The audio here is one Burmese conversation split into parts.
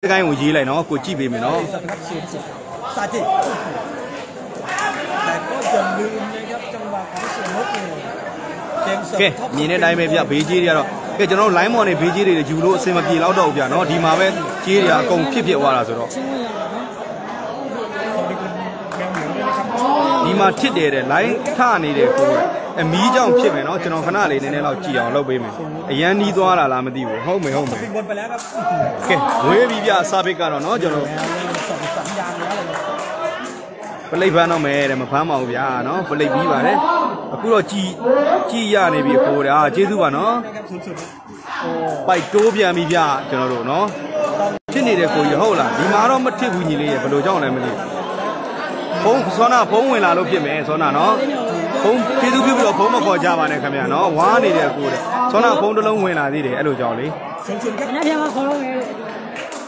ကိုင်းကိုရေးလိုက်နော်ကိုကြည့်ပေးမယ်နော်စာကြည့်ကဲမြင်တဲ့အတိုင်းပဲဗျဘေးကြီးတွေကတော့ကဲကျွန်တော်တို့ line မော်နေဘေးကြီးတွေယူလို့အဆင်မပြေတော့တော့ဗျနော်ဒီမှာပဲကြီးတွေကအကုန်ဖြစ်ဖြစ်သွားတာဆိုတော့ မှာထစ်တယ်တဲ့ line ထနေတယ်ကိုကအမီးကြောင့်ဖြစ်မယ်နော်ကျွန်တော်ခဏလေးနည်းနည်းလောက်ကြည်အောင်လုပ်ပေးမယ်အရန်နီးသွားတာလားမသိဘူးဟုတ်မယ်ဟုတ်မယ်ကဲဝေးပြီးပြအစားပိတ်ကတော့နော်ကျွန်တော်ပလိတ်ဖမ်းတော့မယ်တဲ့မဖမ်းပါဘူးဗျာနော်ပလိတ်ပြီးပါတယ်အခုတော့ကြည်ကြည်ရနေပြီဟိုတာကျေးဇူးပါနော်ပိုက်တိုးပြန်ပြီဗျာကျွန်တော်တို့နော်ဖြစ်နေတဲ့ကိုကြီးဟုတ်လားဒီမှာတော့မထစ်ဘူးညီလေးရေဘယ်လိုကြောင့်လဲမသိဘူး ဖုန်းစောနာဖုန်းဝင်လာလို့ဖြစ်မယ်စောนาနော်ဖုန်းကျေးဇူးပြုပြီးတော့ဖုန်းမခေါ်ကြပါနဲ့ခင်ဗျာနော်ဝါနေတဲ့ကိုတဲ့စောနာဖုန်းတစ်လုံးဝင်လာသေးတယ်အဲ့လိုကြောင့်လေ ศูนย์ศูนย์ครับ ညပြန်မှာခေါ်လို့မယ်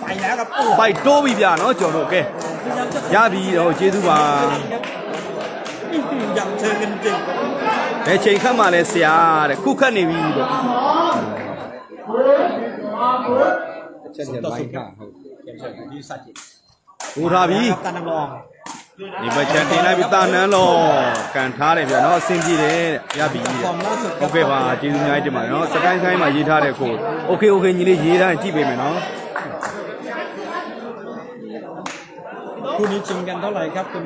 ไปแล้วครับโอ้ ပိုက်တိုးပြီဗျနော်ကျွန်တော်တို့ကဲ พยายามจะ ရပြီတော့ကျေးဇူးပါ ยังเชิงกันจริง ဘယ်ချိန်ခတ်မှလဲဆရာတဲ့ခုခတ်နေပြီတဲ့ ศูนย์ต่อศูนย์ครับเกมเสิร์ฟอยู่ที่ซาจิ ဟိုထားပြီ ครับการนำรอง ဒီဘက်ချန်တင်လိုက်ပြီတာနန်းလောကန်ထားတယ်ဗျနော်အဆင်ပြေတယ်တဲ့ရပြီ ฟ တဲ့ อร์มล่าสุด ဟုတ်ကဲ့ပါကျေးဇူးအများကြီးတင်ပါတယ်နော်စကိုင်းဆိုင်မှာရေးထားတဲ့ကိုโอเคโอเคညီလေးရေးထားရင်ကြည့်ပေးမယ်နော် คู่นี้ชิงกันเท่าไหร่ครับคุณ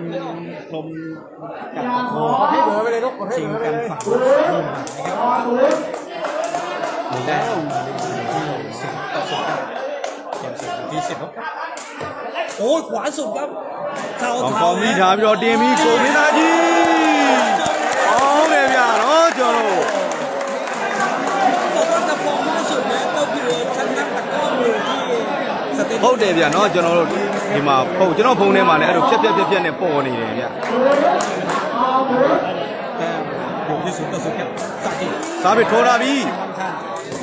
พรหมกับโคชิงกันฝั่งทีมนะครับหนึ่งแต้มที่สิบต่อสิบครับเกมสิบที่สิบครับ โอ้ยขวาสุดครับเท้า အောင် เท้า ကောင်းပြီးထားပြီးတော့တင်ပြီးကိုမင်းသားကြီးဟုတ်တယ်ဗျနော်ကျွန်တော်တို့ บอกว่าจะฟอร์มล่าสุดนะก็คือชนะตะกร้อมือที่สเต ဟုတ်တယ်ဗျနော်ကျွန်တော်တို့ဒီမှာဖုန်းကျွန်တော်ဖုန်းထဲမှာလည်းအဲ့လိုဖြက်ဖြက်ဖြက်ဖြက်နဲ့ပေါ်နေတယ်ဗျ แต้มอยู่ที่ศูนย์ต่อศูนย์ครับสาจิ စားပြီးထိုးထားပြီ ข้าง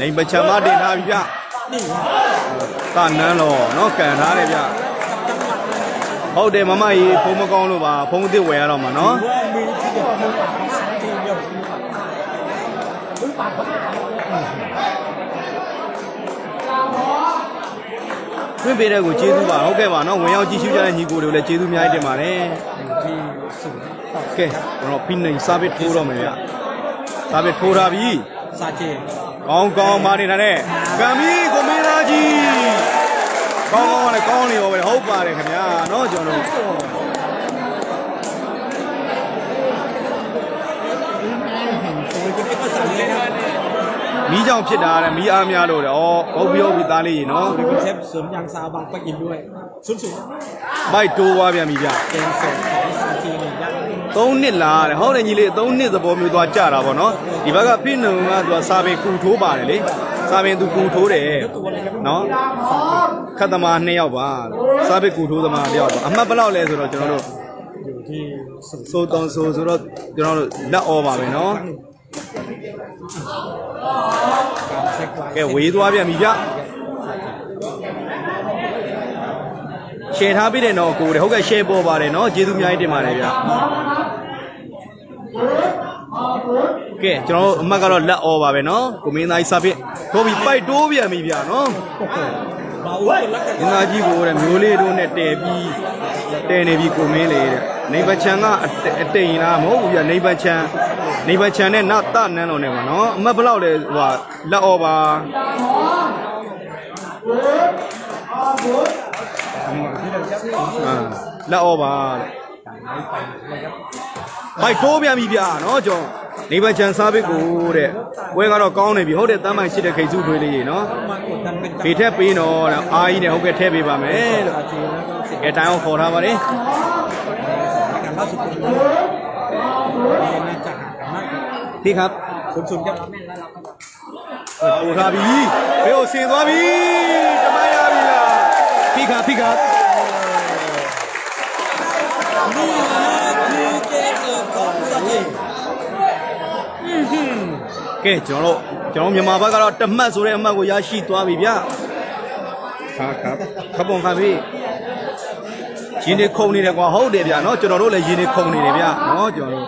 နေပချံမတင်ထားပြီဗျ ๆนี่ครับ တာနန်းလောနော်ကန်ထားတယ်ဗျ ဟုတ်တယ်မမကြီးဖုန်းမကောင်းလို့ပါဖုန်းအစ်စ်ဝယ်ရတော့မှာနော်တွင်ပေးတဲ့ကိုကျေးဇူးပါဟုတ်ကဲ့ပါနော်ဝင်ရောက်ကြည့်ရှုကြတဲ့ညီကိုတွေကိုလည်းကျေးဇူးအများကြီးတင်ပါတယ်ကဲကျွန်တော်ဖိနေစာပစ်ထိုးတော့မယ်ဗျစာပစ်ထိုးထားပြီစာချေကောင်းကောင်းမာနေတာနဲ့ကံမီကိုမင်းသားကြီး ကောင်းကောင်းပါလေကောင်းနေရောပဲဟုတ်ပါတယ်ခင်ဗျာနော်ကျွန်တော်မီးကြောင်ဖြစ်တာတဲ့မီးအားများလို့တဲ့ဩဟုတ်ပြီဟုတ်ပြီသားလေးရေနော်ဒီကချက်စွမ်យ៉ាងစာဘာပကိလွဲစွမ်စွမ်ဘိုက်တိုးွားပြန်ပြီဗျကင်းဆော3နှစ်လားတဲ့ဟုတ်တယ်ညီလေး3နှစ်သဘောမျိုးသွားကြတာဗောနော်ဒီဘက်ကဖိနှုံကသူကစာပေကူထိုးပါတယ်လေ စာပင်သူကူထိုးတယ်နော်ခတ်သမား2ယောက်ပါစာပင်ကူထိုးသမား2ယောက်ပါအမှတ်ဘယ်လောက်လဲဆိုတော့ကျွန်တော်တို့ဒီဆိုတော့ဆိုဆိုတော့ကျွန်တော်တို့လက်အော်ပါပဲနော်ကဲဝေးသွားပြန်ပြီဗျရှယ်ထားပေးတယ်နော်ကိုယ်ဟုတ်ကဲ့ရှယ်ပေါ်ပါတယ်နော်ကျေးဇူးအများကြီးတင်ပါတယ်ဗျ ကဲကျွန်တော်တို့အမတ်ကတော့လက်အော်ပါပဲနော်ကိုမင်းသားကြီးစပစ်တော့ပြီးပိုက်တိုးပြန်ပြီဗျာနော်ဘာဝဲလက်ကမင်းသားကြီးကိုတဲ့မျိုးလေးတို့နဲ့တဲပြီးတဲနေပြီးကိုမင်းလေးတဲ့နေပချံကအတိန်လားမဟုတ်ဘူးဗျာနေပချံနေပချံနဲ့နတ်တနန်းလုံးနဲ့ပါနော်အမတ်ဘလောက်လဲဟိုလက်အော်ပါလက်အော်ပါတဲ့ ဘိုက်တိုးပြန်ပြီဗျာနော်ကျွန်တော်နေပချံစားပစ်ကိုတဲ့ဝဲကတော့ကောင်းနေပြီဟုတ်တယ်တမ်းမှန်ရှိတဲ့ခိတ်စုတွေးလေးရေနော် มากดดันเป็น ပေထက်ပေးတော့တဲ့အာကြီးနဲ့ဟုတ်ကဲ့ထည့်ပေးပါမယ်လို့ ซาเจแล้วก็เสีย အဲတိုင်းအောင်ခေါ်ထားပါတယ် การล่าสุดเป็นนี่น่าจะห่างกันมาก ဒီครับ ศูนย์ศูนย์ครับ ပို့ထားပြီဘေးကိုဆင်သွားပြီတမရပြီလားဖိခါဖိခါ นี่นะคือเกมเสิร์ฟของซาเจ ကဲကျွန်တော်တို့ကျွန်တော်မြန်မာဘက်ကတော့တမှတ်ဆိုတဲ့အမှတ်ကိုရရှိသွားပြီဗျာခါခါခပုံခါပြီရင်းနေခုံနေတယ်ကွာဟုတ်တယ်ဗျာနော်ကျွန်တော်တို့လည်းရင်းနေခုံနေတယ်ဗျာနော်ကျွန်တော်တို့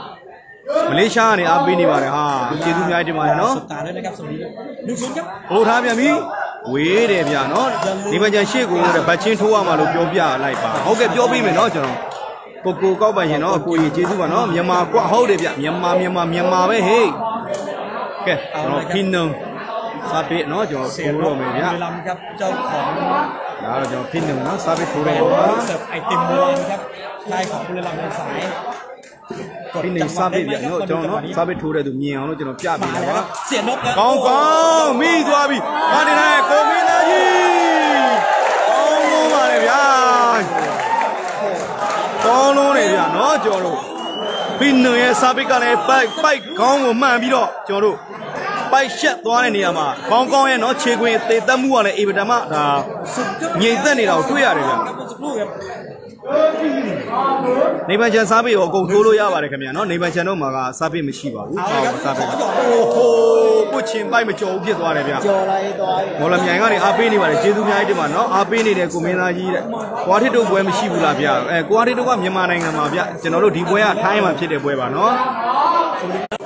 မလေးရှားကနေအားပေးနေပါတယ်ဟာကျေးဇူးများတင်ပါတယ်နော်တာလည်းလည်းကပ်ဆိုပြီးလူချင်းကြောင့်ဟိုထားပြန်ပြီဝေးတယ်ဗျာနော်ဒီမကြံရှေ့ကိုတဲ့ဗတ်ချင်းထိုးရမှာလို့ပြောပြလိုက်ပါဟုတ်ကဲ့ပြောပြီးမယ်နော်ကျွန်တော် ကိုကိုကောက်ပါရင်နော်အကိုကြီးကျေးဇူးပါနော်မြန်မာကွဟုတ်တယ်ဗျမြန်မာမြန်မာမြန်မာပဲဟေးကဲကျွန်တော်ဖိနုံစားပေးနော်ကျွန်တော် เสี ထိုး ร တော့ บ မယ် บุ ဗျာ รีรัมย์ครับเจ้าของ ဒါတော့ကျွန်တော်ဖိနုံနော်စားပေးထိုး แบร တော့ น ပါ ด์เสิร์ฟไอติมบุรีรัมย์ครับค่ายของบุรีรัมย์ในสายกด ဖိနုံ จังหวะ စား ได้ ပေး ไหม ဗျာ ครับ နော်ကျွန်တော်နော် มาดูจังหวะนี้ စားပေးထိုးတဲ့သူမြင်အောင်လို့ကျွန်တော်ပြပေး มา တာ แล้วค ပါ รับเสียนบแล้ว ကောင်းကောင်းမိသွားပြီမာတင်နိုင်ကိုမင်းသားကြီးကောင်းလုံးပါလေဗျာ နေဗျာနော်ကျွန်တော်တို့ဖိနုံရဲ့စာပိတ်ကလည်းပိုက်ပိုက်ကောင်းကိုမှန်ပြီးတော့ကျွန်တော်တို့ပိုက်ရှက်သွားတဲ့နေရာမှာကောင်းကောင်းရဲ့နော်ခြေခွင်သေသက်မှုကလည်းအေဗဒမဒါငြိမ်သက်နေတာကိုတွေ့ရတယ်ဗျာ ครับเมื่อสักครู่ครับ နေပန်ချန်စားပိတ်ကိုအကုန်ထိုးလို့ရပါတယ်ခင်ဗျာနော်နေပန်ချန်တို့မှာကစားပိတ်မရှိပါဘူး เอาละครับ စား ข ပိ อ တ် หยอด โอ้โหပုတ်ချင်ပိုက်မကြော်ဘူးဖြစ်သွားတယ်ဗျာ จ่ออะไรตัวไอ้ မော်လမြိုင်ကနေအားပေးနေပါတယ်ကျေးဇူးများကြီးတင်ပါနော်အားပေးနေတဲ့ကိုမင်းသားကြီးတဲ့ကွာထစ်တို့ပွဲမရှိဘူးလားဗျအဲကွာထစ်တို့ကမြန်မာနိုင်ငံမှာဗျကျွန်တော်တို့ဒီပွဲကထိုင်းမှာဖြစ်တဲ့ပွဲပါနော်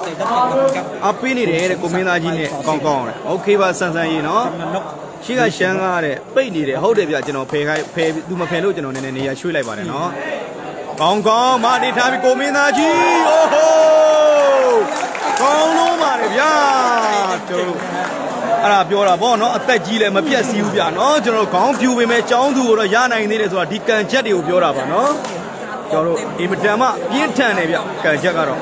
เตะตะเกียบครับ အားပေးနေတယ်တဲ့ကိုမင်းသားကြီးနဲ့ကောင်းကောင်းတဲ့โอเคပါဆန်ဆန်ကြီးနော် กำนันนก ရှိကရှမ်းကားတဲ့ပိတ်နေတယ်ဟုတ်တယ်ဗျကျွန်တော်ဖယ်ခိုင်းဖယ်သူမဖယ်လို့ကျွန်တော်နည်းနည်းနေရာရွှေ့လိုက်ပါတယ်နော်ကောင်းကောင်းမအတေးထားပြီးကိုမင်းသားကြီးအိုးဟိုးကောင်းလုံးပါတယ်ဗျာတို့အဲ့ဒါပြောတာဗောနော်အသက်ကြီးလည်းမပြတ်စီးဘူးဗျာနော်ကျွန်တော်ခေါင်းဖြူပေမဲ့ចောင်းသူကိုတော့ရနိုင်သေးတယ်ဆိုတာဒီကန်ချက်တွေကိုပြောတာပါနော်ကျွန်တော်အင်မတန်မှပြင်းထန်တယ်ဗျကန်ချက်ကတော့က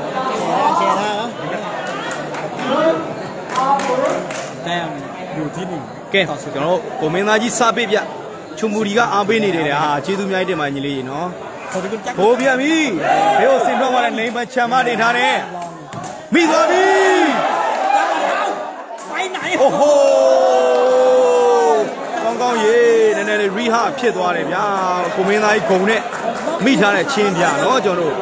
န်ချက်ဟာဒါရမယ်ဒီဒီ ကဲဟောဆိုကျွန်တော်တို့ကိုမင်းသားကြီးစပေးပြချွန်မူဒီကအားပေးနေတယ်ဟာကျေးဇူးများတင်ပါညီလေးရေနော်ဟိုပြန်ပြီဘေးကိုဆင်ထွက်သွားတဲ့နေမချမ်းမတင်ထားတယ်မိသွားပြီဆိုင်နိုင်ဟိုဟိုကောင်းကောင်းရေနည်းနည်းလေးရီဟာဖြစ်သွားတယ်ဗျာကိုမင်းသားကြီးဂုံနဲ့မိထားတဲ့ချင်းဗျာနော်ကျွန်တော်တို့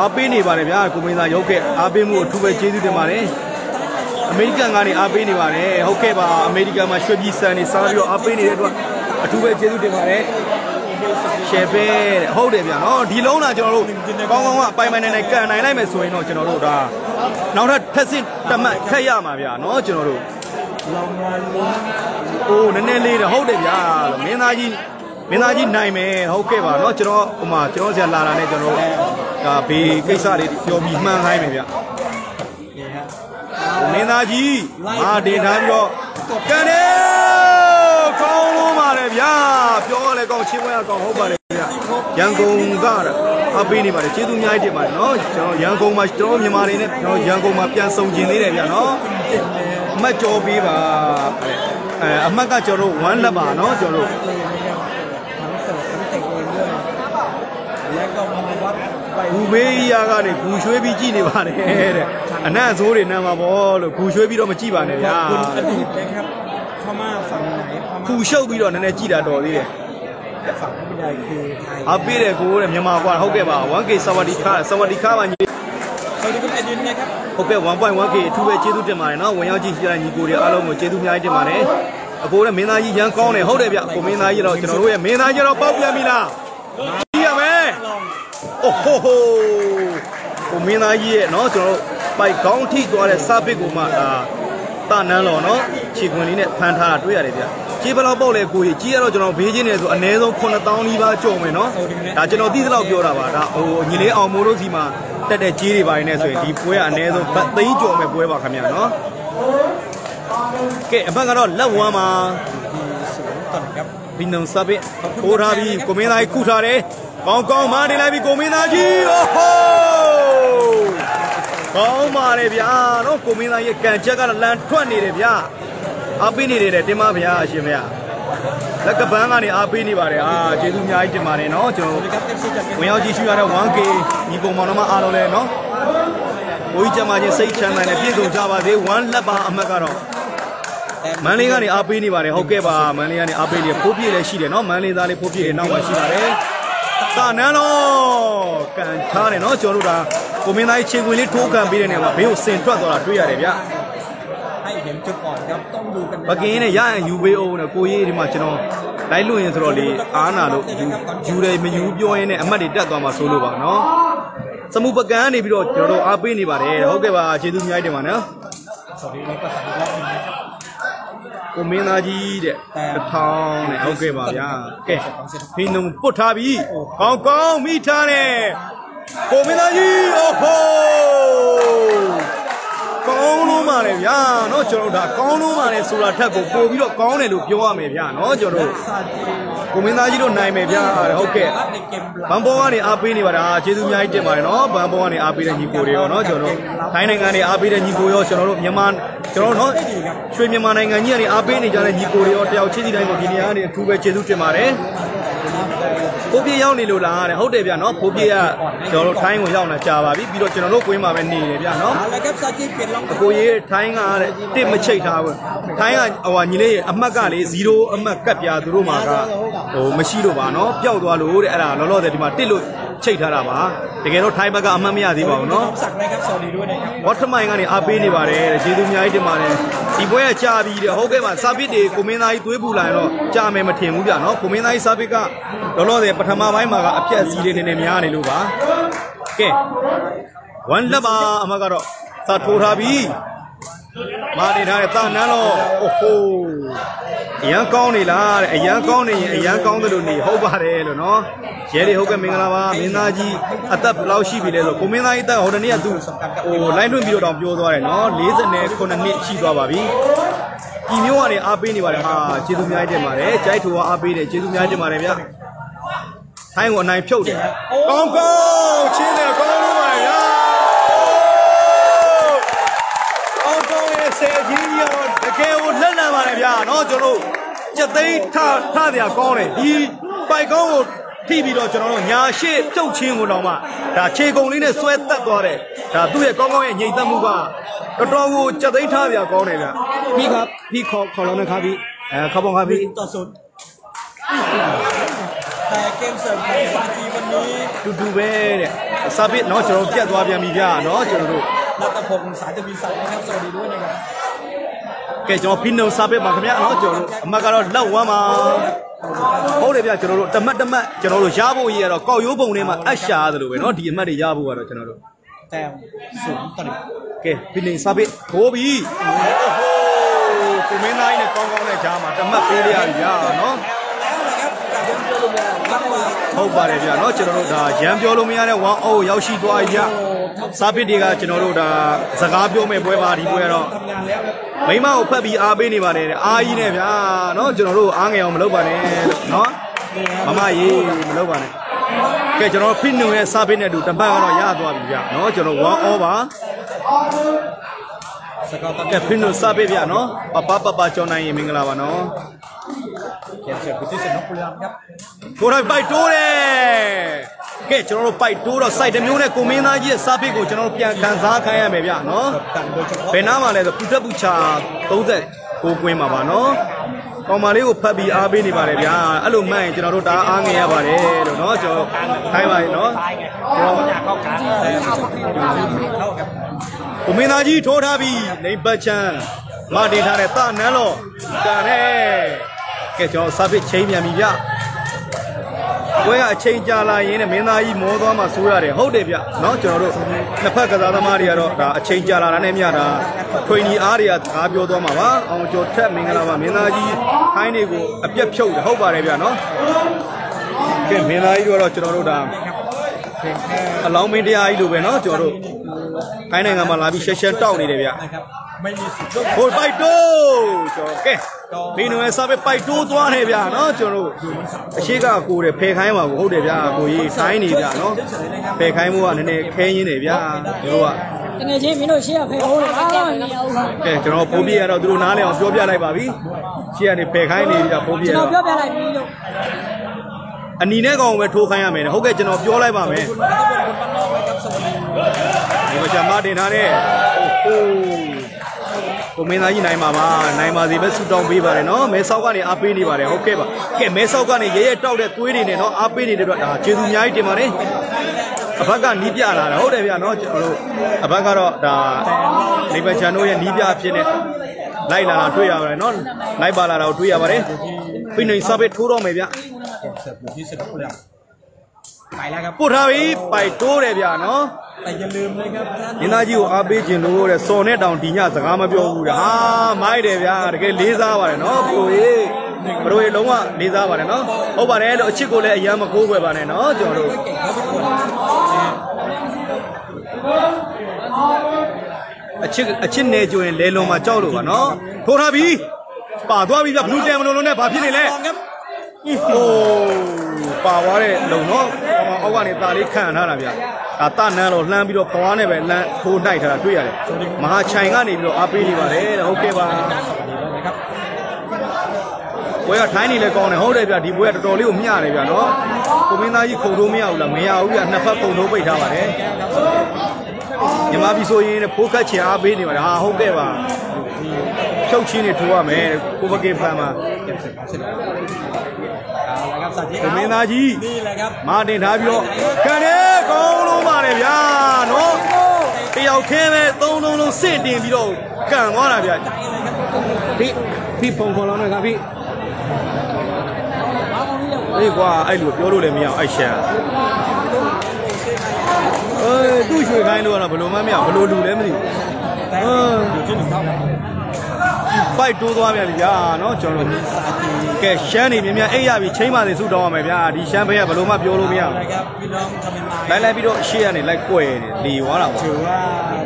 အားပေးနေပါတယ်ဗျာကိုမင်းသားရုပ်ခဲ့အားပေးမှုအထူးပဲကျေးဇူးတင်ပါတယ် အမေရိကန်ကနေအားပေးနေပါတယ်ဟုတ်ကဲ့ပါအမေရိကန်မှာရွှေပြည်စံနေစားပြီးတော့အားပေးနေတဲ့အတွက်အထူးပဲကျေးဇူးတင်ပါတယ်ရှယ်ပဲတဲ့ဟုတ်တယ်ဗျာနော်ဒီလုံးလာကျွန်တော်တို့ကောင်းကောင်းကအပိုင်ပိုင်နိုင်နိုင်ကန်နိုင်လိုက်မယ်ဆိုရင်တော့ကျွန်တော်တို့ဒါနောက်ထပ်ထက်စစ်တမတ်ခက်ရမှာဗျာနော်ကျွန်တော်တို့အိုးနည်းနည်းလေးတော့ဟုတ်တယ်ဗျာမင်းသားကြီးမင်းသားကြီးနိုင်မယ်ဟုတ်ကဲ့ပါနော်ကျွန်တော်ဟိုမှာကျွန်တော်ဆရာလာတာနဲ့ကျွန်တော်ဒါဘေးကိစ္စတွေပြောပြီးမှန်းခိုင်းမယ်ဗျာ မင်းသားကြီးမာတင်ထားပြီးတော့ကန်နေကောင်းလုံးပါတယ်ဗျာပြောရလဲကောင်းချင်းပွဲကောင်းဟုတ်ပါတယ်ဗျာရန်ကုန်ကအပေးနေပါတယ်ကျေးဇူးအများကြီးတင်ပါတယ်နော်ကျွန်တော်ရန်ကုန်မှာကျွန်တော်မြန်မာတွေနဲ့ကျွန်တော်ရန်ကုန်မှာပြန်ဆုံကျင်သေးတယ်ဗျာနော်အမှတ်ကြော်ပေးပါအဲအမှတ်ကကျွန်တော်တို့1လက်ပါနော်ကျွန်တော်တို့ဘူဘေးကြီးရကနေဘူရွှေပြီးကြည်နေပါတယ်တဲ့ အနတ်အစိုးတွေနမ်းမှာပေါ့လို့ဂူရွှေးပြီးတော့မကြည့်ပါနဲ့ ข ဗျာ อบคุณอดีตนะครับพม่าฝั่งไหนพม่า ဂူရှုပ်ပြီးတော့နည်းနည်းကြည့်တာတော်သေးတယ် ฝั่งผู้ใดคือไทย အပေးတယ်ကိုတဲ့မြန်မာကွာဟုတ်ကဲ့ပါ 1K စဝတီခါစဝတီခါပါညီ สวัสดีคุณไอดินนะครับ ဟုတ်ကဲ့ 1.1K အထူးပဲကျေးဇူးတင်ပါတယ်နော်ဝင်ရောက်ကြည့်ကြတဲ့ညီကိုတွေအားလုံးကိုကျေးဇူးအများကြီးတင်ပါတယ်အကိုတဲ့မင်းသားကြီးရန်ကောင်းတယ်ဟုတ်တယ်ဗျကိုမင်းသားကြီးတော့ကျွန်တော်တို့ရဲ့မင်းသားကြီးတော့ပေါက်ပြန်ပြီလားကြည့်ရမယ် ลอง အိုဟိုဟိုကိုမင်းသားကြီးရဲ့เนาะကျွန်တော်တို့ ပိုက်ခေါင်းထိသွားတဲ့စပစ်ကိုမှဒါတာနန်းလောနော်ခြေခွင်လေးနဲ့ဖမ်းထားတာတွေ့ရတယ်ဗျကြေးဘလောက်ပေါက်လဲကိုကြီးကြီးရတော့ကျွန်တော်ဘေးချင်းနေဆိုအနည်းဆုံး9000နီးပါးကျော်မယ်နော်ဒါကျွန်တော်သိသလောက်ပြောတာပါဒါဟိုညီလေးအောင်မိုးတို့စီမှာတက်တဲ့ကြေးတွေပါနေဆိုရင်ဒီပွဲကအနည်းဆုံးသိန်းကျော်မယ်ပွဲပါခင်ဗျာနော်ကဲအဖက်ကတော့လက်ဝမ်းမှာဘီနုံစပစ်ပိုးထားပြီးကိုမင်းသားကြီးခုထားတယ်ကောင်းကောင်းမာတင်လိုက်ပြီးကိုမင်းသားကြီးဟိုး ကောင်းပါလေဗျာနော်ကိုမင်းသားရဲ့ကံချက်ကတော့လန်ထွက်နေတယ်ဗျာအားပေးနေတယ်တင်ပါဗျာအရှင်ဗျာလက်ကပန်းကနေအားပေးနေပါတယ်အာကျေးဇူးအများကြီးတင်ပါတယ်နော်ကျွန်တော်ဝင်ရောက်ကြည့်ရှုရတဲ့ 1K ညီပုံမောင်နှမအားလုံးလည်းနော်ဘိုးကြီးကျမချင်းစိတ်ချမ်းသာနဲ့ပြည့်စုံကြပါစေ1လက်ပါအမှတ်ကတော့မန်လေးကနေအားပေးနေပါတယ်ဟုတ်ကဲ့ပါမန်လေးကနေအားပေးနေဖိုးပြည့်လည်းရှိတယ်နော်မန်လေးသားလေးဖိုးပြည့်နောက်မှာရှိပါတယ် သာနန်းတော့ကန်ထားတယ်နော်ကျွန်တော်တို့ဒါကိုမင်းသားခြေခွေလေးထိုးကန်ပေးတဲ့နေရာမှာဘေးကိုဆင်ထွက်သွားတာတွေ့ရတယ်ဗျအဲ့ဒီချက်ပေါ်တော့တုံးလို့ကနေပကင်းနဲ့ရရင်ယူပေးအောင်နဲ့ကိုကြီးဒီမှာကျွန်တော်လိုက်လွင်ရင်ဆိုတော့လေအားနာလို့ယူတယ်မယူပြောရင်းနဲ့အမှတ်တွေတက်သွားမှာဆိုလို့ပါနော်စမှုပကန်းနေပြီးတော့ကျွန်တော်တို့အားပေးနေပါတယ်ဟုတ်ကဲ့ပါကျေးဇူးများတင်ပါနော် ကိုမင်းသားကြီးတဲ့တစ်ထောင်တဲ့ဟုတ်ကဲ့ပါဗျာကဲဖီနုံပုတ်ထားပြီကောင်းကောင်းမိထားတယ်ကိုမင်းသားကြီးအိုဟို ကောင်းလို့ပါတယ်ဗျာနော်ကျွန်တော်ဒါကောင်းလို့ပါတယ်ဆိုတာထက်ကိုပို့ပြီးတော့ကောင်းတယ်လို့ပြောရမယ်ဗျာနော်ကျွန်တော်ကိုမင်းသားကြီးတို့နိုင်မယ်ဗျာဟုတ်ကဲ့ဘန်ဘောကနေအားပေးနေပါတာကျေးဇူးအများကြီးတင်ပါတယ်နော်ဘန်ဘောကနေအားပေးတဲ့ညီကိုတွေရောနော်ကျွန်တော်ထိုင်းနိုင်ငံနေအားပေးတဲ့ညီကိုရောကျွန်တော်တို့မြန်မာကျွန်တော်တို့ရွှေမြန်မာနိုင်ငံကြီးကနေအားပေးနေကြတဲ့ညီကိုတွေရောတယောက်ချင်းစီတိုင်းကိုဒီနေရာကနေအထူးပဲကျေးဇူးတင်ပါတယ် ဖိုးပြေရောက်နေလို့လားတဲ့ဟုတ်တယ်ဗျာနော်ဖိုးပြေကကျွန်တော်တို့ထိုင်းကိုရောက်လာကြာပါပြီပြီးတော့ကျွန်တော်တို့ကွင်းမှာပဲနေတယ်ဗျာနော် เอาละครับซาจิเปลี่ยนรอง အကိုကြီးထိုင်းကတဲ့တစ်မချိတ်ထားဘူးထိုင်းကဟိုဟာညီလေးအမှတ်ကလေ0အမှတ်ကတ်ပြသူတို့မှာကဟိုမရှိလို့ပါနော်ပျောက်သွားလို့တဲ့အဲ့ဒါလောလောဆယ်ဒီမှာတစ်လို့ချိတ်ထားတာပါတကယ်တော့ထိုင်းဘက်ကအမှတ်မရသေးပါဘူးနော် สักนะครับสวัสดีด้วยนะครับ ဘောထမိုင်ကနေအားပေးနေပါတယ်တဲ့ကျေးဇူးအများကြီးတင်ပါတယ်ဒီပွဲကကြာပြီတဲ့ဟုတ်ကဲ့ပါစာပစ်တွေကိုမင်းသားကြီးသွေးပူလာရင်တော့ကြာမယ်မထင်ဘူးဗျာနော်ကိုမင်းသားကြီးစာပစ်ကလောလောဆယ်ပ ထမပိုင်းမှာကအပြက်စီးလေးနည်းနည်းများနေလို့ပါကဲဝမ်လက်ပါအမကတော့စာထိုးထားပြီမာနေထားတဲ့တာနန်းတော့အိုဟိုအရန်ကောင်းနေလားတဲ့အရန်ကောင်းနေရင်အရန်ကောင်းတယ်လို့နေဟုတ်ပါတယ်လို့နော်ရဲတွေဟုတ်ကဲ့မင်္ဂလာပါမင်းသားကြီးအသက်ဘယ်လောက်ရှိပြီလဲဆိုကိုမင်းသားကြီးအသက်ဟိုတနေ့ကသူဟိုလိုင်းလွှင့်ပြီးတော့တောင်ပြောသွားတယ်နော်49နှစ်ရှိသွားပါပြီဒီမျိုးကနေအားပေးနေပါတယ်ဟာကျေးဇူးအများကြီးတင်ပါတယ်ကြိုက်ထူကအားပေးတယ်ကျေးဇူးအများကြီးတင်ပါတယ်ဗျာ ဆိုင်းကိုအနိုင်ဖြုတ်တယ်ကောင်းကောင်းချင်းတယ်ကောင်းလို့ပါရာကောင်းကောင်းရဲ့ဆယ်ကြီးရောတကယ်ကိုလှက်လန့်ပါတယ်ဗျာနော်ကျွန်တော်ကြက်သိန်းထထတရားကောင်းတယ်ဒီပိုက်ကောင်းကိုထိပြီးတော့ကျွန်တော်တို့ညာရှေ့ပြုတ်ချင်းကိုတော့မှဒါခြေကုံလေးနဲ့ဆွဲတက်သွားတယ်ဒါသူ့ရဲ့ကောင်းကောင်းရဲ့ညိတ်သက်မှုကတော်တော်ကိုကြက်သိမ်းထားပြကောင်းတယ်ဗျပြီးခါပြီးခေါ်ခေါ်လုံးနဲ့ခါပြီးအဲခေါပုံခါပြီးတတ်ဆုံး พี่เอ่อขอบคุณครับพี่ ต่อศูนย์แต่เกมเสริมของซาจิวันนี้ တူတူပဲတဲ့စာပစ်เนาะကျွန်တော်တို့ပြတ်သွားပြန်ပြီဗျာเนาะကျွန်တော်တို့ รัตพงศ์สายทวีศักดิ์นะครับสวัสดีด้วยนะครับ ကဲကျွန်တော်ဖိနုံစာပစ်ပါခင်ဗျာเนาะကျွန်တော်တို့အမတ်ကတော့လက်ဝမ်းပါဟုတ်တယ်ဗျာကျွန်တော်တို့တမတ်တမတ်ကျွန်တော်တို့ရဖို့ရတော့ကောက်ရိုးပုံထဲမှာအပ်ရှာရတယ်လို့ပဲเนาะဒီအမတ်တွေရဖို့ကတော့ကျွန်တော်တို့ แต้มศูนย์ต่อหนึ่ง ကဲဖိနုံစာပစ်ထိုးပြီအိုးကိုမင်းသားကြီးနဲ့ကောင်းကောင်းနဲ့ကြားမှာတမတ်ပေးရပြီဗျာเนาะ ဟုတ်ပါတယ်ဗျာเนาะကျွန်တော်တို့ဒါရန်ပြောလို့မရတဲ့1 0ရောက်ရှိသွားပြီဗျာစာပစ်တွေကကျွန်တော်တို့ဒါစကားပြောမဲ့ပွဲပါဒီပွဲကတော့ ทำงานแล้วครับ မိမကိုဖတ်ပြီးအားပေးနေပါတယ်တဲ့အားကြီးနဲ့ဗျာเนาะကျွန်တော်တို့အားငယ်အောင်မလုပ်ပါနဲ့လို့เนาะမမရေးမလုပ်ပါနဲ့ကဲကျွန်တော်ဖိနုံရဲ့စားပေးနဲ့အတူတပတ်ကတော့ရသွားပြီဗျာเนาะကျွန်တော်1 all ပါ สกอร์ตอน ကဲဖိနုံစားပေးဗျာเนาะပပပပကျော်နိုင်ရင်မင်္ဂလာပါเนาะ เกมเสริมที่เซนต์นบุรีรัมย์ครับ ကိုယ်တိုင်ပိုက်တိုးတယ်ကဲကျွန်တော်တို့ပိုက်တိုးတော့ site တစ်မျိုးနဲ့ကိုမင်းသားကြီးရဲ့စားပေးကိုကျွန်တော်တို့ပြန်ခံစားခိုင်းရမယ်ဗျာเนาะ กดดันโดยเฉพาะ ဘယ်နားမှာလဲဆိုပူတက်ပူချာ39ကွင်းမှာပါနော်ကောင်မလေးကိုဖတ်ပြီးအားပေးနေပါတယ်ဗျာအဲ့လိုမှန်ရင်ကျွန်တော်တို့ဒါအားငယ်ရပါတယ်လို့နော်ကျွန်တော်ခိုင်းပါရင်နော်ကျွန်တော် เข้ากลางแต่เข้าครับ ကိုမင်းသားကြီးထိုးထားပြီးနေပတ်ချမ်းမတင်ထားတဲ့တာနန်းလောတန်နဲ့ကဲကျွန်တော်စာပစ်ချိန်ပြန်ပြီဗျဘွဲကအချိန်ကြာလာရင်လည်းမင်းသားကြီးမောသွားမှဆိုးရတယ်ဟုတ်တယ်ဗျเนาะကျွန်တော်တို့နှစ်ဖက်ကစားသမားတွေကတော့ဒါအချိန်ကြာလာတာနဲ့မျှတာထွေညီအားတွေကစကားပြောသွားမှာပါအောင်ကျော်ထက်မင်္ဂလာပါမင်းသားကြီးခိုင်းတွေကိုအပြက်ဖြုတ်တယ်ဟုတ်ပါတယ်ဗျเนาะကဲမင်းသားကြီးတို့ကတော့ကျွန်တော်တို့ဒါအလောင်းမင်းတရားကြီးလိုပဲเนาะကျွန်တော်တို့ ခိုင်းနိုင်ငံမှာလာပြီးရှက်ရှက်တောက်နေတယ်ဗျဟိုပိုက်တိုးကျွန်တော်ကဲမင်းတို့ရဲ့စာပဲပိုက်တိုးသွားတယ်ဗျနော်ကျွန်တော်အရှိကကိုတယ်ဖယ်ခိုင်းပါဘူးဟုတ်တယ်ဗျကိုကြီးတိုင်းနေဗျနော်ဖယ်ခိုင်းမှုကနည်းနည်းခဲရင်းတယ်ဗျတို့ကတကယ်ချင်းမင်းတို့ရှေ့ကဖယ်ဟိုးတယ်အားလုံးနေအောင်ကဲကျွန်တော်ပုံပြရတော့သူတို့နားလည်အောင်ပြောပြလိုက်ပါပြီရှေ့ကနေဖယ်ခိုင်းနေဗျပုံပြရတော့ကျွန်တော်ပြောပြလိုက်ပြီလို့ အနီနဲ့ကောင်ပဲထိုးခိုင်းရမယ်ဟုတ်ကဲ့ကျွန်တော်ပြောလိုက်ပါမယ်ဒီမှာချမတင်ထားတဲ့ဟိုကိုမင်းသားကြီးနိုင်ပါပါနိုင်ပါစေပဲဆူတောင်းပေးပါတယ်နော်မဲဆောက်ကနေအားပေးနေပါတယ်ဟုတ်ကဲ့ပါကဲမဲဆောက်ကနေရဲရဲတောက်တဲ့သွေးတွေနဲ့နော်အားပေးနေတဲ့အတွက်ဒါကျေးဇူးအများကြီးတင်ပါတယ်အဘက်ကနီးပြလာတာဟုတ်တယ်ဗျာနော်ကျွန်တော်တို့အဘက်ကတော့ဒါနေပါချန်တို့ရဲ့နီးပြအဖြစ်နဲ့လိုက်လာတာတွေ့ရပါတယ်နော်လိုက်ပါလာတာကိုတွေ့ရပါတယ်ဖိနှိမ်စပစ်ထိုးတော့မယ်ဗျာ ဆက်ပြီးစစ်ကိုလာပိုင်လာကပို့ထားပြီပိုက်တိုးတယ်ဗျာနော်အရင်လေမကပန်းနင်းသားကြီးကိုအားပေးခြင်းလို့တဲ့စော်နဲ့တောင်ဒီညစကားမပြောဘူးတဲ့ဟာမိုက်တယ်ဗျာတကယ်လေးစားပါတယ်နော်ပရိုရေပရိုရေလုံးဝလေးစားပါတယ်နော်ဟုတ်ပါတယ်လို့အချစ်ကိုလည်းအရန်မကိုးွယ်ပါနဲ့နော်ကျွန်တော်တို့အချစ်အချစ်နေကြရင်လေလုံးမှာကြောက်လို့ပါနော်ထိုးထားပြီပါသွားပြီဗျာဘလူးတန်မလို့လုံးနဲ့ဘာဖြစ်နေလဲ ဟိုပါသွားတဲ့လုံတော့အောက်ကနေตาလေးခံထားတာဗျဒါတနန်းတော့လှမ်းပြီးတော့ခွားနဲ့ပဲလမ်းထိုးနိုင်ထားတာတွေ့ရတယ်မဟာချိုင်ကနေပြီးတော့အားပေးနေပါတယ်တဲ့ဟုတ်ကဲ့ပါပွဲကထိုင်းနေလဲကောင်းတယ်ဟုတ်တယ်ဗျဒီပွဲကတော်တော်လေးကိုမျှတယ်ဗျနော်ကိုမင်းသားကြီးခုံထိုးမရဘူးလားမရဘူးဗျနှစ်ဖက်ခုံထိုးပိတ်ထားပါတယ်ညီမပြီးဆိုရင်ဖိုးခတ်ချင်အားပေးနေပါတယ်ဟာဟုတ်ကဲ့ပါ ချုပ်ချင်းတွေထိုးရမယ်ကိုဘကေဖန်မှာဖြစ်တယ်မင်းသားကြီးမာတင်ထားပြီးတော့ကန်တယ်ကောင်းလို့ပါတယ်ဗျာနော်တယောက်ခင်းပဲသုံးလုံးလုံးစစ်တင်ပြီးတော့ကန်သွားတာဗျာဒီဒီပုံပေါ်လာနေကပြီအေးကွာအဲ့လိုပြောလို့လည်းမရအောင်အဲ့ရှာအေးသူ့ရွှေခိုင်းလို့ကတော့ဘယ်လိုမှမရဘယ်လိုလူလဲမသိဘူးအေး ဖိုက်တိုးသွားပြန်ပြီဗျာနော်ကျွန်တော်တို့ကဲရှမ်းနေမြင်မြန်အိတ်ရပြီချိန်ပါစေဆုတောင်းရမယ်ဗျာဒီရှမ်းဘဲကဘယ်လိုမှပြောလို့မရဘူးလိုက်လိုက်ပြီးတော့ရှေ့ကနေလိုက်ကွယ်နေလေွားတာပါသူ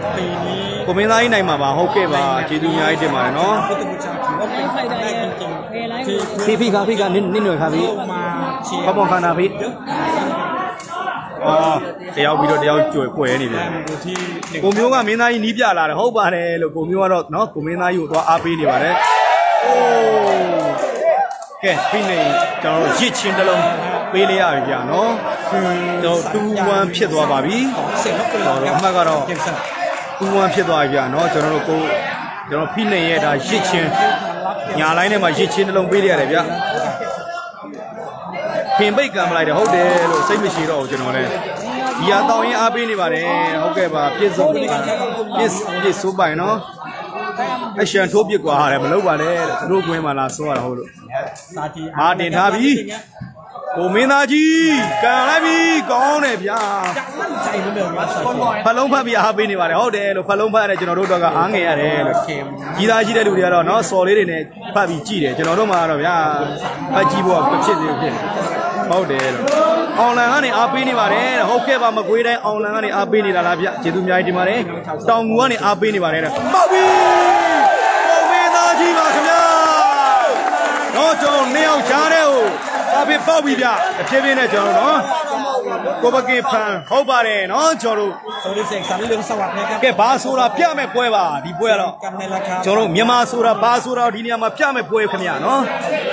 ကပင်ကြီးကိုမင်းသားကြီးနိုင်မှာပါဟုတ်ကဲ့ပါကျေးဇူးအများကြီးတင်ပါတယ်နော်ဖိဖိခါဖိခါနင်းနင်းနွယ်ခါဖိဘောဘောခန္ဓာဖိအော် တယောက်ပြီးတော့တယောက်ကြွယ်ကွယ်နေပြီကိုမျိုးကမင်းသားကြီးနီးပြလာတယ်ဟုတ်ပါတယ်လို့ကိုမျိုးကတော့နော်ကိုမင်းသားကြီးကိုသွားအားပေးနေပါတယ်အိုးကဲဖိနေကျွန်တော်ရစ်ချင်းတလုံးပေးလိုက်ရပြီဗျာနော်ကျွန်တော်2-1ဖြစ်သွားပါပြီဆက်တော့ကျွန်တော်အမှတ်ကတော့2-1ဖြစ်သွားပြီဗျာနော်ကျွန်တော်တို့ကိုကျွန်တော်ဖိနေရဲ့ဒါရစ်ချင်းညာလိုင်းထဲမှာရစ်ချင်းတလုံးပေးလိုက်ရတယ်ဗျာပင်ပိတ်ကံမလိုက်တယ်ဟုတ်တယ်လို့စိတ်မရှိတော့ဘူးကျွန်တော်လည်း ဒီဟာတောင်းရင်အားပေးနေပါတယ်ဟုတ်ကဲ့ပါပြည့်စုံပြည့်ပြည့်စိုးပိုင်နော်အရှန်ထိုးပစ်ကွာတယ်မလုပ်ပါနဲ့သူတို့ကွင်းမှာလာဆိုးရတာဟုတ်လို့မာတင်ထားပြီကိုမင်းသားကြီးကန်လိုက်ပြီကောင်းတယ်ဗျာဖလုံးဖတ်ပြီးအားပေးနေပါတယ်ဟုတ်တယ်လို့ဖလုံးဖတ်ရတယ်ကျွန်တော်တို့တော့ကအားငယ်ရတယ်လို့ကြီးသားကြီးတဲ့လူတွေကတော့နော်စော်လေးတွေနဲ့ဖတ်ပြီးကြည့်တယ်ကျွန်တော်တို့မှာတော့ဗျာဖတ်ကြည့်ဖို့ဖြစ်နေဖြစ်ဟုတ်တယ်လို့ အွန်လိုင်းကနေအားပေးနေပါတယ်တဲ့ဟုတ်ကဲ့ပါမကွေးတိုင်းအွန်လိုင်းကနေအားပေးနေတာလားဗျကျေးဇူးအများကြီးတင်ပါတယ်တောင်ငူကနေအားပေးနေပါတယ်တဲ့ပေါက်ပြီကိုမင်းသားကြီးပါခင်ဗျာတော့ကျွန်တော်နေအောင်ချားတဲ့ဟို စာပေပေါက်ပြီဗျအဖြစ်ဖြစ်နဲ့ကျွန်တော်နော်ကိုဘကင်ဖန်ဟုတ်ပါတယ်နော်ကျွန်တော်ဆိုလို့စိတ်ဆန်လို့စဝတ်နေကဲဘာဆိုတာပြမဲ့ပွဲပါဒီပွဲကတော့ကျွန်တော်မြန်မာဆိုတာဘာဆိုတာဒီနေရာမှာပြမဲ့ပွဲခင်ဗျာနော်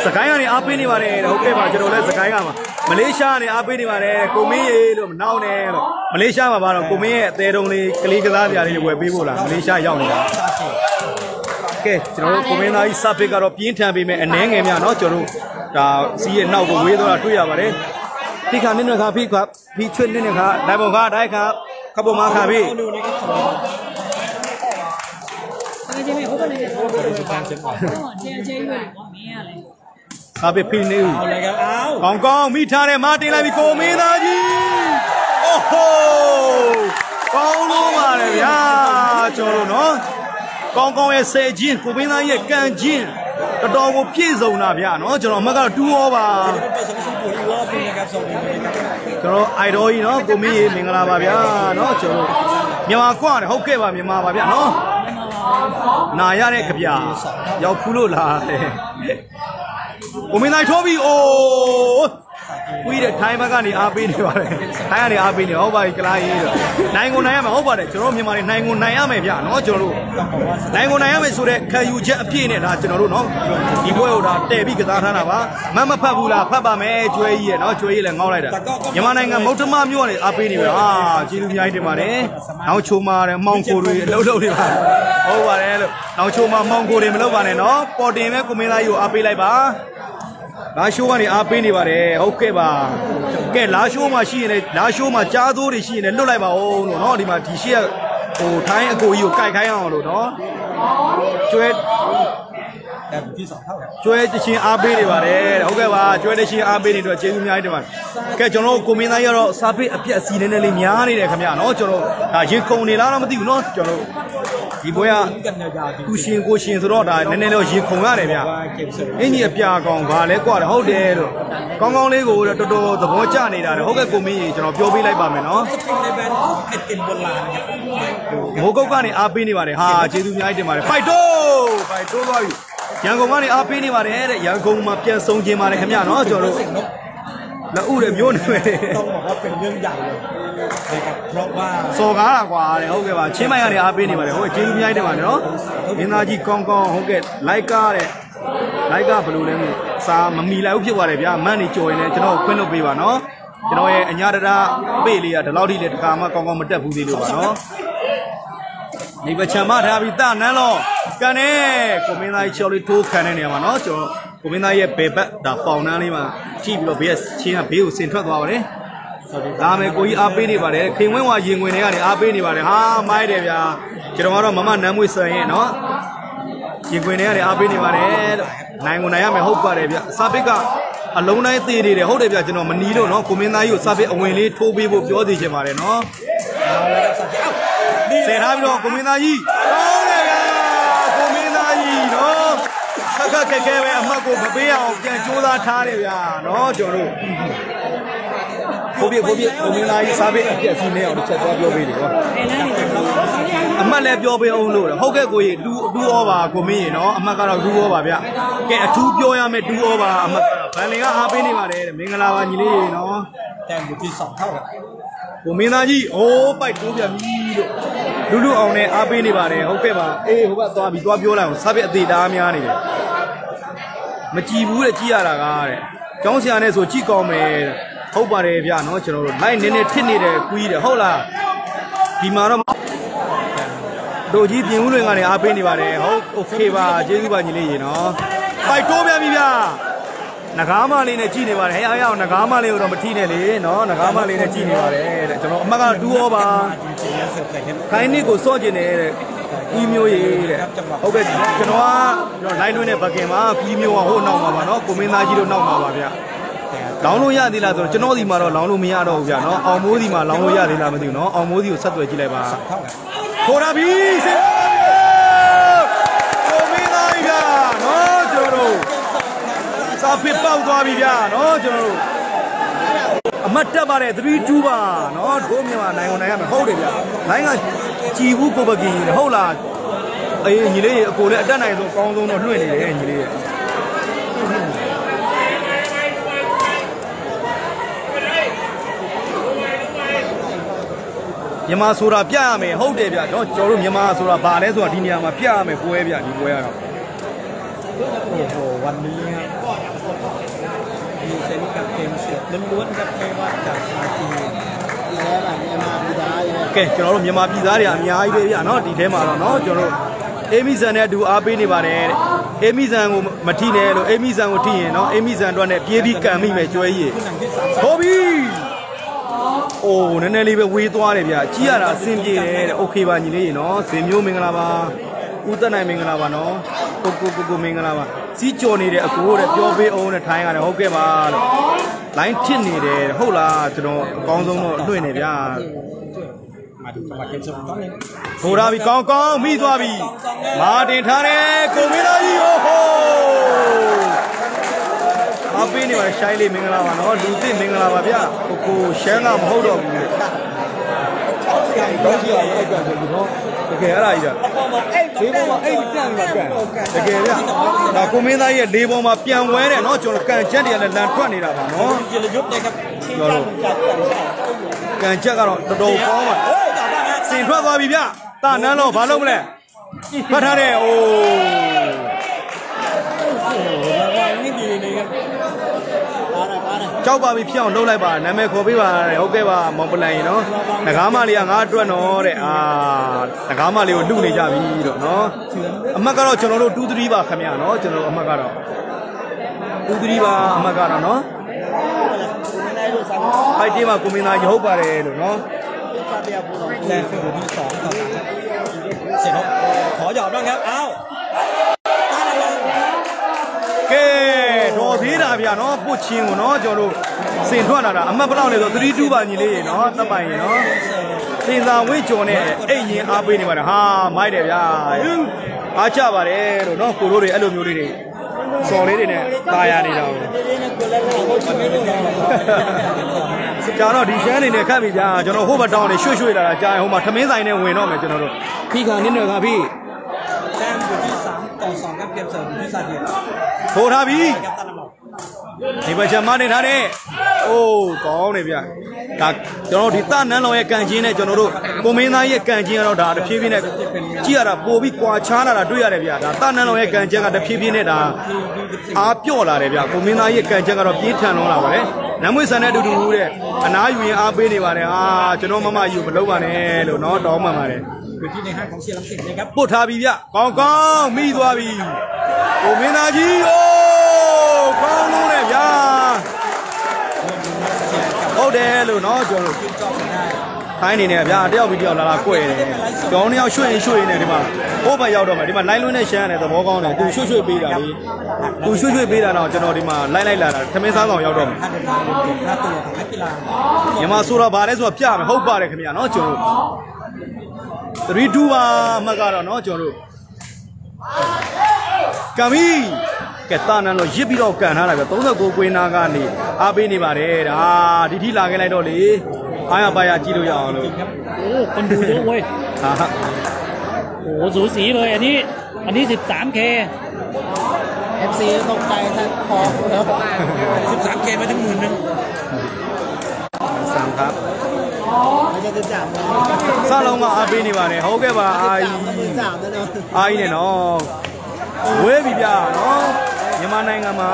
စကိုင်းကနေအားပေးနေပါတယ်ဟုတ်ကဲ့ပါကျွန်တော်လည်းစကိုင်းကမှာမလေးရှားကနေအားပေးနေပါတယ်ကိုမင်းရေလို့နောင်နေလို့မလေးရှားမှာပါတော့ကိုမင်းရဲ့အသေးတုံးလေးကလေးကစားပြားလေးဝယ်ပေးဖို့လားမလေးရှားရောက်နေတာကဲကျွန်တော်တို့ကိုမင်းသားကြီးစပစ်ကတော့ပြင်းထန်ပေးမယ်အနှဲငယ်များနော်ကျွန်တော်တို့ ဒါစီးရဲ့နောက်ကိုဝေးသွားတာတွေ့ရပါတယ်ဖိခါနင်းနခါဖိခါဖိချွတ်နင်းနခါဒိုင်ဘုံခါဒိုင်ခါခပ်ပေါ်မှာခါဖိ เอาดูนะครับสอง တကယ်ချင်းမဟုတ်ပါနဲ့တော့ เป็นการเช็คก่อน ကျဲကျဲရွယ်ကွာမင်းရလဲ ခါဖိဖိနေဦး เอาเลยครับเอา ကောင်းကောင်းမိထားတဲ့မတင်လိုက်ပြီကိုမင်းသားကြီးအိုးဟိုးကောင်းလို့ပါလေဗျာကျွန်တော်တို့နော်ကောင်းကောင်းရဲ့ဆယ်ချင်းကိုမင်းသားကြီးရဲ့ကန်ချင်း တော်တော်ကိုပြည့်စုံတာဗျာနော်ကျွန်တော်အမကတော့2 over ကျွန်တော် idol ကြီးနော်ကိုမင်းကြီးမင်္ဂလာပါဗျာနော်ကျွန်တော်မြန်မာကွာတယ်ဟုတ်ကဲ့ပါမြန်မာပါဗျာနော်နာရတဲ့ကြပြရောက်ဖူးလို့လာတယ်ကိုမင်းနိုင်ထိုးပြီအိုး ပြီးတဲ့ထိုင်းဘက်ကနေအားပေးနေပါတယ်ထိုင်းကနေအားပေးနေဟုတ်ပါပြီကလားကြီးတော့နိုင်ကုန်နိုင်ရမှာဟုတ်ပါတယ်ကျွန်တော်တို့မြန်မာတွေနိုင်ကုန်နိုင်ရမယ်ဗျာနော်ကျွန်တော်တို့နိုင်ကုန်နိုင်ရမယ်ဆိုတဲ့ခံယူချက်အပြည့်နဲ့ဒါကျွန်တော်တို့နော်ဒီပွဲကိုဒါတဲ့ပြီးကစားထားတာပါမမဖတ်ဘူးလားဖတ်ပါမယ်ကျွဲကြီးရဲ့နော်ကျွဲကြီးလည်းငေါက်လိုက်တာမြန်မာနိုင်ငံမုတ်တမမြို့ကနေအားပေးနေပြီဟာကျေးဇူးအများကြီးတင်ပါတယ်နောက်ချိုမာတယ်မောင်ကိုတွေအလုပ်လုပ်နေပါဟုတ်ပါတယ်လို့နောက်ချိုမာမောင်ကိုတွေမလုပ်ပါနဲ့နော်ပေါ်တင်ပဲကိုမင်းသားကြီးကိုအားပေးလိုက်ပါ လာရှိုးကနေအားပေးနေပါတယ်ဟုတ်ကဲ့ပါကဲလာရှိုးမှာရှိရင်လည်းလာရှိုးမှာကြားသိုးတွေရှိရင်လည်းလွတ်လိုက်ပါဦးလို့နော်ဒီမှာဒီရှိရဟိုထိုင်းအကိုကြီးကိုကြိုက်ခိုင်းအောင်လို့နော်ကျွဲကျွဲတချင်းအားပေးနေပါတယ်ဟုတ်ကဲ့ပါကျွဲတချင်းအားပေးနေတော့ကျေးဇူးများတင်ပါတယ်ကဲကျွန်တော်ကိုမင်းသားရတော့စာပေအပြက်အစီနည်းနည်းလေးများနေတယ်ခင်ဗျာနော်ကျွန်တော်ဒါရေကုန်နေလားတော့မသိဘူးနော်ကျွန်တော် ဒီပွဲကကူရှင်ကိုရှင်ဆိုတော့ဒါနည်းနည်းတော့ရေခုံရတယ်ဗျအင်းကြီးအပြာကောင်ဗာလဲကွာတယ်ဟုတ်တယ်လို့ကောင်းကောင်းလေးကိုတော့တော်တော်သဘောကျနေတာတယ်ဟုတ်ကဲ့ကိုမင်းကြီးကျွန်တော်ပြောပေးလိုက်ပါမယ်နော်မိုးကုတ်ကနေအားပေးနေပါတယ်ဟာကျေးဇူးအများကြီးတင်ပါတယ်ဖိုက်တိုးဖိုက်တိုးသွားပြီရန်ကုန်ကနေအားပေးနေပါတယ်တဲ့ရန်ကုန်မှာပြန်ဆုံးခြင်းပါတယ်ခင်ဗျာနော်ကျွန်တော်တို့ လက်ဥတွေမျိုးနေတယ် ต้องบอกว่าเป็นเรื่องใหญ่เลยนะครับเพราะว่า စော်ကားတာကွာတဲ့ဟုတ်ကဲ့ပါချင်းမိုင်ကနေအားပေးနေပါတယ်ဟုတ်ကဲ့ကျေးဇူးအများကြီးတင်ပါတယ်နော်မင်းသားကြီးကောင်းကောင်းဟုတ်ကဲ့လိုက်ကားတဲ့လိုက်ကဘယ်လိုလဲမသိစာမမီလိုက်ဘူးဖြစ်သွားတယ်ဗျာမန့်နေကြော်ရင်လည်းကျွန်တော်ခွင့်လုပ်ပေးပါနော်ကျွန်တော်ရဲ့အညာတရာပေ့လေးကဒီလောက်ထိလည်းတခါမှကောင်းကောင်းမတက်ဘူးသေးလို့ပါနော်နေပချံမထားပြီးတနန်းလောကန်နေကိုမင်းသားကြီးချော်လေးထိုးခံတဲ့နေရာမှာနော်ကျွန်တော် ကိုမင်းသားရဲ့ဘယ်ဘက်ဒါပေါင်နှန်းလေးမှာထိပြီးတော့ဘေးကချင်းကဘေးကိုဆင်ထွက်သွားပါတယ်ဒါမယ်ကိုကြီးအားပေးနေပါတယ်ခင်ဝင်းဝါရင်ဝင်တွေကနေအားပေးနေပါတယ်ဟာမိုက်တယ်ဗျာကျွန်တော်ကတော့မမနမ်းမွေးဆွေရင်နော်ရင်ခွင်တွေကနေအားပေးနေပါတယ်လို့နိုင်ကိုနိုင်ရမယ်ဟုတ်ပါတယ်ဗျစာပစ်ကအလုံးတိုင်းသေးနေတယ်ဟုတ်တယ်ဗျကျွန်တော်မနီးလို့နော်ကိုမင်းသားကြီးကိုစာပစ်အဝင်လေးထိုးပေးဖို့ပြောစီချင်ပါတယ်နော်ဆယ်ထားပြီးတော့ကိုမင်းသားကြီးဟုတ်တယ် အခက်ခက်ခဲပဲအမှတ်ကိုမပေးအောင်ပြန်ကြိုးစားထားတယ်ဗျာနော်ကျွန်တော်တို့ဘိုးပြဘိုးပြဘုံမင်းလာကြီးစားပေးအပြည့်အစုံနဲ့အောင်တစ်ချက်သွားပြောပေးတယ်ကွာအမှတ်လည်းပြောပေးအောင်လို့ဟုတ်ကဲ့ကိုကြီးလူဒူဩပါကိုမင်းရေနော်အမှတ်ကတော့ဒူဩပါဗျကဲအထူးပြောရမယ်ဒူဩပါအမှတ်ဗန်လင်ကအားပေးနေပါတယ်မင်္ဂလာပါညီလေးရေနော်တန်ကိုပြဆောင်ထောက်တာကိုမင်းသားကြီးအိုးပိုက်တိုးပြန်ပြီလို့လူလူအောင်နဲ့အားပေးနေပါတယ်ဟုတ်ကဲ့ပါအေးဟိုဘက်သွားပြီသွားပြောလိုက်အောင်စားပြအသေးသားများနေတယ် မကြည်ဘူးတဲ့ကြည်ရတာကတဲ့ကျောင်းဆရာနဲ့ဆိုကြည်ကောင်းမယ်တဲ့ဟုတ်ပါတယ်ဗျာနော်ကျွန်တော်တို့ live နည်းနည်းဖြစ်နေတယ်ကွီးတယ်ဟုတ်လားဒီမှာတော့တို့ကြီးပြင်ဦးလွင်ကနေအားပေးနေပါတယ်ဟုတ် okay ပါကျေးဇူးပါညီလေးရေနော်ပိုက်တိုးပြန်ပြီဗျာနဂါးမလေးနဲ့ကြည်နေပါတယ်ဟဲ့အားရအောင်နဂါးမလေးကိုတော့မထိနဲ့လေနော်နဂါးမလေးနဲ့ကြည်နေပါတယ်တဲ့ကျွန်တော်အမှတ်က2 over ခိုင်းနစ်ကိုစော့ကျင်တယ်တဲ့ ကွီးမျိုးရေးတဲ့ဟုတ်ကဲ့ကျွန်တော်ကကျွန်တော် line လွှင့်တဲ့ဘကင်မှာကွီးမျိုးကဟိုနောက်မှာပါနော်ကိုမင်းသားကြီးတို့နောက်မှာပါဗျလောင်းလို့ရသေးလားဆိုတော့ကျွန်တော်ဒီမှာတော့လောင်းလို့မရတော့ဘူးဗျာနော်အောင်မိုးဒီမှာလောင်းလို့ရသေးလားမသိဘူးနော်အောင်မိုးဒီကိုဆက်သွယ်ကြည့်လိုက်ပါခေါ်တာပြီစေကိုမင်းသားကြီးဗျာနော်ကျွန်တော်တို့စာပစ်ပေါက်သွားပြီဗျာနော်ကျွန်တော်တို့အမတ်တက်ပါတယ်3 2ပါနော်တို့မြန်မာနိုင်ငံနိုင်ငံမှာဟုတ်တယ်ဗျာနိုင်ငံ ကြည်ဘူးကိုပကင်ကြီးဟုတ်လားအေးညီလေးရေအကိုလည်းအတက်နိုင်ဆုံးအကောင်းဆုံးတော့လွှင့်နေတယ်ညီလေးရေမြန်မာဆိုတာပြရမယ်ဟုတ်တယ်ဗျเนาะကျွန်တော်တို့မြန်မာဆိုတာဘာလဲဆိုတာဒီနေရာမှာပြရမယ်ပွဲဗျဒီပွဲကတော့ โอ้โหวันนี้ครับมีเซนส์กับเกมเสียบล้วนๆครับไม่ว่าจากชาคี แล้วแบบมาพิดาอย่าง ကဲကျွန်တော်တို့မြန်မာပြည်သားတွေအများကြီးပဲဗျเนาะဒီထဲမှာတော့เนาะကျွန်တော်တို့အေမီဇန်နဲ့အတူအားပေးနေပါတယ်တဲ့အေမီဇန်ကိုမထိနဲ့လို့အေမီဇန်ကိုထိရင်เนาะအေမီဇန်အတွက်နဲ့ပြေးပြီးကန်မိမယ်ကျွဲကြီး ผู้นำที่สาม ဟုတ်ပြီအိုးနည်းနည်းလေးပဲဝေးသွားတယ်ဗျကြီးရတာအဆင်ပြေတယ်တဲ့โอเคပါညီလေးရေနော်ဇင်မျိုးမင်္ဂလာပါဦးသက်နိုင်မင်္ဂလာပါနော်ကိုကိုကိုကိုမင်္ဂလာပါစီးကြော်နေတဲ့အကိုတဲ့ပြောပေးအောင်တဲ့ထိုင်းရတယ်ဟုတ်ကဲ့ပါလို့လိုင်းထစ်နေတယ်ဟုတ်လားကျွန်တော်အကောင်းဆုံးတော့လွှင့်နေဗျာ မာဒီကလာကင်ဆယ်တောင်းနေဟိုရာပြီကောင်းကောင်းမိသွားပြီမာတင်ထားတယ်ကိုမင်းသားကြီးဟိုဟိုအပေးနေပါရှိုင်းလေးမင်္ဂလာပါနော်လူသစ်မင်္ဂလာပါဗျကိုကိုရှမ်းကမဟုတ်တော့ဘူးတော့ကြည့်ရအောင်အဲ့ကဆိုတော့တကယ်အဲ့ဒါကြီးကအပေါ်မှာအဲ့ဒီပေါ်မှာအဲ့ပြန်လာကန်တကယ်ဗျဒါကိုမင်းသားရဲ့လေးပေါ်မှာပြန်ဝဲတယ်နော်ကျွန်တော်ကန်ချက်တွေကလည်းလန်ထွက်နေတာပါနော်ကျွန်တော်ရုပ်တိုက်ကချင်းကန်ချက်ကန်ချက်ကတော့တော်တော်ကောင်းပါ ရှင်ထွက်သွားပြီဗျတာနန်းလုံးဘာလုပ်မလဲဖတ်ထားတယ်အိုးကြောက်ပါပြီဖြစ်အောင်လုပ်လိုက်ပါနာမည်ခေါ်ပေးပါတဲ့ဟုတ်ကဲ့ပါမောင်ပလိုင်နော်ငကားမလေးကငါအတွက်နော်တဲ့အာငကားမလေးကိုလှုပ်နေကြပြီတော့နော်အမတ်ကတော့ကျွန်တော်တို့2 3ပါခင်ဗျာနော်ကျွန်တော်တို့အမတ်ကတော့2 3ပါအမတ်ကတော့နော်ဖိုက်တေးမှာကိုမင်းသားရဟုတ်ပါတယ်လို့နော် แต้มอยู่ที่สองต่อสามครับเสร็จแล้วขอหยอดบ้างครับ เอ้าต้านอะไร ဗျာနော်ပုတ်ချင်းကိုနော်ကျွန်တော်တို့စင်ထွက်လာတာအမှတ်ဘယ်လောက်လဲဆို3 2ပါညီလေးရေနော်တပ်ပိုင်ရေနော်စင်သာဝင်းကျော်နဲ့အိတ်ရင်အားပေးနေပါတာဟာမိုက်တယ်ဗျာအားချပါတယ်လို့နော်ကိုတို့တွေအဲ့လိုမျိုးလေးတွေစော်လေးတွေနဲ့ตายရနေတာကို ကျွန်တော်ဒီရှမ်းနေနဲ့ခတ်ပြီဗျာကျွန်တော်ဟိုဘက်တောင်းနေရွှေ့ရွှေ့လာတာကြာရင်ဟိုမှာထမင်းဆိုင်နဲ့ဝင်တော့မယ်ကျွန်တော်တို့ခိခါနင်းတယ်ခါပြီတန်ဘူဒီဆန်တောင်ဆောင်ကပြတ်ဆောင်ဒီစားတယ်ထိုးထားပြီဒီဘက်ချက်မနေထားတဲ့အိုးကောင်းနေဗျာဒါကျွန်တော်ဒီတနန်းလောင်ရဲ့ကန်ချင်းနဲ့ကျွန်တော်တို့ကိုမင်းသားရဲ့ကန်ချင်းကတော့ဒါတစ်ဖြည်းဖြည်းနဲ့ကြည့်ရတာပိုပြီးကွာချားလာတာတွေ့ရတယ်ဗျာဒါတနန်းလောင်ရဲ့ကန်ချက်ကတစ်ဖြည်းဖြည်းနဲ့ဒါအားပြော့လာတယ်ဗျာကိုမင်းသားရဲ့ကန်ချက်ကတော့ပြေးထန်လွန်လာပါတယ် နမွေဆန်တဲ့အတူတူတဲ့အနာယူရင်အားပေးနေပါတယ်အာကျွန်တော်မမယူမလုပ်ပါနဲ့လို့နော်တောင်းပန်ပါတယ်ဒီနေ့ဟာကောင်းရှင်းလမ်းရှင်းတယ်ကပုတ်ထားပြီဗျကောင်းကောင်းမိသွားပြီကိုမင်းသားကြီးအိုးကောင်းလို့လေဗျာဟုတ်တယ်လို့နော်ကျွန်တော် ထိုင်းနေနေဗျာတယောက်ပြီးတယောက်လာလာကွဲ့တယ်ကျောင်းတယောက်ရွှေ့ရင်ရွှေ့ရင်နဲ့ဒီမှာဟိုဘက်ရောက်တော့မှဒီမှာ line လုံးနဲ့ရှမ်းရတယ်သဘောကောင်းတယ်သူရွှေ့ရွှေ့ပေးတာလေသူရွှေ့ရွှေ့ပေးတာတော့ကျွန်တော်ဒီမှာ line လိုက်လာတာသမင်းစားဆောင်ရောက်တော့မှမြန်မာဆိုတော့ဗာလဲဆိုတော့ပြမယ်ဟုတ်ပါတယ်ခင်ဗျာနော်ကျွန်တော်တို့3 2ပါအမှတ်ကတော့နော်ကျွန်တော်တို့ကမီကဲတာနန်တော့ရစ်ပြီးတော့ကန်ထားတာပဲ39ကွင်းနာကနေအားပေးနေပါတယ်ဒါဒီထိလာခဲ့လိုက်တော့လေ အားရပါရကြည့်လို့ရအောင်လို့ โอ้คนดูเยอะเว้ย ဟာဟာ โอ้สูสีเลยอันนี้ อันนี้ 13K เอฟซีตกใจท่านพอแล้ว 13เกมมาทั้งหมื่นหนึง စံครับ ไม่ใช่จะจับนะ စလုံးကအားပေးနေပါတယ်ဟုတ်ကဲ့ပါအာကြီး มือสามแล้วเนาะ အားကြီးနဲ့နော်ဝဲပြီဗျာနော် မြန်မာနိုင်ငံမှာ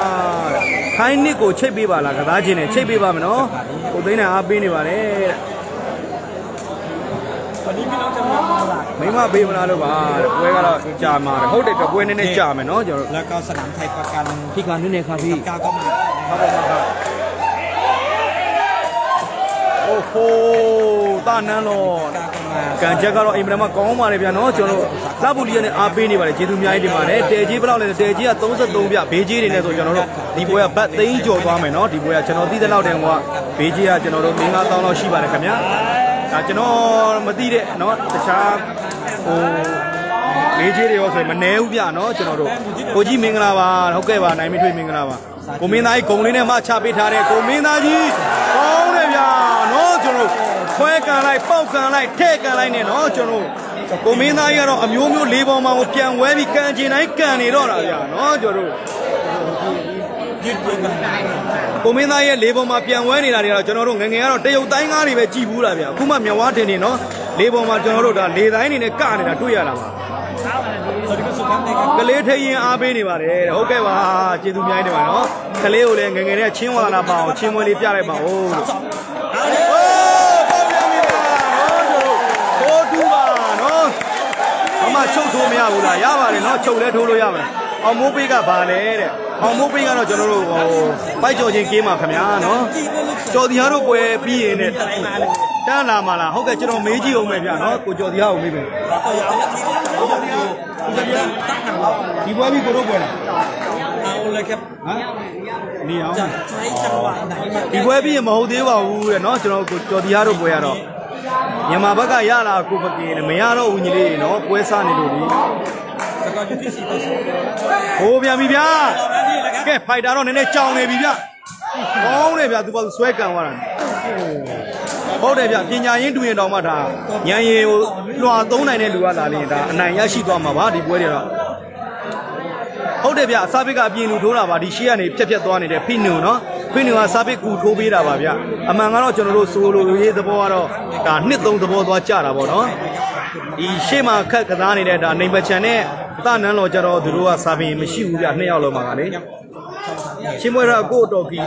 ခိုင်းနစ်ကိုချိတ်ပေးပါလားကစားခြင်းနဲ့ချိတ်ပေးပါမယ်နော်ကိုသိန်းနဲ့အားပေးနေပါတယ်တဲ့ วันนี้พี่น้องจะมามาหลัก မိမပေးမလားလို့ပါတဲ့ပွဲကတော့ကြာမှာတယ်ဟုတ်တယ်ကပွဲနည်းနည်းကြာမယ်နော်ကျွန်တော်တို့ แล้วก็สนามไทยประกัน พี่การนี่เนี่ยครับพี่ กับก้าวก็มา ครับผมครับโอ้โหတာနန်းတော့ ก้าวก็มา ကန်ချက်ကတော့အိမ်မမှာကောင်းပါလေဗျာနော်ကျွန်တော်တို့လပူလီရနဲ့အားပေးနေပါတယ်ကျေးဇူးအများကြီးတင်ပါတယ်တဲကြီးဘယ်လောက်လဲတဲကြီးက33ပြဘေးကြီးတွေနဲ့ဆိုကျွန်တော်တို့ဒီပွဲကဘတ်သိန်းကျော်သွားမယ်နော်ဒီပွဲကကျွန်တော်သိတဲ့လောက်တည်းကဘေးကြီးကကျွန်တော်တို့မင်း9000လောက်ရှိပါတယ်ခင်ဗျာဒါကျွန်တော်မသိတဲ့နော်တခြားဟိုဘေးကြီးတွေရောဆိုရင်မနှဲဘူးဗျာနော်ကျွန်တော်တို့ကိုကြီးမင်္ဂလာပါဟုတ်ကဲ့ပါနိုင်မထွေးမင်္ဂလာပါကိုမင်းသားကြီးဂုံလေးနဲ့မှချပေးထားတဲ့ကိုမင်းသားကြီးကောင်းတယ်ဗျာနော်ကျွန်တော်တို့ ခွဲကန်လိုက်ပေါက်ကန်လိုက်ထဲ့ကန်လိုက်နဲ့နော်ကျွန်တော်ကိုမင်းသားကြီးကတော့အမျိုးမျိုးလေးပေါ်မှာကိုပြန်ဝဲပြီးကန်ချင်တိုင်းကန်နေတော့တာဗျာနော်ကျွန်တော်ကိုမင်းသားရဲ့လေးပေါ်မှာပြန်ဝဲနေတာတွေကတော့ကျွန်တော်တို့ငငယ်ကတော့တရုတ်တိုင်းကားတွေပဲကြည်ဘူးလားဗျာအခုမှမြဝတင်နေနော်လေးပေါ်မှာကျွန်တော်တို့ဒါလေတိုင်းနေနဲ့ကနေတာတွေ့ရတာပါကလေးထရင်အားပေးနေပါတယ်ဟုတ်ကဲ့ပါကျေးဇူးများနေပါနော်ကလေးကိုလည်းငငယ်နဲ့ချင်းဝါလာပါအောင်ချင်းမွေးလေးပြလိုက်ပါဦး ထိုးမရဘူးလားရပါတယ်နော်ချုပ်လဲထိုးလို့ရမယ်အောင်မိုးပေးကဘာလဲတဲ့အောင်မိုးပေးကတော့ကျွန်တော်တို့ဟိုပိုက်ကြော်ချင်းကင်းပါခင်ဗျာနော်ကြော်တီဟာတို့ပွဲပြီးရင်နဲ့တန်းလာမှာလားဟုတ်ကဲ့ကျွန်တော်မေးကြည့်အောင်မယ်ဗျာနော်ကိုကြော်တီဟာကိုမေးမယ်ဒီပွဲပြီးကိုတို့ပွဲလားအောင်လည်းခက်ဟမ်နေအောင်ဒီပွဲပြီးရင်မဟုတ်သေးပါဘူးတဲ့နော်ကျွန်တော်ကိုကြော်တီဟာတို့ပွဲကတော့ မြန်မာဘက်ကရလာကိုပကင်းမရတော့ဦးညီလေးနော်ပွဲစားနေလို့ဒီဟိုပြန်ပြီဗျာကဲဖိုက်တာတော့နည်းနည်းကြောင်နေပြီဗျာကောင်းတယ်ဗျာသူကဆွဲကန်သွားတာဟုတ်တယ်ဗျပညာရင်းတူရင်တောင်မှဒါညံရည်ကိုလွှာသုံးနိုင်တဲ့လူကလာရင်ဒါအနိုင်ရရှိသွားမှာပါဒီပွဲတွေတော့ဟုတ်တယ်ဗျအစားပိကအပြင်လူထိုးတာပါဒီရှေ့ကနေဖြက်ဖြက်သွားနေတဲ့ဖိနူနော် ဖိနူကစာပစ်ကူထိုးပေးတာပါဗျအမှန်ကတော့ကျွန်တော်တို့ဆိုလိုရေးသဘောကတော့ဒါနှစ်သုံးသဘောသွားကြတာပေါ့နော်ဒီရှေ့မှာခက်ကစားနေတဲ့ဒါနေပချန်နဲ့တနန်းလော်ကြတော့သူတို့ကစာပင်မရှိဘူးဗျနှစ်ယောက်လုံးမှာကလေချင်းမွေးရကိုတော်ကီ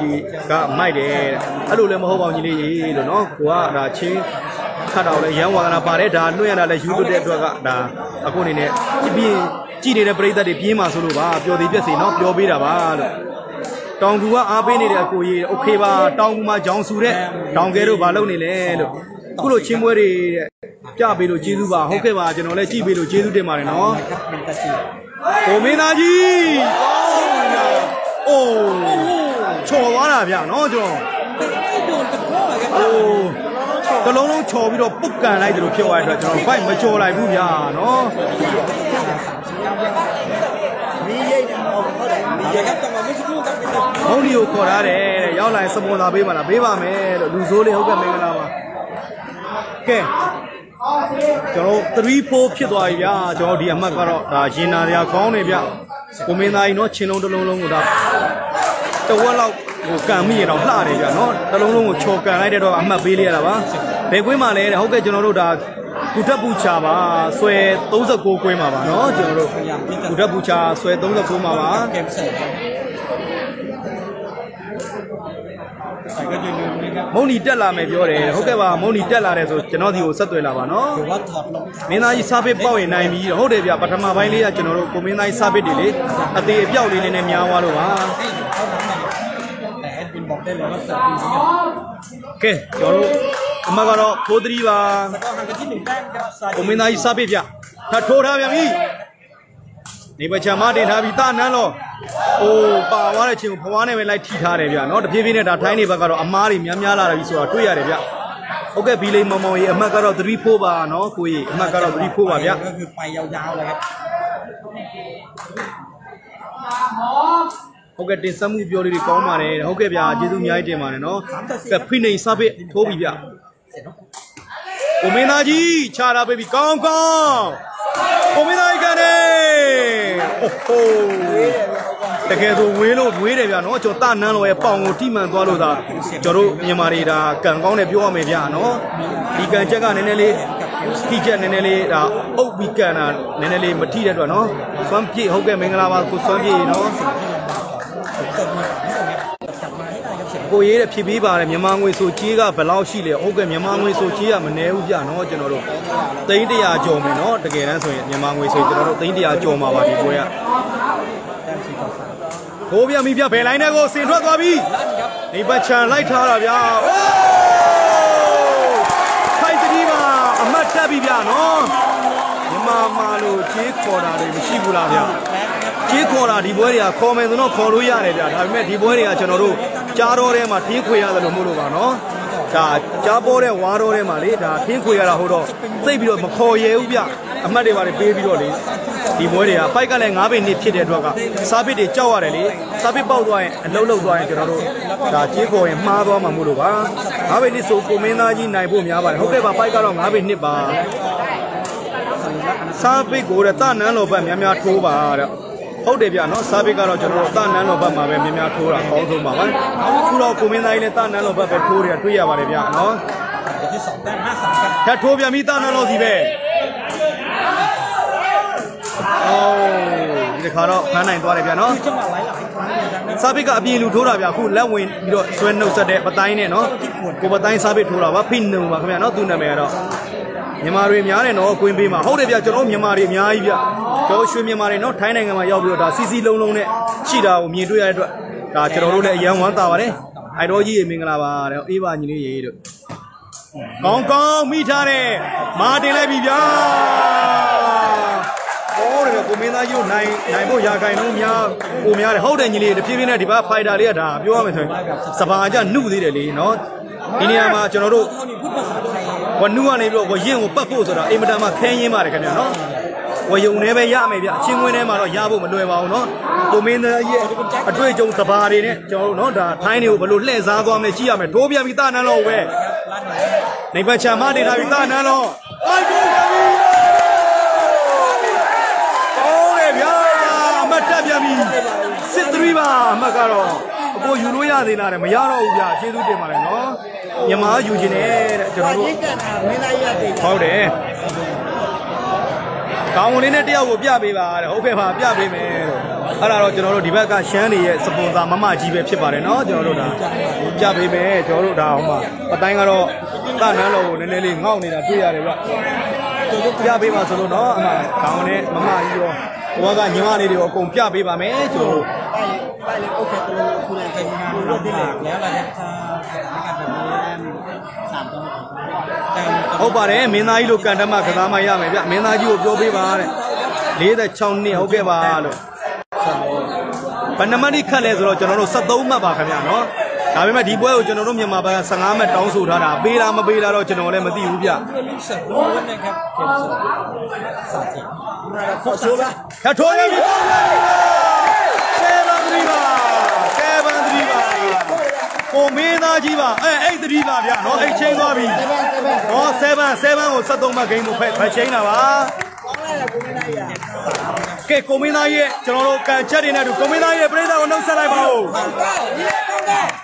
ကမိုက်တယ်တဲ့အဲ့လိုလည်းမဟုတ်ပါဘူးညီလေးရေလို့နော်ကိုကဒါချင်းခတ်တော့လဲရန်ဝါဒနာပါတယ်ဒါနှွှဲရတာလဲယူလို့တဲ့အတွက်ကဒါအခုအနေနဲ့ကြည့်ပြီးကြည့်နေတဲ့ပရိသတ်တွေပြင်းပါဆိုလို့ပါပျော်သေးပြက်စီနော်ပြောပေးတာပါလို့ တောင်ကူကအားပေးနေတဲ့အကိုကြီးโอเคပါတောင်ကူမှာဂျောင်ဆူတဲ့တောင်ကဲတို့ဘာလုပ်နေလဲလို့ခုလိုချင်းမွေးတွေတဲ့ပြပေးလို့ကျေးဇူးပါဟုတ်ကဲ့ပါကျွန်တော်လည်းကြည့်ပေးလို့ကျေးဇူးတင်ပါတယ်နော် ครับเป็นตาชี ကိုမင်းသားကြီးကောင်းပါအိုး ချော်သွားတာဗျနော်ကျွန်တော် โดนตะก้อครับ ဟိုတလုံးလုံးချော်ပြီးတော့ပုတ်ကန်လိုက်တယ်လို့ဖြစ်သွားတဲ့အတွက်ကျွန်တော်ဘိုက်မချော်လိုက်ဘူးဗျာနော် มีเย่เนี่ยมองเขา မုံဒီကိုခေါ်ထားတယ်တဲ့ရောက်လာရင်စပွန်ဆာပေးပါလားပေးပါမယ်လို့လူဆိုးလေးဟုတ်ကဲ့မင်္ဂလာပါကဲကျွန်တော်3 4ဖြစ်သွားပြီဗျာကျွန်တော်ဒီအမှတ်ကတော့ဒါရင်နာရကောင်းနေဗျကိုမင်းသားကြီးနော်ချင်းလုံးတစ်လုံးလုံးကိုဒါတဝက်လောက်ဟိုကန်မိရတော့လှတယ်ဗျနော်တစ်လုံးလုံးကိုချော်ကန်လိုက်တဲ့တော့အမှတ်ပေးလိုက်ရတာပါဘယ်ကွင်းမှာလဲတဲ့ဟုတ်ကဲ့ကျွန်တော်တို့ဒါကုတက်ပူချာပါဆွဲ39ကွင်းမှာပါနော်ကျွန်တော်တို့ พยายามที่จะ ကုတက်ပူချာဆွဲ39မှာပါ မုံနီတက်လာမယ်ပြောတယ်ဟုတ်ကဲ့ပါမုံနီတက်လာတယ်ဆိုကျွန်တော်ဒီကိုဆက်သွယ်လာပါနော် ถือว่าถอดลง မင်းသားကြီးစားပစ်ပေါက်ရင်နိုင်ပြီဟုတ်တယ်ဗျပထမပိုင်းလေးကကျွန်တော်တို့ကိုမင်းသားကြီးစားပစ်တွေလေအသေးအပြောက်လေးနည်းနည်းများသွားလို့ပါ ให้เท่านั้นนะครับแต่แอดมินบอกได้เลยว่าเสิร์ฟดีนะครับ ကဲကျွန်တော်တို့အမကတော့ဖိုးသီးပါ แล้วก็ห่างกันที่หนึ่งแต้มครับซา ကိုမင်းသားကြီးစားပစ်ဗျထပ်ထိုးထားပြန်ပြီ နေပချံမတင်ထားပြီးတနန်းတော့အိုးပါသွားတဲ့ချင်းကိုဖွားနဲ့ပဲလိုက်ထိထားတယ်ဗျာနော်တပြေးပြေးနဲ့ဒါထိုင်းနေဘက်ကတော့အမားတွေများများလာတာပြီဆိုတာတွေ့ရတယ်ဗျာဟုတ်ကဲ့ဘီလိမ်မောင်မောင်ရေအမှတ်ကတော့3-4ပါနော်ကိုကြီးအမှတ်ကတော့3-4ပါဗျာပိုင်ယောက်ျားလည်းဟုတ်ကဲ့တင်ဆက်မှုပြောလေးတွေကောင်းပါတယ်ဟုတ်ကဲ့ဗျာကျေးဇူးအများကြီးတင်ပါတယ်နော်ကဲဖိနေစပစ်ထိုးပြီဗျာကိုမင်းသားကြီးခြားတာပေးပြီကောင်းကောင်းကိုမင်းသားကြီးကနေ ဟိုဟိုတကယ်ဆိုဝေးလို့ဝေးတယ်ဗျာနော်ကျွန်တော်တနန်းလောရဲ့ပေါင်ကိုထိမှန်သွားလို့သာကျွန်တော်တို့မြန်မာတွေဒါကန်ကောင်းတယ်ပြောရမယ်ဗျာနော်ဒီကန်ချက်ကနည်းနည်းလေးထိချက်နည်းနည်းလေးဒါအုပ်ပြီးကန်တာနည်းနည်းလေးမထိတဲ့အတွက်နော်စွမ်းပြည့်ဟုတ်ကဲ့မင်္ဂလာပါကိုစွမ်းပြည့်နော် ကိုရေးတဲ့ဖြည့်ပေးပါတယ်မြန်မာငွေဆိုကြေးကဘယ်လောက်ရှိလဲဟုတ်ကဲ့မြန်မာငွေဆိုကြေးကမနည်းဘူးပြနော်ကျွန်တော်တို့300ကျော်မယ်နော်တကယ်တမ်းဆိုရင်မြန်မာငွေဆိုကျွန်တော်တို့300ကျော်မှာပါဒီပွဲကကိုပြမိပြဘယ်လိုင်းတဲ့ကိုဆင်ထွက်သွားပြီဒီပတ်ချန်လိုက်ထားတာဗျာအိုးခိုင်တတိပါအမတ်တက်ပြီဗျာနော်မြန်မာမာလို့ကြေးခေါ်တာတွေမရှိဘူးလားဗျာကြေးခေါ်တာဒီပွဲတွေကခေါ်မယ်ဆိုတော့ခေါ်လို့ရတယ်ဗျာဒါပေမဲ့ဒီပွဲတွေကကျွန်တော်တို့ ကြားတော်ထဲမှာထင်းခွေရတယ်လို့မဟုတ်လို့ပါနော်ဒါကြားပေါ်တဲ့ဝါတော်ထဲမှာလေဒါထင်းခွေရတာဟုတ်တော့သိပ်ပြီးတော့မခေါ်ရဲဘူးဗျအမှတ်တွေပါလေပေးပြီးတော့လေဒီပွဲတွေကပိုက်ကလည်း9ဘိနှစ်ဖြစ်တဲ့အတွက်ကစားပစ်တွေကြောက်ရတယ်လေစားပစ်ပေါက်သွားရင်အလုံးလုံးသွားရင်ကျွန်တော်တို့ဒါချေးခေါ်ရင်မှားသွားမှာမို့လို့ပါ9ဘိနှစ်ဆိုကိုမင်းသားကြီးနိုင်ဖို့များပါတယ်ဟုတ်ကဲ့ပါပိုက်ကတော့9ဘိနှစ်ပါစားပိတ်ကိုတဲ့တနန်းလောဘတ်များများထိုးပါတဲ့ ဟုတ်တယ်ဗျာနော်စာပေကတော့ကျွန်တော်တို့တာနန်းတော်ဘက်မှာပဲများများထိုးတာအကောင်းဆုံးပါပါအခုတော့ကိုမင်းသားကြီးလည်းတာနန်းတော်ဘက်ပဲထိုးတယ်တွေ့ရပါတယ်ဗျာနော်ထထိုးပြန်ပြီးတာနန်းတော်စီပဲအော်ဒီတစ်ခါတော့ဖမ်းနိုင်သွားတယ်ဗျာနော်စာပေကအပြေလူထိုးတာဗျာအခုလက်ဝင်ပြီးတော့ဆွဲနှုတ်ဆက်တဲ့ပတိုင်းနဲ့နော်ကိုပတိုင်းစာပေထိုးတာပါဖိနှုံပါခင်ဗျာနော်သူ့နာမည်ကတော့ မြန်မာတွေများတယ်နော်ကွင်းပေးမှာဟုတ်တယ်ဗျကျွန်တော်မြန်မာတွေအများကြီးဗျကျွန်တော်ရွှေမြန်မာတွေနော်ထိုင်းနိုင်ငံမှာရောက်ပြီးတော့ဒါစီစီလုံးလုံးနဲ့ရှိတာကိုမြင်တွေ့ရတဲ့အတွက်ဒါကျွန်တော်တို့လည်းအရန်ဝမ်းသာပါတယ်အိုင်တော်ကြီးရေမင်္ဂလာပါတဲ့အေးပါညီလေးရေတို့ကောင်းကောင်းမိထားတယ်မာတင်လိုက်ပြီဗျာဟုတ်တယ်ဗျကိုမင်းသားကြီးတို့နိုင်နိုင်ဖို့ရာခိုင်နှုန်းများပိုများတယ်ဟုတ်တယ်ညီလေးတဖြည်းဖြည်းနဲ့ဒီဘက်ဖိုက်တာလေးကဒါပြောရမယ်ဆိုရင်စပါးကြနှုတ်သေးတယ်လေနော်ဒီနေရာမှာကျွန်တော်တို့ เท่านี้พูดภาษาไทย ဝနုကနေပြီးတော့ဝရင်ကိုပတ်ဖို့ဆိုတာအင်မတန်မှခဲရင်းပါတယ်ခင်ဗျာနော်ဝယုံနေပဲရမယ်ဗျအချင်းခွင်းထဲမှာတော့ရဖို့မလွယ်ပါဘူးနော်ကိုမင်းသားရဲ့အတွေ့အကြုံစပါးတွေနဲ့ကျွန်တော်တို့နော်ဒါထိုင်းတွေကိုဘယ်လိုလှည့်စားသွားမလဲကြည့်ရမယ်ထိုးပြန်ပြီးတာနန်းလောပဲ ลั่นหน่อย နေပတ်ချာမတင်ထားပြီးတာနန်းလောအိုက်ကိုပြန်ပြီကောင်းတယ်ဗျာအမတ်တက်ပြန်ပြီစစ်သရီးပါအမတ်ကတော့အကိုယူလို့ရသေးလားတဲ့မရတော့ဘူးဗျကျေးဇူးတင်ပါတယ်နော် မြန်မာယူခြင်းနဲ့တဲ့ကျွန်တော်တို့ ยิ่งกันอ่ะไม่ได้ยาติ ဟုတ်တယ်ကောင်းဝင်လေးနဲ့တယောက်ကိုပြပေးပါတဲ့ဟုတ်ကဲ့ပါပြပေးမယ်တဲ့အဲ့ဒါတော့ကျွန်တော်တို့ဒီဘက်ကရှမ်းတွေရဲ့စပွန်ဆာမမကြီးပဲဖြစ်ပါတယ်เนาะကျွန်တော်တို့ဒါပြပေးမယ်ကျွန်တော်တို့ဒါဟိုမှာပတိုင်းကတော့တနန်းတော်ကိုနည်းနည်းလေးငေါ့နေတာတွေ့ရတယ်ဗျပြပေးပါဆိုလို့เนาะအမကောင်းနဲ့မမကြီးရောဟိုကညီမလေးတွေရောအကုန်ပြပေးပါမယ်ကျွန်တော်တို့ ได้เลยได้เลยโอเคตัวคุณอะ ဟုတ်ပါတယ်မင်းသားကြီးလိုကန်တမကစားမရမယ်ဗျမင်းသားကြီးကိုပြောပေးပါတဲ့46နှစ်ဟုတ်ကဲ့ပါလို့ ဘယ်နှမတ်တိခတ်လဲဆိုတော့ကျွန်တော်တို့73မှတ်ပါခင်ဗျာနော်ဒါပေမဲ့ဒီပွဲကိုကျွန်တော်တို့မြန်မာဘက်က15မှတ်တောင်းဆိုထားတာပေးလားမပေးလားတော့ကျွန်တော်လည်းမသိဘူးဗျ ลูกเสิร์ฟล้วนนะครับเกมเสิร์ฟสาธิตขอโชว์ละ ခတ်ထိုးရပြီဆေဗန်သရီပါဆေဗန်သရီပါ ကိုမင်းသားကြီးပါအဲအဲ့တတိပါဗျာနော်အဲ့ချိန်သွားပြီနော်7 7ကို73မှတ်ဂိမ်းကိုဖက်ဖက်ချိန်တာပါကဲကိုမင်းသားရဲ့ကျွန်တော်တို့ကန်ချက်တွေနဲ့တူကိုမင်းသားရဲ့ပြိဿကိုနှုတ်ဆက်လိုက်ပါဦး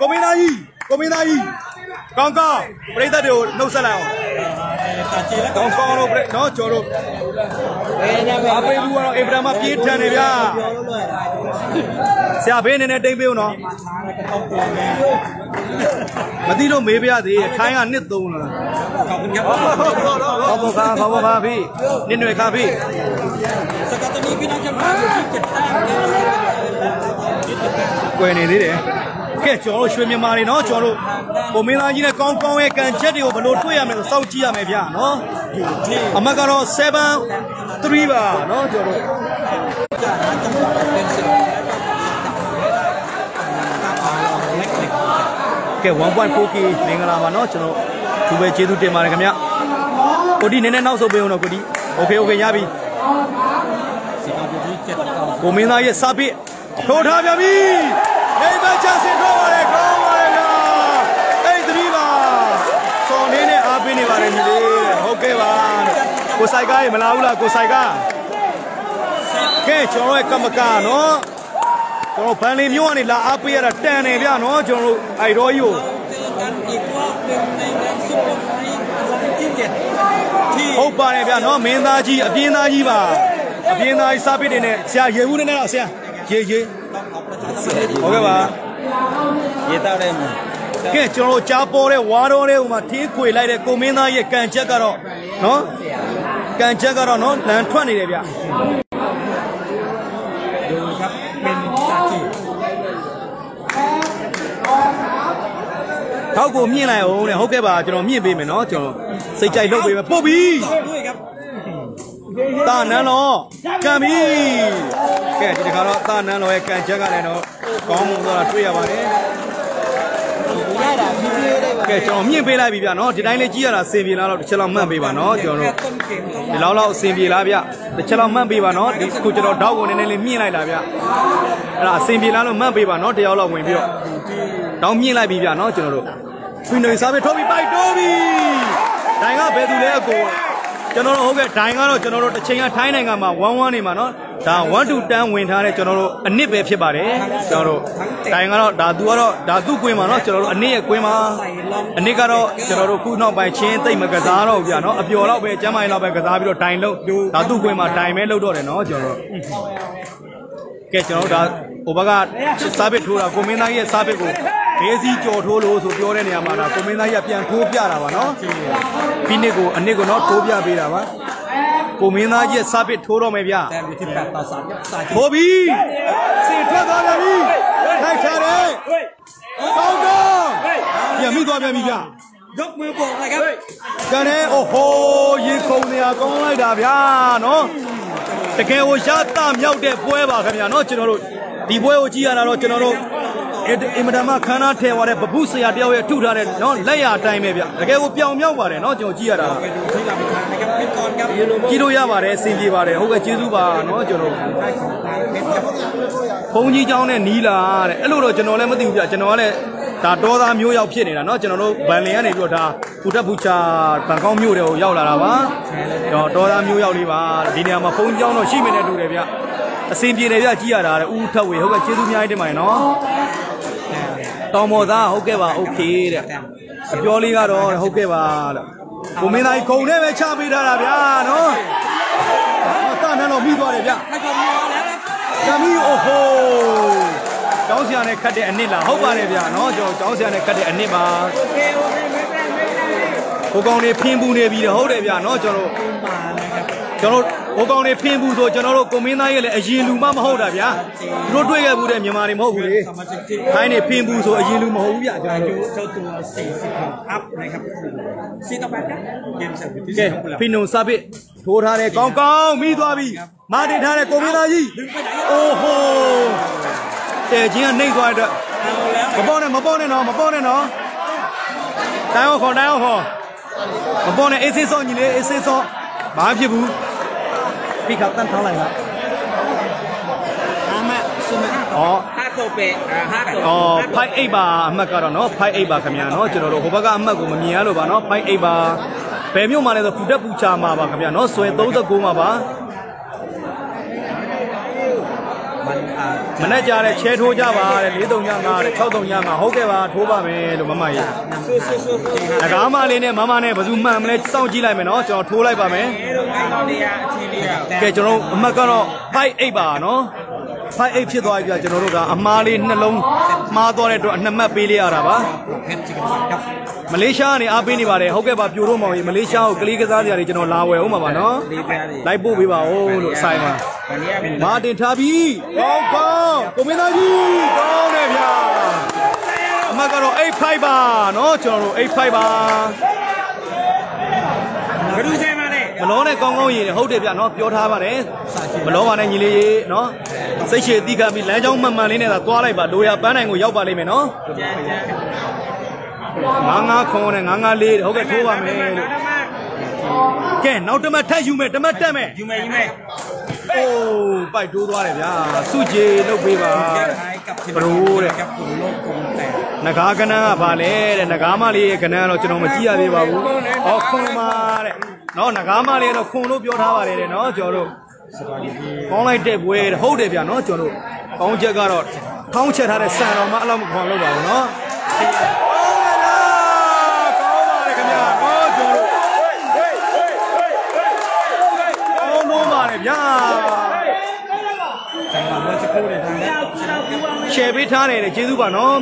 ကိုမင်းသားကြီးကိုမင်းသားကြီးကောင်းကောင်းပြိဿတွေကိုနှုတ်ဆက်လိုက်အောင် ကောင်းကောင်းတော့ပြနော်ကျော်တို့အပေးဘူးကတော့အေဗရာမပြေးထန်နေဗျာဆရာဘေးနေနဲ့တိမ့်ပေးဦးနော်မသိလို့မေးပြရသေးတယ်ခိုင်းကနှစ်သုံးလားဘောဘောခါဘောဘောခါပြီနှစ်နွယ်ခါပြီစကတမီပြီးနောက်ကျမှကျက်တာကွယ်နေသေးတယ် ကဲကျွန်တော်တို့ရွှေမြန်မာတွေနော်ကျွန်တော်တို့ပုံမင်းသားကြီးနဲ့ကောင်းကောင်းရဲ့ကန်ချက်တွေကိုဘယ်လိုတွေ့ရမလဲဆိုစောင့်ကြည့်ရမယ်ဗျာနော် อยู่ที่ အမတ်ကတော့7 3ပါနော်ကျွန်တော်တို့ จะหาจังหวะเป็นสิบเล็กเล็ก ကဲ 1.4k မင်္ဂလာပါနော်ကျွန်တော်သူပဲကျေးဇူးတင်ပါတယ်ခင်ဗျကိုဒီနည်းနည်းနောက်ဆုတ်ပေးအောင်တော့ကိုဒီโอเคโอเคရပြီ สิบอยู่ที่เจ็ดต่อ ကိုမင်းသားရဲ့စပစ်ထိုးထားပြန်ပြီ နေမချဆင်တော့ပါတယ်ကောင်းပါတယ်လားအဲ့ဒီပါစော်နေနဲ့အားပေးနေပါတယ်ညီလေးဟုတ်ကဲ့ပါကိုဆိုင်ကားမလာဘူးလားကိုဆိုင်ကားကဲကျွန်တော်ရဲ့ကမ္မကာနော်ကျွန်တော်ဗန်လီမျိုးကနေလာအားပေးရတာတန်တယ်ဗျနော်ကျွန်တော်တို့အိုက်ရောကြီးကိုဟုတ်ပါတယ်ဗျနော်မင်းသားကြီးအပြင်းသားကြီးပါအပြင်းသားကြီးစားပစ်နေနဲ့ဆရာရေဘူးနေနဲ့တော့ဆရာရေရေ ဟုတ်ကဲ့ပါရေတောက်တယ်မှာကဲကျွန်တော်ကြားပေါ်တဲ့ဝါတော်တဲ့ဟိုမှာထင်းခွေလိုက်တဲ့ကိုမင်းသားရဲ့ကန်ချက်ကတော့နော်ကန်ချက်ကတော့နော်လန်ထွက်နေတယ်ဗျထောက်ကိုမြင့်လိုက်အောင်တဲ့ဟုတ်ကဲ့ပါကျွန်တော်မြင့်ပေးမယ်နော်ကျွန်တော်စိတ်ကြိုက်လုပ်ပေးမယ်ပုတ်ပြီ တာနန်းလောကံပြီကဲဒီတစ်ခါတော့တာနန်းလောရဲ့ကံချက်ကလည်းတော့ကောင်းမှုဆိုတာတွေ့ရပါတယ်ရတာဗီဒီယိုလေးပါကဲကျွန်တော်မြင့်ပေးလိုက်ပြီဗျာနော်ဒီတိုင်းလေးကြည့်ရတာစင်ပြေလားတော့တစ်ချက်လောက်မှတ်ပေးပါနော်ကျွန်တော်တို့ဒီလောက်လောက်စင်ပြေလားဗျတစ်ချက်လောက်မှတ်ပေးပါနော်ဒီခုကျွန်တော်တောက်ကိုနည်းနည်းလေးမြင့်လိုက်တာဗျအဲ့ဒါစင်ပြေလားလို့မှတ်ပေးပါနော်တယောက်လောက်ဝင်ပြီးတော့တောင်းမြင့်လိုက်ပြီဗျာနော်ကျွန်တော်တို့ဖိနေစားပြီးထုတ်ပြီးပိုက်တိုးပြီတိုင်းကဘယ်သူလဲအကို ကျွန်တော်တို့ဟုတ်ကဲ့ဒိုင်ကတော့ကျွန်တော်တို့တစ်ချိန်ကထိုင်းနိုင်ငံမှာ1-1နေမှာနော်ဒါ1 to 10ဝင်ထားတဲ့ကျွန်တော်တို့အနစ်ပဲဖြစ်ပါတယ်ကျွန်တော်တို့ဒိုင်ကတော့ဒါသူကတော့ဒါသူ့ကွင်းမှာနော်ကျွန်တော်တို့အနစ်ရဲ့ကွင်းမှာအနစ်ကတော့ကျွန်တော်တို့ခုနောက်ပိုင်းချင်းသိမ့်မကစားတော့ဘူးဗျာနော်အပျော်တော့ပဲကျမ်းမိုင်တော့ပဲကစားပြီးတော့ဒိုင်လို့ဒါသူ့ကွင်းမှာဒိုင်ပဲလုပ်တော့တယ်နော်ကျွန်တော်တို့ကဲကျွန်တော်တို့ဒါဟိုဘက်ကစားပစ်ထိုးတာကိုမင်းသားကြီးရဲ့စားပစ်ကို ဘေးစီကြော်ထိုးလို့ဆိုပြောတဲ့နေရာမှာဒါကိုမင်းသားကြီးကပြန်ထိုးပြတာပါနော်ဖိနစ်ကိုအနစ်ကိုတော့ထိုးပြပေးတာပါကိုမင်းသားကြီးရဲ့စားပစ်ထိုးတော့မယ်ဗျ แต้มอยู่ที่8ต่อ3ครับซาจิ ထိုးပြီစင်ထွက်သွားပြန်ပြီထိုက်ချတယ်ကောင်းကောင်းပြန်မိသွားပြန်ပြီဗျ ยกมือโบกเลยครับ ကျန်တယ်အိုဟိုးရင်ခုန်နေရကောင်းလိုက်တာဗျာနော်တကယ်ကိုရတမြောက်တဲ့ပွဲပါခင်ဗျာနော်ကျွန်တော်တို့ဒီပွဲကိုကြည့်ရတာတော့ကျွန်တော်တို့ အင်အင်မတန်မှခန်းနာထဲသွားတဲ့ဗပုဆရာတယောက်ရဲ့ထုထားတဲ့နော်လက်ရအတိုင်းပဲဗျတကယ်ကိုပြောင်မြောက်ပါတယ်နော်ကျွန်တော်ကြည့်ရတာ ไปดูที่ลำธารนะครับพิกรครับ ကြည့်လို့ရပါတယ်အဆင်ပြေပါတယ်ဟုတ်ကဲ့ကျေးဇူးပါနော်ကျွန်တော် ได้ของทางเพชรครับ ဘုံကြီးเจ้าနဲ့နီးလာတဲ့အဲ့လိုတော့ကျွန်တော်လည်းမသိဘူးဗျကျွန်တော်ကလည်းဒါဒေါသမျိုးရောက်ဖြစ်နေတာเนาะကျွန်တော်တို့ဗန်လင်ကနေပြီးတော့ဒါပူတက်ပူချာဘန်ကောက်မြို့တွေကိုရောက်လာတာပါကျွန်တော်ဒေါသမျိုးရောက်လေးပါဒီနေရာမှာဘုံကြီးเจ้าတော့ရှိမယ်နဲ့တူတယ်ဗျအဆင်ပြေတယ်ဗျကြည့်ရတာတဲ့ဦးထက်ဝေဟုတ်ကဲ့ကျေးဇူးအများကြီးတင်ပါတယ်နော် တောင်မော်သားဟုတ်ကဲ့ပါโอเคတဲ့အပြောလေးကတော့ဟုတ်ကဲ့ပါတဲ့ကိုမင်းသားကြီးခုံနဲ့ပဲချပေးထားတာဗျာနော်ဟောတာနဲ့တော့ပြီးသွားတယ်ဗျ ให้ความรอแล้วครับ ကမီအိုဟိုကျောင်းဆရာနဲ့ခတ်တဲ့အနစ်လားဟုတ်ပါတယ်ဗျာနော်ကျွန်တော်ကျောင်းဆရာနဲ့ခတ်တဲ့အနစ်ပါဟိုကောင်တွေဖင်းပူနေပြီတဲ့ဟုတ်တယ်ဗျာနော်ကျွန်တော်တို့ มานะครับ ကျွန်တော်တို့ဟိုကောင်တွေဖင်းပူဆိုကျွန်တော်တို့ကိုမင်းသားရဲ့လည်းအရင်လူမှမဟုတ်တာဗျာသူတို့တွေ့ခဲ့ဘူးတဲ့မြန်မာတွေမဟုတ်ဘူးလေ สมาชิกที่ ခိုင်းနေဖင်းပူဆိုအရင်လူမဟုတ်ဘူးဗျာကျွန် อา တော် ยุ တို့ เจ้าตัว 40อัพนะครับซีต่อไปครับเกมเสิร์ฟอยู่ที่ ကဲ สิงคโปร์ ဖိနုံစပစ်ထိုးထားတယ်ကောင်းကောင်းမိသွားပြီမာတင်ထားတယ်ကိုမင်းသားကြီးအိုဟို တဲချင်းကနှိမ့်သွားတဲ့အတွက်မပေါ်နဲ့မပေါ်နဲ့နော်မပေါ်နဲ့နော်တိုင်းအောင်ခေါ်တိုင်းအောင်ခေါ်မပေါ်နဲ့အေးစေးစောညီလေးအေးစေးစောဘာမှဖြစ်ဘူး ဖိကတန်းထားလိုက်လားအော်ဟာတော့ပဲဟာတော့အော်ဖိုက်အိတ်ပါအမှတ်ကတော့နော်ဖိုက်အိတ်ပါခင်ဗျာနော်ကျွန်တော်တို့ဟိုဘက်ကအမှတ်ကိုမမြင်ရလို့ပါနော်ဖိုက်အိတ်ပါဘယ်မြို့မှာလဲဆိုဖူတက်ပူချာမှာပါခင်ဗျာနော်ဆွဲ39မှာပါ မနဲ့ကြတဲ့ချဲထိုးကြပါတဲ့၄၃ည5တဲ့၆၃ည5ဟုတ်ကဲ့ပါထိုးပါမယ်လို့မမကြီးဆိုဆိုဆိုဆိုအကားမလေးနဲ့မမနဲ့ဘယ်သူမှန်မလဲစောင့်ကြည့်လိုက်မယ်နော်ကျွန်တော်ထိုးလိုက်ပါမယ်ကဲကျွန်တော်အမှတ်ကတော့5 8ပါနော် fight 8ဖြစ်သွားပြီပြကျွန်တော်တို့ကအမားလေးနှလုံးမှားသွားတဲ့အတွက်အနှစ်မှတ်ပေးလိုက်ရတာပါမလေးရှားကနေအားပေးနေပါတယ်ဟုတ်ကဲ့ပါပြိုတော့မောင်ကြီးမလေးရှားကိုကလေးကစားစရာတွေကျွန်တော်လာဝယ်ဦးမှာပါနော်လိုက်ပို့ပေးပါဦးလို့အဆိုင်မှာမာတင်ထားပြီကောင်းကောင်းကိုမင်းသားကြီးကောင်းတယ်ဗျာအမကတော့8 fight ပါနော်ကျွန်တော်တို့8 fight ပါဂရုစဲမှာ မလောနဲ့ကောင်းကောင်းရင်ဟုတ်တယ်ဗျနော်ပြောထားပါတယ်မလောပါနဲ့ညီလေးရေနော်စိတ်ရှည်အတိကပြီးလမ်းကြောင်းမှန်မှန်လေးနဲ့သာသွားလိုက်ပါလိုရပန်းနိုင်ကိုရောက်ပါလိမ့်မယ်နော်ကြမ်းကြမ်း959နဲ့954ဟုတ်ကဲ့ထိုးပါမယ်လို့ကဲနောက်တမတ်ထပ်ယူမယ်တမတ်တက်မယ်ယူမယ်ယူမယ်အိုးပိုက်တိုးသွားတယ်ဗျာစုကြည်လုတ်ပေးပါဘရိုးတဲ့နဂါကနန်းကပါလေတဲ့နဂါမလေးရဲ့ကနန်းတော့ကျွန်တော်မကြည့်ရသေးပါဘူး။အော်ခွန်မာတဲ့ နော်ငကားမလေးကတော့ခွန်လို့ပြောထားပါတယ်တဲ့နော်ကျော်တို့ကောင်းလိုက်တဲ့ပွဲဟုတ်တယ်ဗျာနော်ကျွန်တော်တို့ကောင်းချက်ကတော့ထောင်းချက်ထားတဲ့စံတော်မှအဲ့လောက်မခေါ်လို့ပါဘူးနော်ဗျာရှယ်ပေးထားတယ်တဲ့ကျေးဇူးပါနော်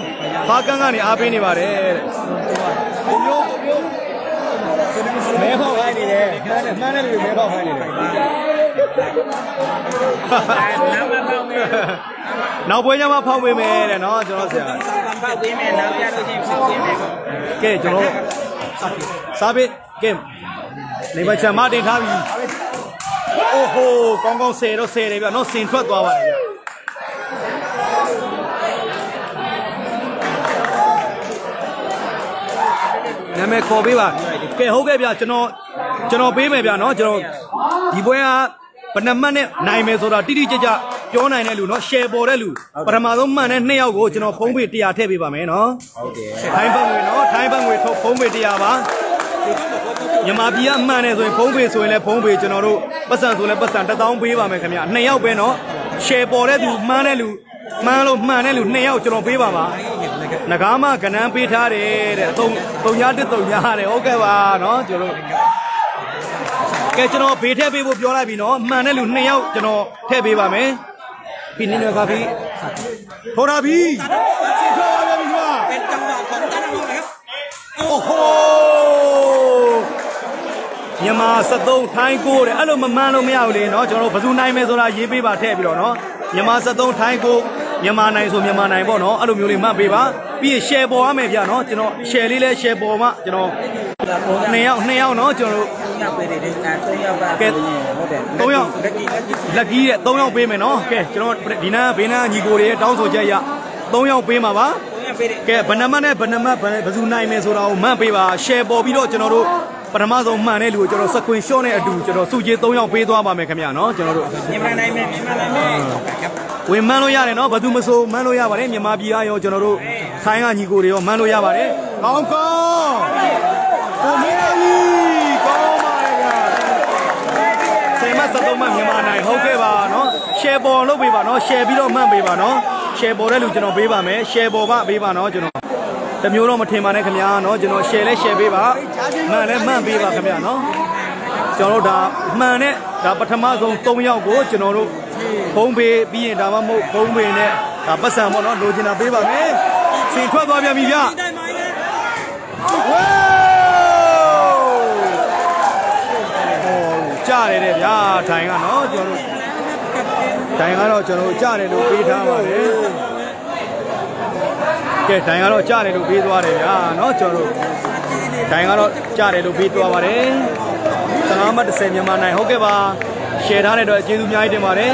ဘာကန်ကနေအားပေးနေပါတယ်တဲ့ဘုရားဘုရားမဲဟော တယ်မှန်တယ်မှန်တယ်လူတွေမဲပေါက်ခိုင်းနေတယ်နောက်ပွဲကျမှဖောက်ပေးမယ်တဲ့နော်ကျွန်တော်ဆရာဖောက်ပေးမယ်နောက်ပြလို့ရှိရင်ဖောက်ပေးမယ်ကဲကျွန်တော်စားပြီကဲနေမချမတင်ထားပြီအိုးဟိုးကောင်းကောင်းဆယ်တော့ဆယ်တယ်ဗျနော်စင်ထွက်သွားပါတယ်ဗျနာမည်ခေါ်ပေးပါကဲဟုတ်ကဲ့ဗျကျွန်တော် ကျွန်တော်ပေးမယ်ဗျနော်ကျွန်တော်ဒီပွဲကဘယ်နှမှတ်နဲ့နိုင်မယ်ဆိုတာတိတိကျကျပြောနိုင်တဲ့လူနော် share ပေါ်တဲ့လူပထမဆုံးမှန်တဲ့နှစ်ယောက်ကိုကျွန်တော်ဖုံးပေ100ထည့်ပေးပါမယ်နော်ဟုတ်တယ်ထိုင်းဘတ်ငွေနော်ထိုင်းဘတ်ငွေထုတ်ဖုံးပေ100ပါမြန်မာပြည်ကအမှန်နဲ့ဆိုရင်ဖုံးပေဆိုရင်လည်းဖုံးပေကျွန်တော်တို့ပတ်စံဆိုလည်းပတ်စံ1000ပေးပါမယ်ခင်ဗျနှစ်ယောက်ပဲနော် share ပေါ်တဲ့သူမှန်းတဲ့လူမှန်းလို့မှန်တဲ့လူနှစ်ယောက်ကျွန်တော်ပေးပါပါနဂါမကနန်းပေးထားတယ်တဲ့3 3ညတစ်3ညတဲ့ဟုတ်ကဲ့ပါနော်ကျွန်တော်တို့ ကဲကျွန်တော်ဘေးထည့်ပေးဖို့ပြောလိုက်ပြီနော်မှန်တဲ့လူနှစ်ယောက်ကျွန်တော်ထည့်ပေးပါမယ်ပြီးနေနေပါပြီထော်တာပြီထော်ပါပြီကွာ เป็นจังหวะของด้านนอกนะครับ โอ้โหမြန်မာ73ထိုင်းကိုတဲ့အဲ့လိုမမှန်လို့မရဘူးလေเนาะကျွန်တော်တို့ဘယ်သူနိုင်မယ်ဆိုတာရေးပေးပါထည့်ပြီးတော့เนาะမြန်မာ73ထိုင်းကိုမြန်မာနိုင်ဆိုမြန်မာနိုင်ပေါ့เนาะအဲ့လိုမျိုးလေးမှတ်ပေးပါပြီးရင် share ပေါ်ရမယ်ဗျာเนาะကျွန်တော် share လေးလဲ share ပေါ်မှကျွန်တော်နှစ်ယောက်နှစ်ယောက်เนาะကျွန်တော် 3ယောက်ပေးတယ်ဒီက3ယောက်ကကဲဟုတ်တယ်3ယောက်လက်ကြီးလက်ကြီးရဲ့3ယောက်ပေးမယ်နော်ကဲကျွန်တော်ဒီနားဘေးနားညီကိုတွေရဲ့တောင်းဆိုချက်အရ3ယောက်ပေးမှာပါကဲဘဏ္ဍမနဲ့ဘဏ္ဍမဘယ်သူနိုင်မယ်ဆိုတာကိုမှတ်ပေးပါ share ပေါ်ပြီးတော့ကျွန်တော်တို့ပထမဆုံးမှန်တဲ့လူကိုကျွန်တော်စကွင်ရှော့နဲ့အတူကျွန်တော်စုကြီး၃ယောက်ပေးသွားပါမယ်ခင်ဗျာနော်ကျွန်တော်တို့မြန်မာနိုင်မယ်မြန်မာနိုင်မယ်ဝင်မှန်းလို့ရတယ်နော်ဘာသူမဆိုမှန်းလို့ရပါတယ်မြန်မာပြည်အားရောကျွန်တော်တို့ခိုင်းကညီကိုတွေရောမှန်းလို့ရပါတယ်ကောင်းကောင်းကိုမင်းကြီး မှတ်73မှတ်မြန်မာနိုင်ဟုတ်ကဲ့ပါနော် share ပေါ်လုပ်ပေးပါနော် share ပြီးတော့မှတ်ပေးပါနော် share ပေါ်တဲ့လူကျွန်တော်ပေးပါမယ် share ပေါ်ပါပေးပါနော်ကျွန်တော်တမျိုးတော့မထင်ပါနဲ့ခင်ဗျာနော်ကျွန်တော် share လဲ share ပေးပါမှန်လဲမှန်ပေးပါခင်ဗျာနော်ကျွန်တော်တို့ဒါမှန်နဲ့ဒါပထမဆုံး၃ယောက်ကိုကျွန်တော်တို့ဘုံပေးပြီးရင်ဒါမှမဟုတ်ဘုံပေးနဲ့ဒါပတ်စံပေါ့နော်လိုချင်တာပေးပါမယ်စင်ထွက်သွားပြန်ပြီဗျဝေး တယ်တဲ့ဗျာထိုင်ကနော်ကျွန်တော်တို့ထိုင်ကတော့ကျွန်တော်တို့ကြားတယ်လို့ပေးထားပါတယ်ကဲထိုင်ကတော့ကြားတယ်လို့ပေးသွားတယ်ဗျာနော်ကျွန်တော်တို့ထိုင်ကတော့ကြားတယ်လို့ပေးသွားပါတယ်15မှတ်30မြန်မာနိုင်ဟုတ်ကဲ့ပါ share ထားတဲ့အတွက်ကျေးဇူးအများကြီးတင်ပါတယ်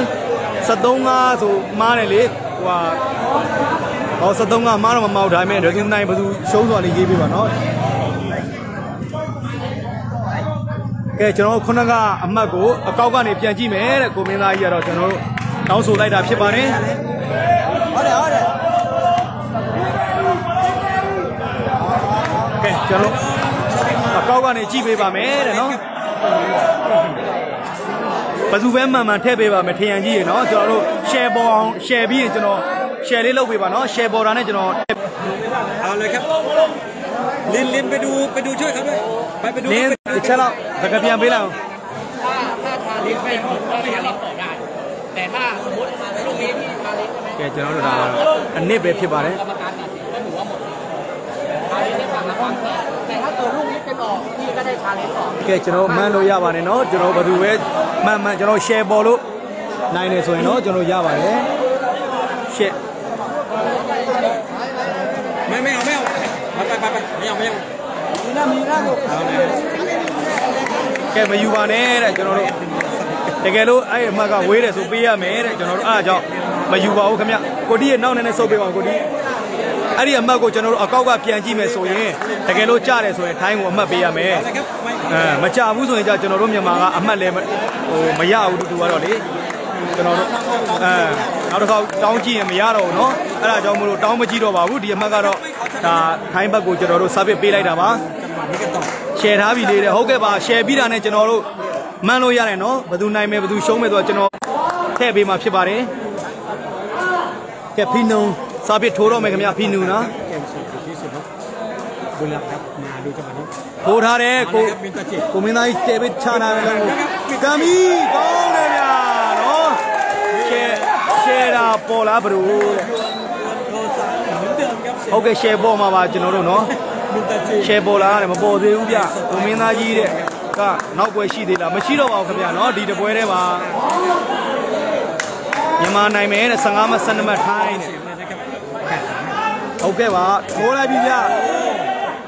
73ငါဆိုမားတယ်လေဟိုဟာဟော73ကမားတော့မမောက်ဒါပေမဲ့ဒဇူနိုင်ဘယ်သူရှုံးစွာလေးရေးပေးပါနော် ကဲကျွန်တော်တို့ခုနကအမှတ်ကိုအကောက်ကနေပြန်ကြည့်မယ်တဲ့ကိုမင်းသားကြီးကတော့ကျွန်တော်တို့တောင်းဆိုလိုက်တာဖြစ်ပါတယ်ဟုတ်တယ်ဟုတ်တယ်ကဲကျွန်တော်အကောက်ကနေကြည့်ပေးပါမယ်တဲ့နော်ဘယ်သူပဲမှန်မှန်ထည့်ပေးပါမယ်ထင်ရန်ကြီးရေနော်ကျွန်တော်တို့ share ပေါ်အောင် share ပြီးရင်ကျွန်တော် share လေးလုပ်ပေးပါနော် share ပေါ်တာနဲ့ကျွန်တော်အားလည်းခက် ลินลินไปดูไปดูช่วยเขาด้วยไปไปดู နင်းတစ်ချက်လောက်သကပြန်ပေးလိုက်အောင် ลิ้นเป็นก็พยายามต่อได้ แต่ถ้าสมมติลูกนี้ที่มาลิ้นใช่ไหม ကဲကျွန်တော်တို့ဒါအနစ်ပဲဖြစ်ပါတယ် กรรมการตัดสินว่าหนูว่าหมดชาเลนจ์ได้ฝั่งละฝั่งแต่แต่ถ้าเกิดลูกนี้เป็นออกพี่ก็ได้ชาเลนจ์ออก ကဲကျွန်တော်မှန်းလို့ရပါတယ်နော်ကျွန်တော်ဘယ်သူပဲမှန်မှန်ကျွန်တော် share ပေါ်လို့နိုင်တယ်ဆိုရင်တော့ကျွန်တော်ရပါတယ် share ไปไปไปไม่เอาไม่เอา มีหน้ามีหน้าลูก เอาเลย ကဲမယူပါနဲ့တဲ့ကျွန်တော်တို့တကယ်လို့အဲ့အမှတ်ကဝေးတယ်ဆိုပေးရမယ်တဲ့ကျွန်တော်တို့အားကြောင့်မယူပါဘူးခင်ဗျကိုတီးရဲ့နောက်နဲ့နဲ့ဆုပ်ပေးပါဦးကိုတီးအဲ့ဒီအမှတ်ကိုကျွန်တော်တို့အကောက်ကပြန်ကြည့်မယ်ဆိုရင်တကယ်လို့ကြားတယ်ဆိုရင်ထိုင်းကိုအမှတ်ပေးရမယ် เอาเลยครับไม่ အဲမကြဘူးဆိုရင်じゃကျွန်တော်တို့မြန်မာကအမှတ်လည်းမဟိုမရဘူးတူတူကတော့လေကျွန်တော်တို့အဲနောက်တစ်ခါတောင်းကြည့်ရင်မရတော့ဘူးเนาะအဲ့ဒါကြောင့်မလို့တောင်းမကြည့်တော့ပါဘူးဒီအမှတ်ကတော့ ဒါထိုင်းဘက်ကိုကျွန်တော်တို့ service ပေးလိုက်တာပါ จังหวะนี้กันต่อ share ထားပြီလေတဲ့ဟုတ်ကဲ့ပါ share ပြီးတာနဲ့ကျွန်တော်တို့မှန်းလို့ရတယ်เนาะဘယ်သူနိုင်မယ်ဘယ်သူရှုံးမယ်ဆိုတော့ကျွန်တော်ထည့်ပေးမှာဖြစ်ပါတယ်ကဲဖီနုံ service ထိုးတော့မယ်ခင်ဗျဖီနုနော် เกมสุดที่สุดครับบุญหลักครับมาดูจังหวะนี้ ထိုးထားတယ် ကို ကို มินตาจิ ကိုမင်းသားကြီးတဲပေးချနာတယ်လို့ကမ်မီကောင်းတယ်ဗျာနော်ရှယ်ရှယ်တာပေါ်လာဘလို့တဲ့ โ ဟုတ်ကဲ့ရှယ်ပေါ်မှာပါကျွန်တော်တို့နော် มินตาจิ ရှယ်ပေါ်လာတယ်မပေါ်သေးဘူးဗျကိုမင်းသားကြီးတဲ့ကနောက်ပွဲရှိသေးလားမရှိတော့ပါဘူးခင်ဗျာနော်ဒီတပွဲထဲမှာမြန်မာနိုင်မယ်တဲ့15မှ12မှထိုင်းတဲ့ เลยนะครับ ဟုတ်ကဲ့ပါထိုးလိုက်ပြီဗျ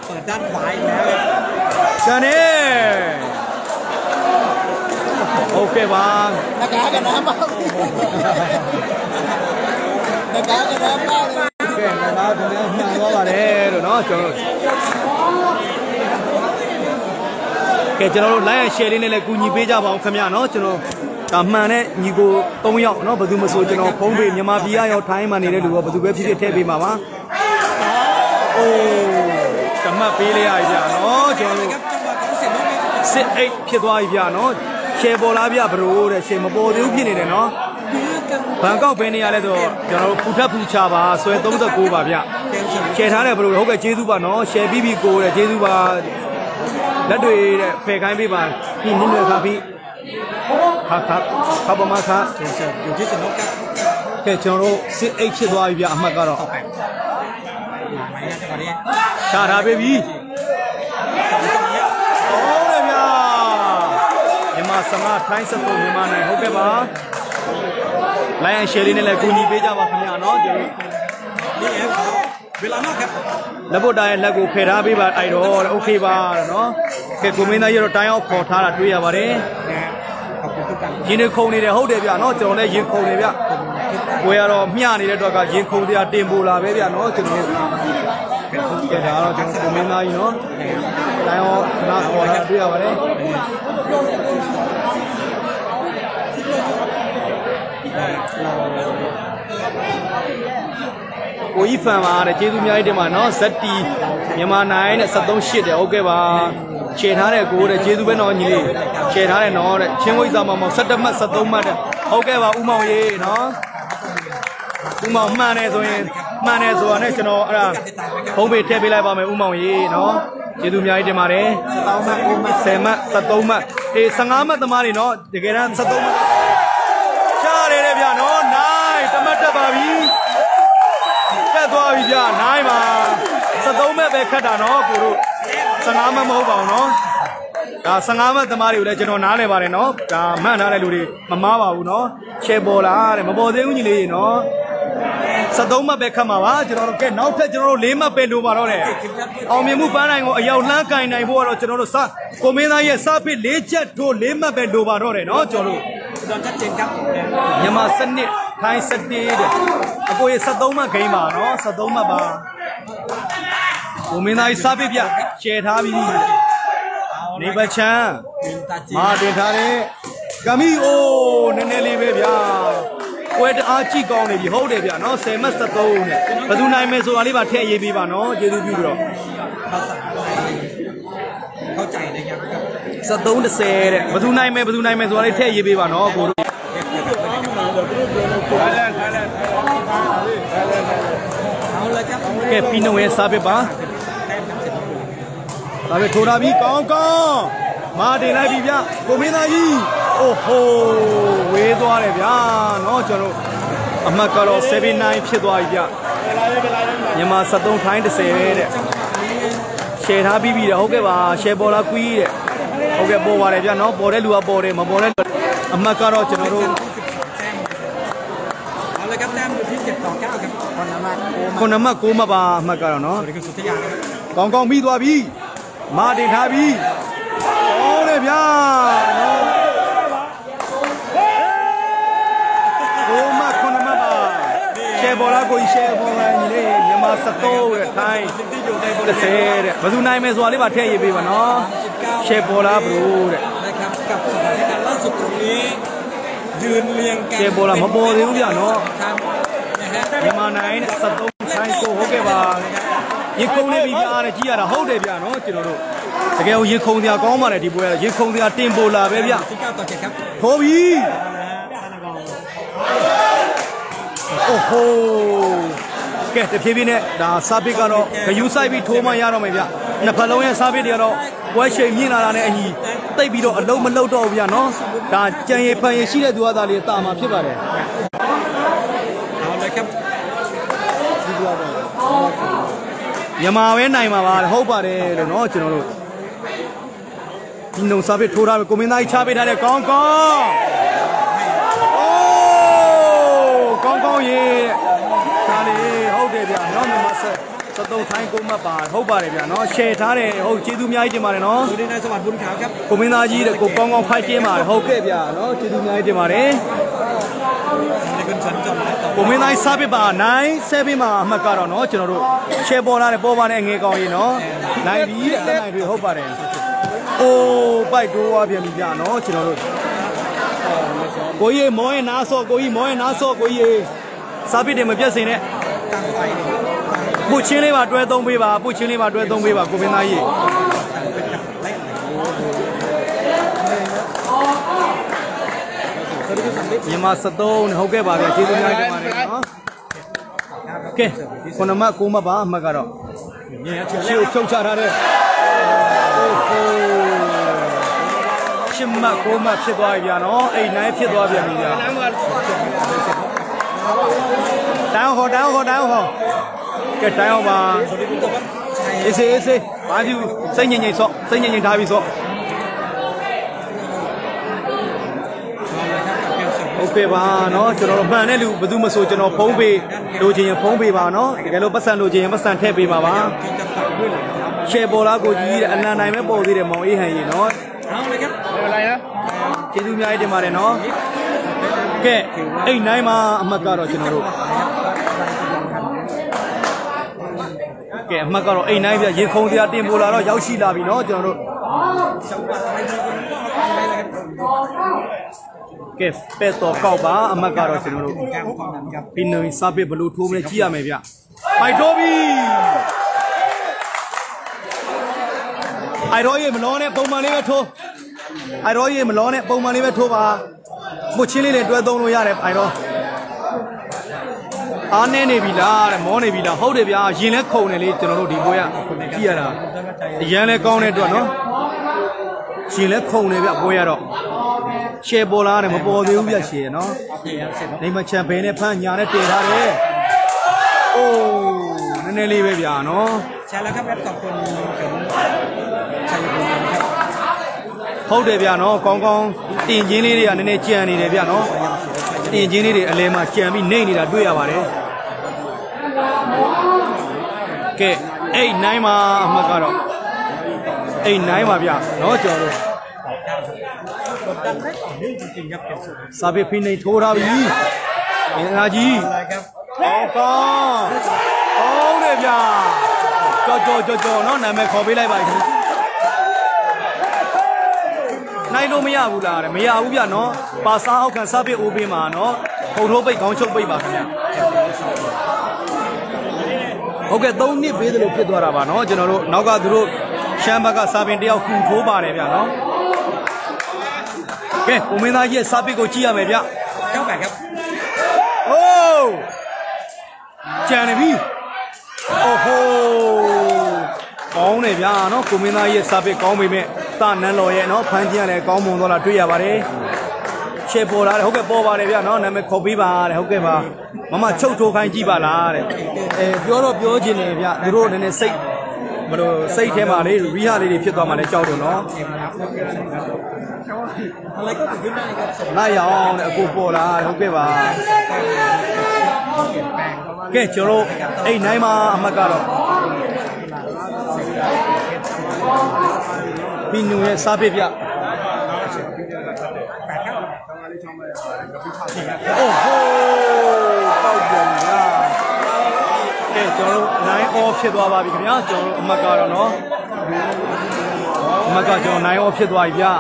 เปิดด้านขวาอีกแล้วครับ ကျန်နေဟုတ်ကဲ့ပါ หน้ากากกับน้ำเปล่าหน้ากากกับน้ ำเปล่าเลย ကဲငါတို့လည်းမှန်သွားပါတယ်လို့เนาะကျွန်တော်တို့ကဲကျွန်တော်တို့ line and share လေးနဲ့လည်းကူညီပေးကြပါအောင်ခင်ဗျာเนาะကျွန်တော်ဒါမှန်တဲ့ညီကို3ယောက်เนาะဘယ်သူမဆိုကျွန်တော်ဖုန်းပေးမြန်မာပြည်ရောထိုင်းမှာနေတဲ့လူရောဘယ်သူပဲဖြစ်ဖြစ်ထည့်ပေးပါပါအိုးတမတ်ပေးလိုက်ရကြเนาะကျွန်တော်တို့ จังหวะของเสียโน้ตครับ စစ်အိတ်ဖြစ်သွားပြီဗျာနော်ရှယ်ပေါ်လာဗျဘရိုးတဲ့ရှယ်မပေါ်သေးဘူးဖြစ်နေတယ်နော် ဘန်ကောက်ဘယ်နေရာလဲဆိုတော့ကျွန်တော်တို့ဖူထပ်ဖူချပါဆွဲ39ပါဗျရှယ်ထားတယ်ဘလို့ဟုတ်ကဲ့ကျေးဇူးပါနော်ရှယ်ပြီးပြီးကိုတဲ့ကျေးဇူးပါလက်တွေတဲ့ဖယ်ခိုင်းပေးပါဒီနင်းတွေခါပြီးခါခါခါပမခါကျေးဇူးပြုကြည့်တော့ကဲကျွန်တော်တို့စစ်အိတ်ဖြစ်သွားပြီဗျအမှတ်ကတော့ဟုတ်ကဲ့ရှာထားပေးပြီမြန်မာစမားထိုင်းစပ်ပုံမြန်မာနိုင်ဟုတ်ကဲ့ပါ လိုင်းအရှယ်လေးနဲ့လည်းကူညီပေးကြပါခင်ဗျာနော်ကျွန်တော် นี่เองเวลานอกครับ လက်ပုတ်တာရဲ့လက်ကိုဖယ်ထားပေးပါအဲ့တော့โอเคပါတဲ့နော်ကဲကိုမင်းသားရတော့တိုင်းအောင်ခေါ်ထားတာတွေ့ရပါတယ် นะขอบคุณทุกท่าน ရင်းနေခုံနေတယ်ဟုတ်တယ်ဗျနော်ကျွန်တော်လည်းရင်ခုံနေဗျကိုရတော့မျှနေတဲ့တော့ကရင်ခုံတရားတင်ပို့လာပဲဗျနော်ကျွန်တော်ကဲဒါတော့ကျွန်တော်ကိုမင်းသားကြီးနော်တိုင်းအောင်ခဏခေါ်ထားတွေ့ရပါတယ် ကိုကြီးဖန်ပါတဲ့ကျေးဇူးအများကြီးတင်ပါနော်ဇက်တီမြန်မာနိုင်တဲ့73ရှစ်တဲ့ဟုတ်ကဲ့ပါခြေထားတဲ့ကိုတဲ့ကျေးဇူးပဲနော်ညီလေးခြေထားတဲ့နော်တဲ့ချင်းဝိဇ္ဇာမောင်မောင်17မှတ်73မှတ်တဲ့ဟုတ်ကဲ့ပါဦးမောင်ရေးနော်ဦးမောင်မှန်တယ်ဆိုရင်မှန်တယ်ဆိုတာနဲ့ကျွန်တော်အဲ့ဒါဖုံးပေးထည့်ပေးလိုက်ပါမယ်ဦးမောင်ရေးနော်ကျေးဇူးအများကြီးတင်ပါတယ်10မှတ်10မှတ်73မှတ်အေး15မှတ်သမားတွေနော်တကယ်တမ်း73မှတ် က်သွားပြီဗျနိုင်ပါ73မဲ့ပဲခတ်တာနော်ကိုတို့15မဲ့မဟုတ်ပါဘူးနော်ဒါ15မဲ့သမားတွေကိုလည်းကျွန်တော်နားလဲပါတယ်နော်ဒါမှန်ထားတဲ့လူတွေမမားပါဘူးနော်ချေပေါ်လာတဲ့မပေါ်သေးဘူးညီလေးနော်73မဲ့ပဲခတ်မှာပါကျွန်တော်တို့ကဲနောက်ထပ်ကျွန်တော်တို့၄မဲ့ပဲလိုပါတော့တယ်အောင်မြင်မှုပန်းနိုင်ကိုအရောက်လှမ်းကင်နိုင်ဖို့ကတော့ကျွန်တော်တို့စကိုမင်းသားရဲ့စပစ်၄ချက်တို့၄မဲ့ပဲလိုပါတော့တယ်နော်ကျွန်တော်တို့ ကျွန်တော်တက်တင်တောက်တယ်မြန်မာစနစ်ထိုင်းစတေးတဲ့အကိုရေ73မှတ်ဂိမ်းပါနော်73မှတ်ပါဘုံမင်းသားကြီးစားပြပြရှယ်ထားပြီးနေပချမ်းမာတင်ထားတဲ့ကမီအိုနည်းနည်းလေးပဲဗျာပွဲတအားကြည့်ကောင်းနေပြီဟုတ်တယ်ဗျာနော်10မှတ်73နဲ့ဘယ်သူနိုင်မယ်ဆိုတာလေးပါထည့်ရေးပေးပါနော်ကျေးဇူးပြုပြီးတော့ဟုတ်ကြိုင်တယ်ကြာ 7330တဲ့ဘယ်သူနိုင်မယ်ဘယ်သူနိုင်မယ်ဆိုတာလေးထည့်ရေးပေးပါနော်ကိုတို့ကဲပြီးတော့ရစားပြပါဒါပဲထိုးတာပြီးကောင်းကောင်းမာတင်လိုက်ပြီဗျကိုမင်းသားကြီးအိုဟိုဝေးသွားတယ်ဗျာเนาะကျွန်တော်အမှတ်ကတော့79ဖြစ်သွားပြီဗျမြန်မာ73ထိုင်း30ပဲတဲ့ share ထားပြီးပြီတဲ့ဟုတ်ကဲ့ပါ share ပေါ်လာကွီးတဲ့ ဟုတ်ကဲ့ပေါ်ပါတယ်ဗျနော်ပေါ်တဲ့လူကပေါ်တယ်မပေါ်တဲ့လူအမှတ်ကတော့ကျွန်တော်တို့ เอาเลยครับแต้มอยู่ที่7ต่อ9ครับ คนละมาโอ ခုနမှတ်9မှတ်ပါအမှတ်ကတော့နော် สวัสดีคุณสุทธยานะครับ ကောင်းကောင်းပြီးသွားပြီမာတင်ထားပြီကောင်းတယ်ဗျာ ရှယ်ဘော်လာကိုရှယ်ဘော်လာညီလေးမြန်မာ73တဲ့ထိုင်း30တဲ့ဘယ်သူနိုင်မယ်ဆိုတာလေးပါထည့်ရေးပေးပါနော်ရှယ်ဘော်လာဘလို့တဲ့ นะครับกับสถานการณ์ล่าสุดตรงนี้ ยืนเรียงกัน เจโบล่ะမပေါ်သေးဘူးဗျာနော် ครับนะฮะ မြန်မာနိုင်တဲ့73ထိုင်းကိုဟုတ်ကဲ့ပါရေခုံနေပြီဗျာတဲ့ကြည့်ရတာဟုတ်တယ်ဗျာနော်ကျွန်တော်တို့တကယ်ကိုရေခုံစရာကောင်းပါလေဒီပွဲကရေခုံစရာတင်ပိုလာပဲဗျာ ที่9 ต่อ7ครับ ထိုးပြီအိုဟိုကဲတဖြည်းဖြည်းနဲ့ဒါစာပစ်ကတော့ဂယူးဆိုင်ပြီးထိုးမှရတော့မယ်ဗျနှစ်ဖက်လုံးရဲ့စာပစ်တွေကတော့ပွဲချိန်မြင့်လာတာနဲ့အညီတိတ်ပြီးတော့အလုံးမလုံးတော့ဘူးဗျနော်ဒါကြံရည်ဖန်ရည်ရှိတဲ့သူကသာလေတာမှာဖြစ်ပါတယ် เอาเลยครับ မြန်မာပဲနိုင်မှာပါဟုတ်ပါတယ်လို့နော်ကျွန်တော်တို့ဒီနှုံစာပစ်ထိုးထားပဲကိုမင်းသားကြီးချပေးထားတဲ့ကောင်းကောင်း င်းကောင်းရေးဒါလေဟုတ်တယ်ဗျာနော်မြန်မာဆက်73ထိုင်းကိုမှတ်ပါဟုတ်ပါတယ်ဗျာနော်ရှယ်ထားတယ်ဟုတ်ကျေးဇူးအများကြီးတင်ပါတယ်နော် สวัสดีนายสวัสดิ์บุญขาวครับ ကိုမင်းသားကြီးတဲ့ကိုကောင်းကောင်းဖိုက်ပြင်းပါတယ်ဟုတ်ကဲ့ဗျာနော်ကျေးဇူးအများကြီးတင်ပါတယ် สวัสดีคุณสันจอมไม้ต่อ ကိုမင်းသားကြီးစားပစ်ပါ9 7မှာအမှတ်ကတော့နော်ကျွန်တော်တို့ရှယ်ပေါ်လာတယ်ပေါ်ပါနဲ့ငယ်ကောင်းကြီးနော်နိုင်ပြီတဲ့နိုင်ပြီဟုတ်ပါတယ်အိုးပိုက်တိုးသွားပြန်ပြီဗျာနော်ကျွန်တော်တို့ကိုကြီးမောရင်နားဆော့ကိုကြီးမောရင်နားဆော့ကိုကြီး စာပစ်တွေမပြတ်စင်နဲ့ပုတ်ချင်းလေးပါတွဲသုံးပေးပါပုတ်ချင်းလေးပါတွဲသုံးပေးပါကိုပင်သားကြီးမြန်မာ73ဟုတ်ကဲ့ပါဗျာကျေးဇူးများတင်ပါတယ်နော်ကဲခုနမကိုမပါအမှတ်ကတော့ညင်အချက်လေးကိုဖြုတ်ချထားတဲ့ရှင်မကိုမဖြစ်သွားပြီဗျာနော်အိတ်နိုင်ဖြစ်သွားပြန်ပြီဗျာ တောင်းဟောတောင်းဟောတောင်းဟောကဲတောင်းဟောပါ สวัสดีคุณตัววัฒน์ชัย အေးစေးအေးစေးဘာပြူစိတ်ငြိမ်ငြိမ်ဆော့စိတ်ငြိမ်ငြိမ်ထားပြီးဆော့ เอาเลยครับกับเกมเสิร์ฟ โอเคပါเนาะကျွန်တော်တို့မှန်တဲ့လူဘယ်သူမဆိုကျွန်တော်ဖုံးပေးလိုချင်ရင်ဖုံးပေးပါเนาะတကယ်လို့ပတ်စံလိုချင်ရင်ပတ်စံထည့်ပေးပါပါ ที่จะตัดด้วยหลังเท้า ရှယ်ပေါ်လာကိုကြီးတဲ့အနန္နိုင်ပဲပေါ်သေးတယ်မောင်အေးဟန်ကြီးเนาะ เอาเลยครับ อะไรนะ ကျေးဇူးအများကြီးတင်ပါတယ်เนาะ ကဲအိတ်နိုင်မှာအမှတ်ကတော့ကျွန်တော်တို့ကဲအမှတ်ကတော့အိတ်နိုင်ပြရေခုံတရားတင်ပို့လာတော့ရောက်ရှိလာပြီเนาะကျွန်တော်တို့ကဲပဲ့တော့ကောက်ပါအမှတ်ကတော့ကျွန်တော်တို့ การความนั้นครับ ပြီးနေစားပစ်ဘလို့ထိုးမလဲကြည့်ရမယ်ဗျပိုက်ထိုးပြီအိုင်ရောရေမလောနဲ့ပုံမှန်လေးပဲထိုးအိုင်ရောရေမလောနဲ့ပုံမှန်လေးပဲထိုးပါ မွတ်ချင်းလေးနဲ့တွဲသုံးလို့ရတယ်ပိုင်တော့အားနေနေပြီလားတဲ့မောနေပြီလားဟုတ်တယ်ဗျာရင်လဲခုံတယ်လေကျွန်တော်တို့ဒီပွဲကကြည့်ရတာအရန်လဲကောင်းတဲ့အတွက်နော်ရှင်လဲခုံတယ်ဗျပွဲရတော့ရှယ်ပေါ်လာတယ်မပေါ်သေးဘူးဗျရှယ်နော်နေမချန်ဘယ်နဲ့ဖမ်းညာနဲ့တည်ထားတယ်အိုးနည်းနည်းလေးပဲဗျာနော်ချာလာကပ်တော့ကို ဟုတ်တယ်ဗျာနော်ကောင်းကောင်းတင်ချင်းလေးတွေကနည်းနည်းကြံနေတယ်ဗျာနော်တင်ချင်းလေးတွေအလဲမှာကြံပြီးနှိမ့်နေတာတွေ့ရပါတယ်ကဲအဲ့နိုင်မှာအမှတ်ကတော့အဲ့နိုင်မှာဗျာနော်ကျော်တို့စာပေဖိနေထိုးထားပြီအင်္ဂါကြီးကောင်းကောင်းဟုတ်တယ်ဗျာကြော်ကြော်ကြော်နော်နာမည်ခေါ်ပေးလိုက်ပါခင်ဗျာ နိုင်လို့မရဘူးလားတဲ့မရဘူးဗျနော်ပါစားအောက်ခံစပစ်အိုးပေးမှာနော်ခုံထိုးပိတ်ခေါင်းချုပ်ပိတ်ပါခင်ဗျဟုတ်ကဲ့၃နှစ်ပေးသလိုဖြစ်သွားတာပါနော်ကျွန်တော်တို့နောက်ကသူတို့ရှမ်းဘက်ကစာပင်တယောက်ကူထိုးပါတယ်ဗျနော်ကဲကိုမင်းသားကြီးရဲ့စာပစ်ကိုကြည့်ရမယ်ဗျ เข้าไปครับ โอ้ကြံနေပြီအိုဟိုကောင်းတယ်ဗျာနော်ကိုမင်းသားရဲ့စာပစ်ကောင်းပေမဲ့ တာနန်လော်ရဲ့နော်ဖန်ပြန်လည်းကောင်းမွန်တော့လာတွေ့ရပါတယ်ရှယ်ပေါ်လာတယ်ဟုတ်ကဲ့ပေါ်ပါတယ်ဗျာနော်နာမည်ခေါ်ပေးပါတဲ့ဟုတ်ကဲ့ပါမမချုပ်ထိုးခိုင်းကြည့်ပါလားတဲ့အဲပြောတော့ပြောချင်တယ်ဗျာသူတို့နည်းနည်းစိတ်မလို့စိတ်ထဲမှာလေးရီဟာလေးတွေဖြစ်သွားမှလည်းကြောက်တော့နော်လိုက်ရအောင်တဲ့အကိုပေါ်လာဟုတ်ကဲ့ပါကဲကျွန်တော်တို့အိတ်နိုင်မှာအမှတ်ကတော့ ပီနူရဲ့စားပစ်ပြโอ้โหပေါက်ပြန်ဗျာကဲကျွန်တော်တို့နိုင်အောဖြစ်သွားပါပြီခင်ဗျာကျွန်တော်တို့အမှတ်ကတော့နော်အမှတ်ကကျွန်တော်နိုင်အောဖြစ်သွားပြီဗျာ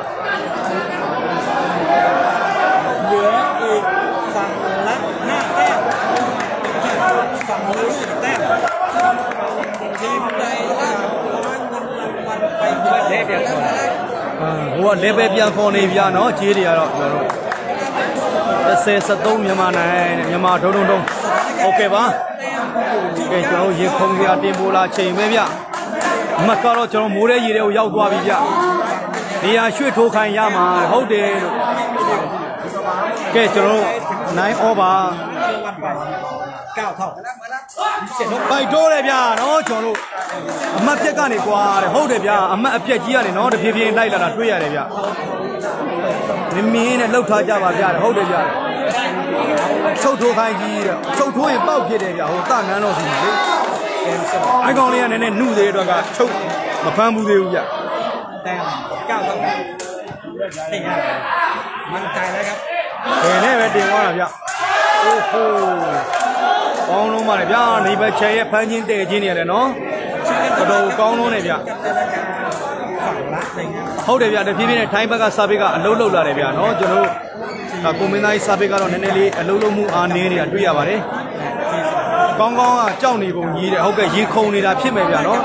က level ပြန်ခေါ်နေဗျာနော်ကြေးတွေကတော့ကျွန်တော်တို့30 73မြန်မာနိုင်တဲ့မြန်မာဒုံဒုံဒုံโอเคပါကဲကျွန်တော်တို့ရေခုံပြတင်ပိုးလာချိန်ပဲဗျအမှတ်ကတော့ကျွန်တော်မိုးတဲ့ရေတွေကိုရောက်သွားပြီဗျနေရာရွှေ့ထိုးခိုင်းရမှာဟုတ်တယ်လို့ကဲကျွန်တော်တို့9 over เก้าเท่าเจ็ดลบ ပိုက်တိုးတယ်ဗျာနော်ကျွန်တော်တို့အမှတ်ပြက်ကနေကွာတဲ့ဟုတ်တယ်ဗျာအမှတ်အပြက်ကြီးကနေနော်တဖြည်းဖြည်းလိုက်လာတာတွေ့ရတယ်ဗျမင်းမင်းနဲ့လှုပ်ထားကြပါဗျာတဲ့ဟုတ်တယ်ဗျာချုပ်ထိုးခိုင်းကြီးတဲ့ချုပ်ထိုးရင်ပေါက်ဖြစ်တယ်ဗျာဟိုတနန်းတော့စီလေအိုင်ကောင်လေးကနည်းနည်းနှုသေးတဲ့အတွက်ကချုပ်မဖမ်းဘူးသေးဘူးဗျာ แต้มเก้าเท่ากันนี่ครับมั่นใจแล้วครับ ဘယ်နဲ့ပဲတင်သွားတာဗျအိုးဟို ကောင်းလုံးပါလေဗျာနေဘက်ချဲရဲ့ဖမ်းချင်းတဲ့ချင်းနေရတယ်နော်တော်တော်ကောင်းလုံးနေဗျာ ฝั่งละในงาน ဟုတ်တယ်ဗျတဖြည်းဖြည်းနဲ့ထိုင်းဘက်ကစာပေကအလုံးလုံးလာတယ်ဗျာနော်ကျွန်တော်တို့ဒါကိုမင်းသားကြီးစာပေကတော့နည်းနည်းလေးအလုံးလုံးမှုအားနည်းနေတာတွေ့ရပါတယ်ကောင်းကောင်းကကြောက်နေပုံကြီးတဲ့ဟုတ်ကဲ့ရေခုန်နေတာဖြစ်မယ်ဗျာနော်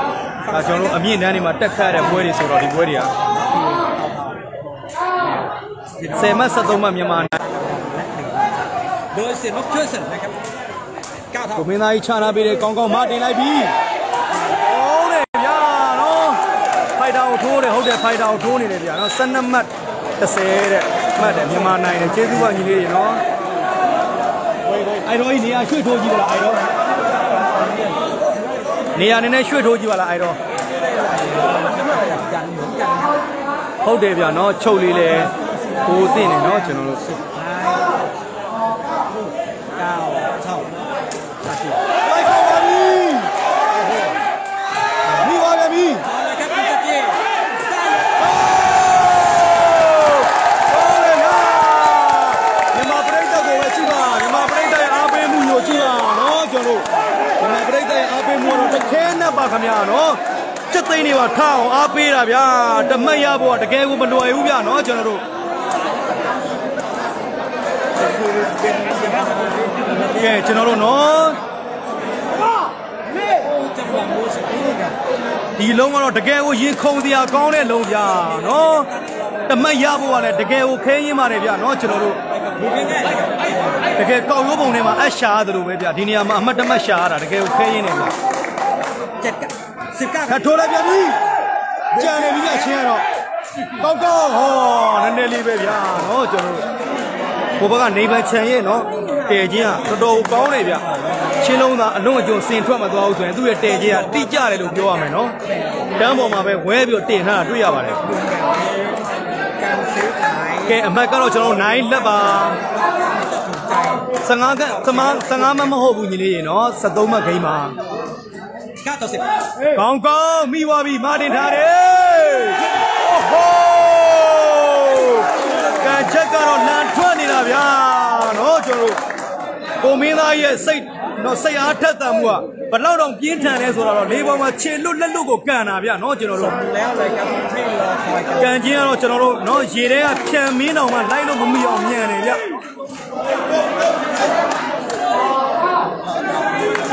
ဒါကျွန်တော်တို့အမြင့်တန်းတွေမှာတက်ခတ်ရတဲ့ပွဲတွေဆိုတော့ဒီပွဲတွေက10မှတ်73မှတ်မြန်မာနိုင် โดยเสียนกช่วยเสริมนะครับเก้าเท่า ကိုမင်းသားကြီးချနာပေးတယ်ကောင်းကောင်းမတင်လိုက်ပြီဟုတ်တယ်ဗျာနော်ဖိုက်တာကိုထိုးတယ်ဟုတ်တယ်ဖိုက်တာကိုထိုးနေတယ်ဗျာနော်12မှတ်30တဲ့မှတ်တယ်မြန်မာနိုင်တယ်ကျေးဇူးပါညီလေးတွေနော်အဲ့တော့ဒီနေရာရွှေ့ထိုးကြည့်ပါလားအဲ့တော့နေရာနည်းနည်းရွှေ့ထိုးကြည့်ပါလားအဲ့တော့ဟုတ်တယ်ဗျာနော်ချုပ်လေးလေကိုသိနေနော်ကျွန်တော်တို့ ခဲနပ်ပါခင်ဗျာနော်စက်သိန်းတွေပါထားအောင်အားပေးတာဗျာတမတ်ရဖို့ကတကယ်ကိုမလွယ်ဘူးဗျာနော်ကျွန်တော်တို့ကဲကျွန်တော်တို့နော်ဒီလုံးကတော့တကယ်ကိုရင်ခုန်စရာကောင်းတဲ့လုံးဗျာနော်တမတ်ရဖို့ကလည်းတကယ်ကိုခဲရင်ပါတယ်ဗျာနော်ကျွန်တော်တို့တကယ်ကောက်ရိုးပုံထဲမှာအရှာရတယ်လို့ပဲဗျာဒီနေရာမှာအမတ်တမတ်ရှာရတာတကယ်ကိုခဲရင်တယ်ဗျာ ကြက်ကစစ်ကကထိုးလိုက်ပြန်ပြီကြံနေပြီအချင်းကတော့ကောက်တော့ဟောနည်းနည်းလေးပဲဗျာနော်ကျွန်တော်ကိုဘကနေပါချန်ရဲ့နော်တဲချင်းကတော်တော်ကောင်းတယ်ဗျချင်းလုံးသားအလွန်အကျွံစင်ထွက်မသွားဘူးဆိုရင်သူ့ရဲ့တဲချင်းကတိကျတယ်လို့ပြောရမယ်နော်တန်းပေါ်မှာပဲဝဲပြီးတင်ထားတာတွေ့ရပါတယ်ကဲအမတ်ကတော့ကျွန်တော်နိုင်လက်ပါ15ကသမား15မမဟုတ်ဘူးညီလေးရေနော်73မှဂိမ်းပါ ဒီကတော့စစ်ကောင်းကောင်းမိဝါပြီမာတင်ထားတယ်ဟိုးဟိုးကန်ချက်ကတော့လန်ထွက်နေတာဗျာနော်ကျွန်တော်ကိုမင်းသားရဲ့စိတ်နော်စိတ်အားထက်သန်မှုကဘလောက်တော့ပြင်းထန်လဲဆိုတော့လေးပေါ်မှာခြေလွတ်လက်လွတ်ကိုကန်တာဗျာနော်ကျွန်တော်တို့ကန်ချင်းကတော့ကျွန်တော်တို့နော်ရေထဲကဖြံမင်းတော်မှလိုက်လို့မမီအောင်မြန်တယ်ဗျာ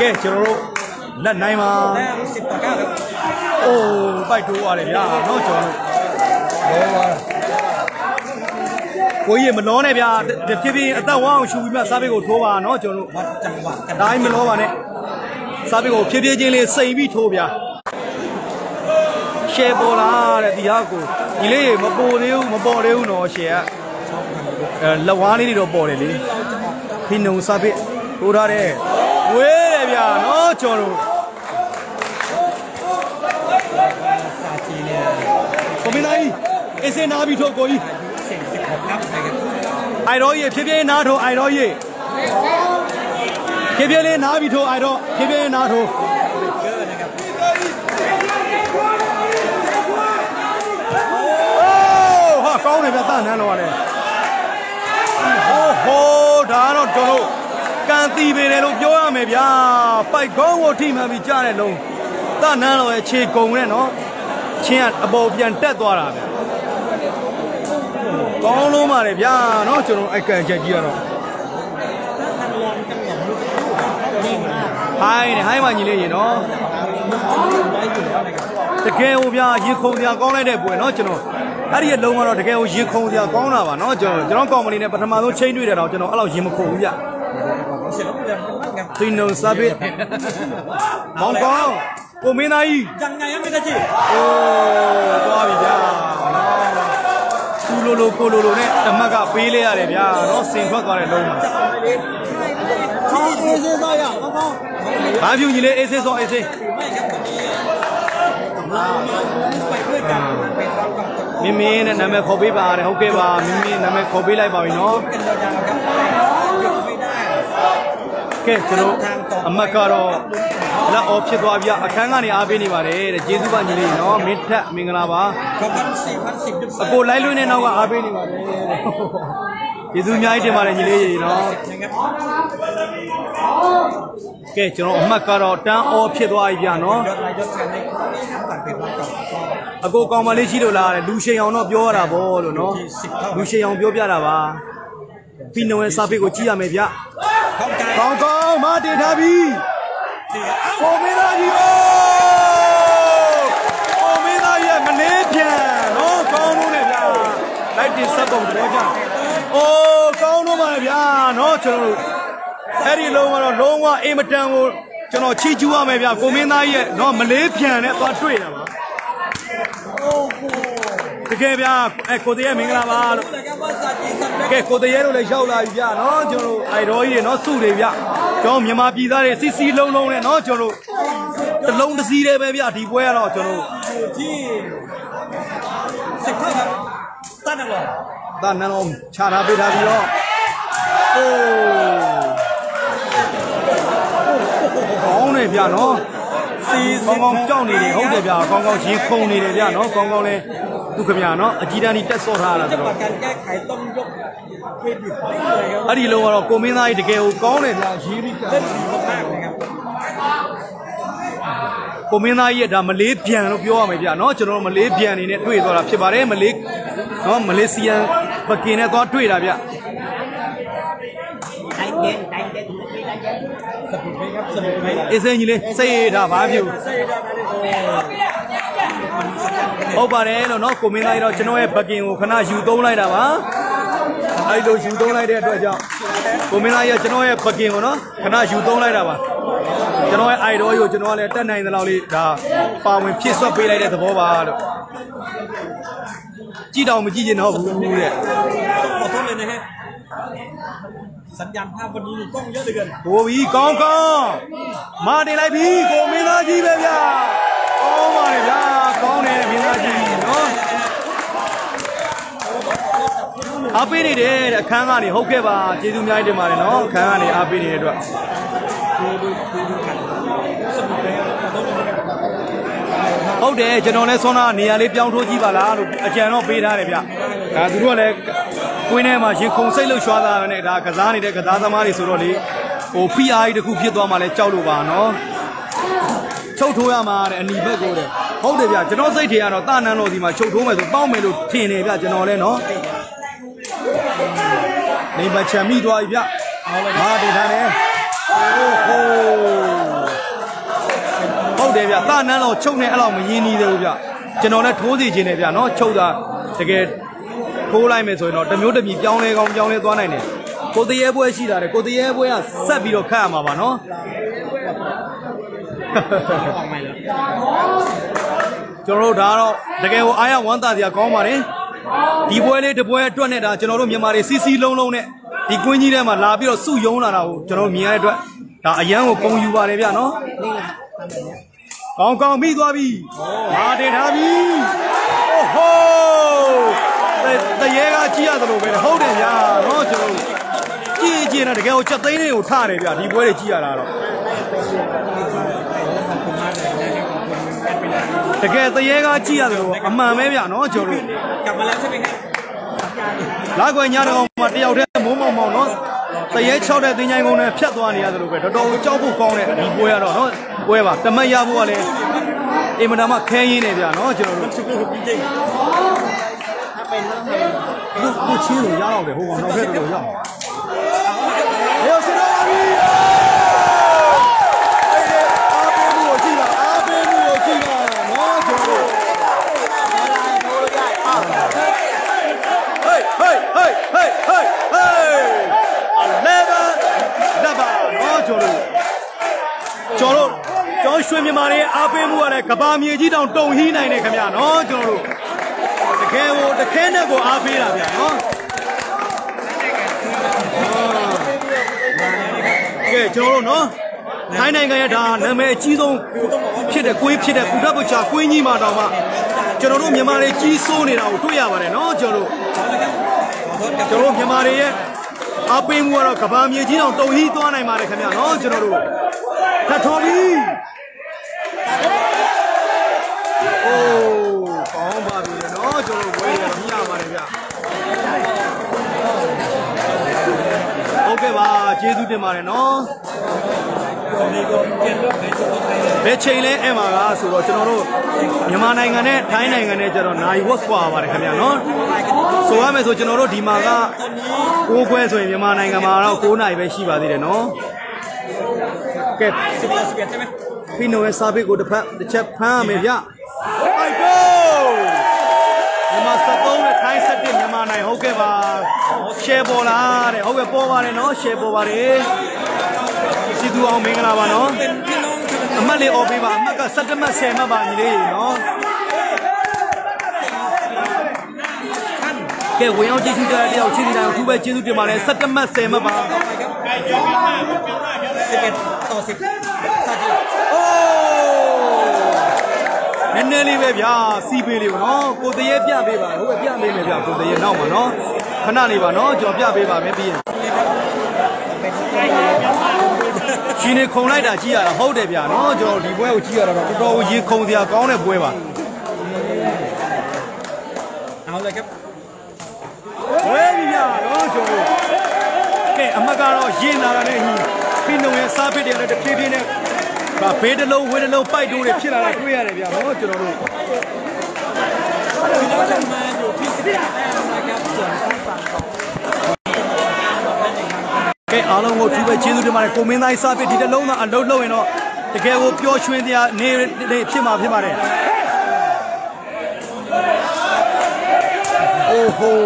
ကဲကျွန်တော်တို့ လက်နိုင်ပါအိုးပိုက်ထိုးရတယ်ဗျာတော့ကျွန်တော်လောပါကိုကြီးမလောနဲ့ဗျာတဖြည်းဖြည်းအသက်ဝအောင်ရှူပြီးမှစားပိတ်ကိုထိုးပါနော်ကျွန်တော်တို့တိုင်းမလောပါနဲ့စားပိတ်ကိုဖြည်းဖြည်းချင်းလေးစိန်ပြီးထိုးဗျာရှယ်ပေါ်လာတဲ့ဒီဟာကိုဒီလေးမပေါ်သေးဘူးမပေါ်သေးဘူးနော်ရှယ်ကအဲလက်ဝါးလေးတွေတော့ပေါ်တယ်လေဖိနှုံစားပိတ်ထိုးထားတဲ့ဝေး ဗျာနော်ကျွန်တော်စာကြည့်နေကိုမင်းနိုင်အစ်စင်နာပြီးထုတ်ကိုကြီးအိုင်ရောရေဖြည်းဖြည်းနားထုတ်အိုင်ရောရေဖြည်းဖြည်းလေးနားပြီးထုတ်အိုင်ရောဖြည်းဖြည်းနားထုတ်ကောင်းတယ်ဗျတန်းနန်းလောရတယ်ဟိုးဟိုးဒါကတော့ကျွန်တော် ကန်တီပေတယ်လို့ပြောရမယ်ဗျာပိုက်ကောင်းကိုထိမှန်ပြီးကြားတဲ့လုံးတနန်းတော်ရဲ့ခြေကုံနဲ့နော်ချင်းကအပေါ်ပြန်တက်သွားတာဗျာကောင်းလုံးပါတယ်ဗျာနော်ကျွန်တော်အကန်ချက်ကြီးရတော့ဟိုင်းနဲ့ဟိုင်းမညီလေးရင်နော်တကယ်ဟိုဗျာရင်ခုန်စရာကောင်းလိုက်တဲ့ပွဲနော်ကျွန်တော်အဲ့ဒီအလုံးကတော့တကယ်ဟိုရင်ခုန်စရာကောင်းတာပါနော်ကျွန်တော်ကျွန်တော်ကောင်မလေးနဲ့ပထမဆုံးချိန်တွေ့တယ်တော့ကျွန်တော်အဲ့လောက်ရင်မခုန်ဘူးဗျာ သင်းုံစားပြီးမောင်ကောင်းကိုမင်းသားကြီးကြံငယ်ရမင်းသားကြီးအိုးသွားပြီဗျာသူလိုလိုကိုလိုလိုနဲ့တမတ်ကပေးလဲရတယ်ဗျာတော့စင်ထွက်သွားတဲ့လုံးမှာအေးစေးသွားရမောင်ကောင်းဘာဖြူကြီးလဲအေးစေးစောအေးစေးမင်းမင်းနဲ့နာမည်ခေါ်ပေးပါနဲ့ဟုတ်ကဲ့ပါမင်းမင်းနာမည်ခေါ်ပေးလိုက်ပါပြီနော် ကဲကျွန်တော်အမတ်ကတော့လက်အော်ဖြစ်သွားပြီအခန်းကနေအားပေးနေပါတယ်တဲ့ကျေးဇူးပါညီလေးနော်မင်းထက်မင်္ဂလာပါအကိုလိုက်လွင်းနေနောက်ကအားပေးနေပါတယ်ကျေးဇူးအများကြီးတင်ပါတယ်ညီလေးရေနော်ကဲကျွန်တော်အမှတ်ကတော့တန်းအော်ဖြစ်သွားပြီဗျာနော်အကိုကောင်မလေးရှိလို့လားလူရှင်အောင်တော့ပြောရတာဗောလို့နော်လူရှင်အောင်ပြောပြတာပါ ဖီနိုဝဲစာပေကိုကြည့်ရမယ်ဗျဟုတ်တယ်ကောင်းကောင်းမတည်ထားပြီပေါ်မင်းသားကြီးအိုးပေါ်မင်းသားရဲ့မလေးပြန်နော်ကောင်းလို့နဲ့ဗျလိုက်တင်ဆက်ပုံတော့ကြအိုးကောင်းလို့ပါဗျာနော်ကျွန်တော်အဲ့ဒီလုံးကတော့လုံးဝအင်မတန်ကိုကျွန်တော်ချီးကျူးရမယ်ဗျကိုမင်းသားရဲ့နော်မလေးပြန်နဲ့သွားတွေ့ရပါအိုး တကယ်ဗျာအဲကိုတရေမင်္ဂလာပါလို့ကဲကိုတရေတို့လည်းရောက်လာပြီဗျာနော်ကျွန်တော်တို့အိုက်ရောကြီးတွေနော်စုတွေဗျာကျွန်တော်မြန်မာပြည်သားတွေစီစီလုံးလုံးနဲ့နော်ကျွန်တော်တို့တလုံးတစည်းတည်းပဲဗျာဒီပွဲကတော့ကျွန်တော်တို့ဒီစက်ခွက်တန်တော်တန်တော်ခြာထားပေးထားပြီးတော့အိုးကောင်းနေဗျာနော် สี่ ကောင်းကောင်းကြောက်နေတယ်ဟုတ်တယ်ဗျကောင်းကောင်းရင်ခုန်နေတယ်ဗျနော်ကောင်းကောင်းလဲသူခင်ဗျာနော်အကြီးတန်းကြီးတက်ဆော့ထားတာ จั ဆို งหวะ တော့ การแก้ไขต้องยกเครดิตให้เลยครับ အဲ့ဒီလုံးကတော့ကိုမင်းသားကြီးတကယ်ကိုကောင်းတယ်ဗျရေးပြီး เล่นดีมากๆนะครับ ကိုမင်းသားကြီးရဲ့ဒါမလေးပြန်လို့ပြောရမယ်ဗျာเนาะကျွန်တော်တို့มလေးပြန်နေနဲ့တွေ့သွားတာဖြစ်ပါတယ်မလေးเนาะမလေးဆီယန်ပကင်နဲ့သွားတွေ့တာဗျ đánh đến đánh đến ส အေးစင်းကြီးလေးစိတ်ရတာဘာဖြစ်စိတ်ရတာဘာလဲဟုတ်ပါတယ်လို့နော်ကိုမင်းသားရတော့ကျွန်တော်ရဲ့ဘကင်ကိုခဏယူသုံးလိုက်တာပါအဲ့လိုယူသုံးလိုက်တဲ့အတွက်ကြောင့်ကိုမင်းသားရကျွန်တော်ရဲ့ဘကင်ကိုနော်ခဏယူသုံးလိုက်တာပါကျွန်တော်ရဲ့ idol ကိုကျွန်တော်ကလည်းတက်နိုင်သလောက်လေးဒါပါဝင်ဖြည့်ဆွတ်ပေးလိုက်တဲ့သဘောပါလို့ကြည့်တော့မကြည့်ချင်တော့ဘူးတဲ့ ต้องขอโทษเลยนะฮะสัญญาณภาพวันนี้นี่กล้องเยอะเหลือเกิน ဟိုပြီကောင်းကောင်းမာတင်လိုက်ပြီကိုမင်းသားကြီးပဲဗျာကောင်းပါလေဗျာကောင်းတယ်မင်းသားကြီးနော်အားပေးနေတယ်တဲ့အခန်းကနေဟုတ်ကဲ့ပါကျေးဇူးအများကြီးတင်ပါတယ်နော်အခန်းကနေအားပေးနေတဲ့အတွက် ဟုတ်တယ်ကျွန်တော်လည်းဆွမ်းနာနေရာလေးပြောင်းထိုးကြည့်ပါလားလို့အကြံတော့ပေးထားတယ်ဗျဒါသူတို့ကလည်းကွင်းထဲမှာရင်ခုန်စိတ်လှုပ်ရှားတာနဲ့ဒါကစားနေတဲ့ကစားသမားတွေဆိုတော့လေဟို PI တခုဖြစ်သွားမှလည်းကြောက်လို့ပါနော်ချုပ်ထိုးရမှာတဲ့အနီဘက်ကိုတဲ့ဟုတ်တယ်ဗျကျွန်တော်စိတ်ထဲကတော့တာနန်းတော်ဒီမှာချုပ်ထိုးမယ်ဆိုပေါက်မယ်လို့ထင်တယ်ဗျကျွန်တော်လည်းနော်နေပါချမ်းမိသွားပြီဗျဟာတင်ထားတယ်အိုးဟို ချုပ်တယ်ဗျတာနန်းတော့ချုပ်နေအဲ့လောက်မရင်းနှီးသေးဘူးဗျကျွန်တော်လည်းထိုးစီခြင်းတယ်ဗျနော်ချုပ်တာတကယ်ထိုးလိုက်မယ်ဆိုရင်တော့တမျိုးတမျိုးပြောင်းလဲကောင်းပြောင်းလဲသွားနိုင်တယ်ကိုတရေပွဲရှိတာတယ်ကိုတရေပွဲကဆက်ပြီးတော့ခတ်ရမှာပါနော်ကျွန်တော်တို့ဒါတော့တကယ်ကိုအားရဝမ်းသာစရာကောင်းပါတယ်ဒီပွဲလေးတပွဲအတွက်နဲ့ဒါကျွန်တော်တို့မြန်မာတွေစီစီလုံးလုံးနဲ့ဒီကွင်းကြီးထဲမှာလာပြီးတော့စုယုံလာတာကိုကျွန်တော်မြင်ရတဲ့အတွက်ဒါအရန်ကိုဂုဏ်ယူပါတယ်ဗျာနော် ကောင်းကောင်းမိသွားပြီဟာတင်ထားပြီအိုဟိုးတရေကကြည့်ရသလိုပဲဟုတ်တယ်ဗျာနော်ကျွန်တော်တို့ကြည့်ကြည့်နေတကယ်ကိုချက်သိန်းတွေကိုထားတယ်ဗျဒီပွဲတွေကြည့်ရတာတော့ တကယ်တရေကားကြည့်ရတယ်လို့အမှန်ပဲဗျာနော်ကျွန်တော်တို့ กลับมาแล้วใช่ไหมครับ လာခွေညတော်မှာတယောက်တည်းမိုးမောင်မောင်နော်တရဲ6တဲ့တင်းချိုင်းကုန်းနဲ့ဖြတ်သွားနေရတယ်လို့ပဲတော်တော်ကြောက်ဖို့ကောင်းတဲ့ဒီပွဲရတော့နော်ပွဲပါတမတ်ရဖို့ကလည်းအင်မတန်မှခဲရင်းနေကြနော်ကျွန်တော်တို့အပင်လုံးဟိုချီးကိုရအောင်လေဟိုကောင်နောက်ထပ်တော့ရအောင်ဟေးစရော တော့ကျွန်တော်တို့ကျွန်တော်တို့ကျောင်းရွှေမြန်မာတွေအားပေးမှုရတဲ့ကဘာမြေကြီးတောင်တုံဟီးနိုင်တယ်ခင်ဗျာနော်ကျွန်တော်တို့တကယ်ကိုတခဲနဲ့ကိုအားပေးတာဗျာနော်ကဲကျွန်တော်တို့နော်ထိုင်းနိုင်ငံရဲ့ဒါနာမည်အကြီးဆုံးဖြစ်တဲ့ကွင်းဖြစ်တဲ့ကုဒပချာကွင်းကြီးမှာတောင်မှကျွန်တော်တို့မြန်မာတွေကြီးစိုးနေတာကိုတွေ့ရပါတယ်နော်ကျွန်တော်တို့ကျွန်တော်တို့မြန်မာတွေရဲ့ အပေးမှုကတော့ကဘာမြေကြီးအောင်တုံဟီးသွားနိုင်ပါတယ်ခင်ဗျာနော်ကျွန်တော်တို့ထပ်ထော်ပြီအိုးကောင်းပါပြီနော်ကျွန်တော်တို့ဝေးရမြင်ရပါတယ်ဗျ တ်ကဲ့ပါကျေးဇူးတင်ပါတယ်နော်ဘယ်ချိန်လဲအဲ့မှာကဆိုတော့ကျွန်တော်တို့မြန်မာနိုင်ငံနဲ့ထိုင်းနိုင်ငံနဲ့ကျတော့နိုင်ဝတ်ကွာပါတယ်ခင်ဗျာနော်ဆိုရမယ်ဆိုကျွန်တော်တို့ဒီမှာက6ခွဲဆိုရင်မြန်မာနိုင်ငံမှာတော့9နိုင်ပဲရှိပါသေးတယ်နော်ကဲဖိနိုရဲ့စာပေကိုတစ်ဖက်တစ်ချက်ဖမ်းရမယ်ဗျ I go တိုင်း7မြန်မာနိုင်ဟုတ်ကဲ့ပါ share ပေါ်လာတဲ့ဟုတ်ကဲ့ပေါ်ပါတယ်နော် share ပေါ်ပါတယ်စီသူအောင်မင်္ဂလာပါနော်အမှတ်လေးအော်ပေးပါအမှတ်က7မှတ်10မှတ်ပါညီလေးနော်ကဲဝင်အောင်ကျေးဇူးကြတဲ့တယောက်ချင်းတိုင်းအခုပဲကျေးဇူးတင်ပါတယ်7မှတ်10မှတ်ပါကဲကြောင်းပြီးမှပြန်လာကြတယ် နည်းနည်းလေးပဲဗျာစီးပေးလေးပေါ့နော်ကိုတရေပြပေးပါဟုတ်ပဲပြပေးမယ်ဗျာကိုတရေနောက်မှာနော်ခဏနေပါနော်ကျွန်တော်ပြပေးပါမယ်ပြီးရင်ရှင်နေခုံလိုက်တာကြည့်ရတာဟုတ်တယ်ဗျာနော်ကျွန်တော်ဒီပွဲကိုကြည့်ရတာတော့တော်တော်ကိုရေခုံစရာကောင်းတဲ့ပွဲပါ เอาเลยครับ ဝဲပြီဗျာနော်ကျွန်တော်ကဲအမတ်ကတော့ရင်းလာတာနဲ့ညီဖိနှုံရဲ့စားပစ်တွေလည်းတဖြည်းဖြည်းနဲ့ ဗာဘေးတစ်လုံးဝဲတစ်လုံးပိုက်တိုးတွေဖြစ်လာတာတွေ့ရတယ်ဗျာနော်ကျွန်တော်တို့ พี่น้องจะมาอยู่ที่สิบแต้มนะครับส่วนที่ฝั่งของ ကဲအားလုံးကိုသူပဲကျေးဇူးတင်ပါတယ်ကိုမင်းသားစားပစ်ဒီတစ်လုံးတော့အလုံးလုံးရင်တော့တကယ်ကိုပျော်ရွှင်တရားနေနေဖြစ်မှာဖြစ်ပါတယ်အိုးဟို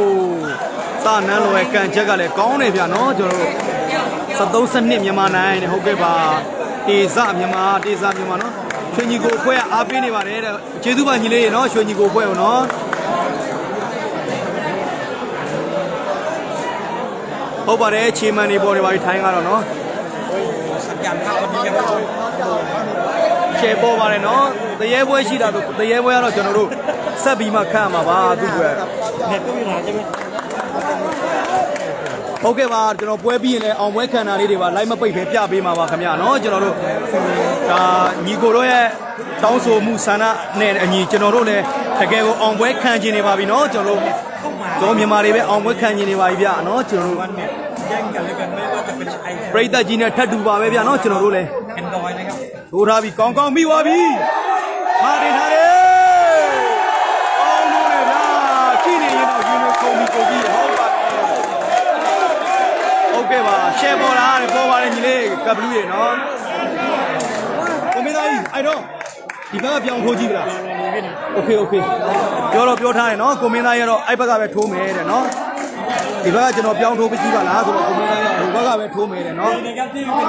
တာနန်းလိုရဲ့ကန်ချက်ကလည်းကောင်းတယ်ဗျာနော်ကျွန်တော်တို့73စနစ်မြန်မာနိုင်တဲ့ဟုတ်ကဲ့ပါ တေဇမြန်မာတေဇမြန်မာနော်ရွှေညီကိုအဖွဲ့ကအားပေးနေပါတယ်တဲ့ကျေးဇူးပါညီလေးရေနော်ရွှေညီကိုအဖွဲ့ကိုနော်ဟုတ်ပါတယ်ခြေမှန်နေပေါ်နေပါပြီထိုင်းကတော့နော်ရှယ်ပေါ်ပါတယ်နော်တရေပွဲရှိတာဆိုတရေပွဲကတော့ကျွန်တော်တို့ဆက်ပြီးမှခန့်ရမှာပါသူ့ကွယ်နဲ့တွေ့ရတာချင်း ဟုတ်ကဲ့ပါကျွန်တော်ပွဲပြီးရင်လည်းအောင်ပွဲခံတာလေးတွေပါ live မပိတ်ပဲပြပေးမှာပါခင်ဗျာနော်ကျွန်တော်တို့ဒါညီကိုတို့ရဲ့တောင်းဆိုမှုဆန္ဒနဲ့အညီကျွန်တော်တို့လည်းတကယ်ကိုအောင်ပွဲခံကျင်နေပါပြီနော်ကျွန်တော်တို့ကျွန်တော်မြန်မာတွေပဲအောင်ပွဲခံကျင်နေပါပြီဗျာနော်ကျွန်တော်တို့ပရိသတ်ကြီးနဲ့ထပ်တူပါပဲဗျာနော်ကျွန်တော်တို့လည်းထိုးထားပြီကောင်းကောင်းမိသွားပြီမာတင်ထားတယ်အောင်လို့လေဗျာကြည့်နေရင်တော့ယူနိုကုန်ပြီကုန်ပြီ ရှယ်ပေါ်လာတယ်ပေါ်ပါတယ်ညီလေးကပ်ဘလူးရေနော်ကိုမင်းသားကြီးအဲ့တော့ဒီဘက်ကပြောင်းထိုးကြည့်ကြလားโอเคโอเคပြောတော့ပြောထားတယ်နော်ကိုမင်းသားရတော့အဲ့ဘက်ကပဲထိုးမယ်တဲ့နော်ဒီဘက်ကကျွန်တော်ပြောင်းထိုးပြီးကြည့်ပါလားဆိုတော့ကိုမင်းသားရဟိုဘက်ကပဲထိုးမယ်တဲ့နော် นะครับที่เป็น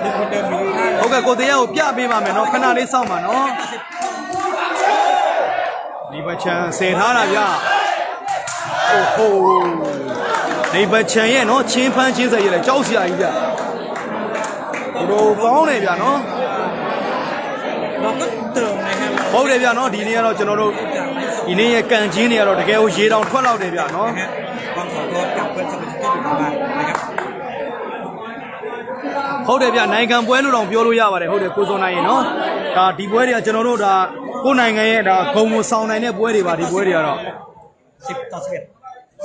เป็นคนเดิมอยู่หน้า ဟုတ်ကဲ့ကိုတရားကိုပြပေးပါမယ်နော်ခဏလေးစောင့်ပါနော်ဒီဘချန်ဆယ်ထားတာဗျအိုဟို နေဘချန်ရဲ့နော်ချင်းဖန်းချင်းဆက်ရဲ့လဲကြောက်စရာကြီးဗျဘလိုကောင်းတယ်ဗျနော်ဟုတ်တယ်ဗျနော်ဒီနေ့ကတော့ကျွန်တော်တို့ဒီနေ့ရဲ့ကန်ချင်းတွေကတော့တကယ်ကိုရေတောင်ထွက်လောက်တယ်ဗျနော်ဟုတ်တယ်ဗျနိုင်ငံပွဲလို့တောင်ပြောလို့ရပါတယ်ဟုတ်တယ်ကိုစောနိုင်ရေနော်ဒါဒီပွဲတွေကကျွန်တော်တို့ဒါကိုနိုင်ငံရဲ့ဒါဂုံကိုဆောင်နိုင်တဲ့ပွဲတွေပါဒီပွဲတွေကတော့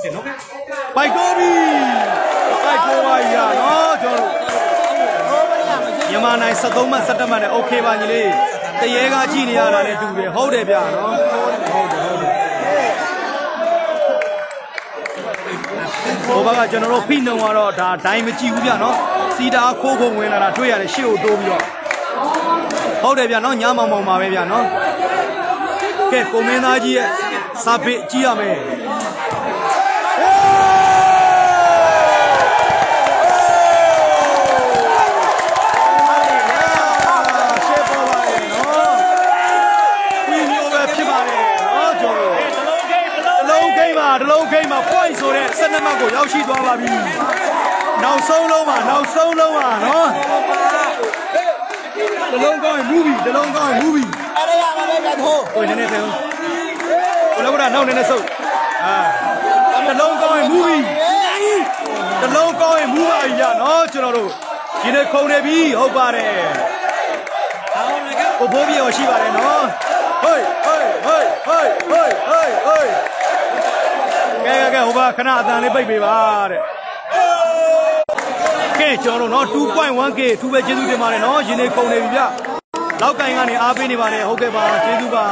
10ต่อ11เสียนกนะ ပိုက်ကိုပြီပိုက်ကိုပါရနော်ကျွန်တော်တို့မြန်မာနိုင်73မှတ်17မှတ်နဲ့ okay ပါညီလေးတရေကကြည့်နေရတာနဲ့တူတယ်ဟုတ်တယ်ဗျာနော်ဟုတ်တယ်ဟုတ်တယ်ဟိုဘက်ကကျွန်တော်တို့ဖိနှုံကတော့ဒါဒိုင်းမကြည့်ဘူးဗျာနော်စီတာခိုးခုံဝင်လာတာတွေ့ရတယ်ရှေ့ကိုတိုးပြီးတော့ဟုတ်တယ်ဗျာနော်ညမောင်မောင်ပါပဲဗျာနော်ကဲကိုမင်းသားကြီးရဲ့စာပေကြည့်ရမယ် ကျွန်တော်တလုံးဂိမ်းမှာတလုံးဂိမ်းမှာ point ဆိုတဲ့12မှတ်ကိုရောက်ရှိသွားပါပြီနောက်ဆုံးလုံးမှာနောက်ဆုံးလုံးမှာနော်တလုံးကောင်းရင် movie တလုံးကောင်းရင် movie အဲ့ဒါရမှာပဲပြန်ထိုးကိုနည်းနည်းသေးဦးကိုလည်းကနောက်နည်းနည်းဆုပ်အာ ရင်မူးပြီတလုံးကောင်းရင်မူးပါပြီညနော်ကျွန်တော်တို့ဒီနေ့ခုံနေပြီဟုတ်ပါတယ်ကိုဖိုးပြောရှိပါတယ်နော်ဟိုးဟိုးဟိုးဟိုးဟိုးဟိုးဟိုးကဲကဲကဲဟိုဘခဏအတန်လေးပိတ်ပေးပါတဲ့ကဲကျွန်တော်တို့နော် 2.1k ထူပဲကျေးဇူးတင်ပါတယ်နော်ယင်းနေကုန်နေပြီဗျလောက်ကိုင်းကနေအားပေးနေပါတယ်ဟုတ်ကဲ့ပါကျေးဇူးပါ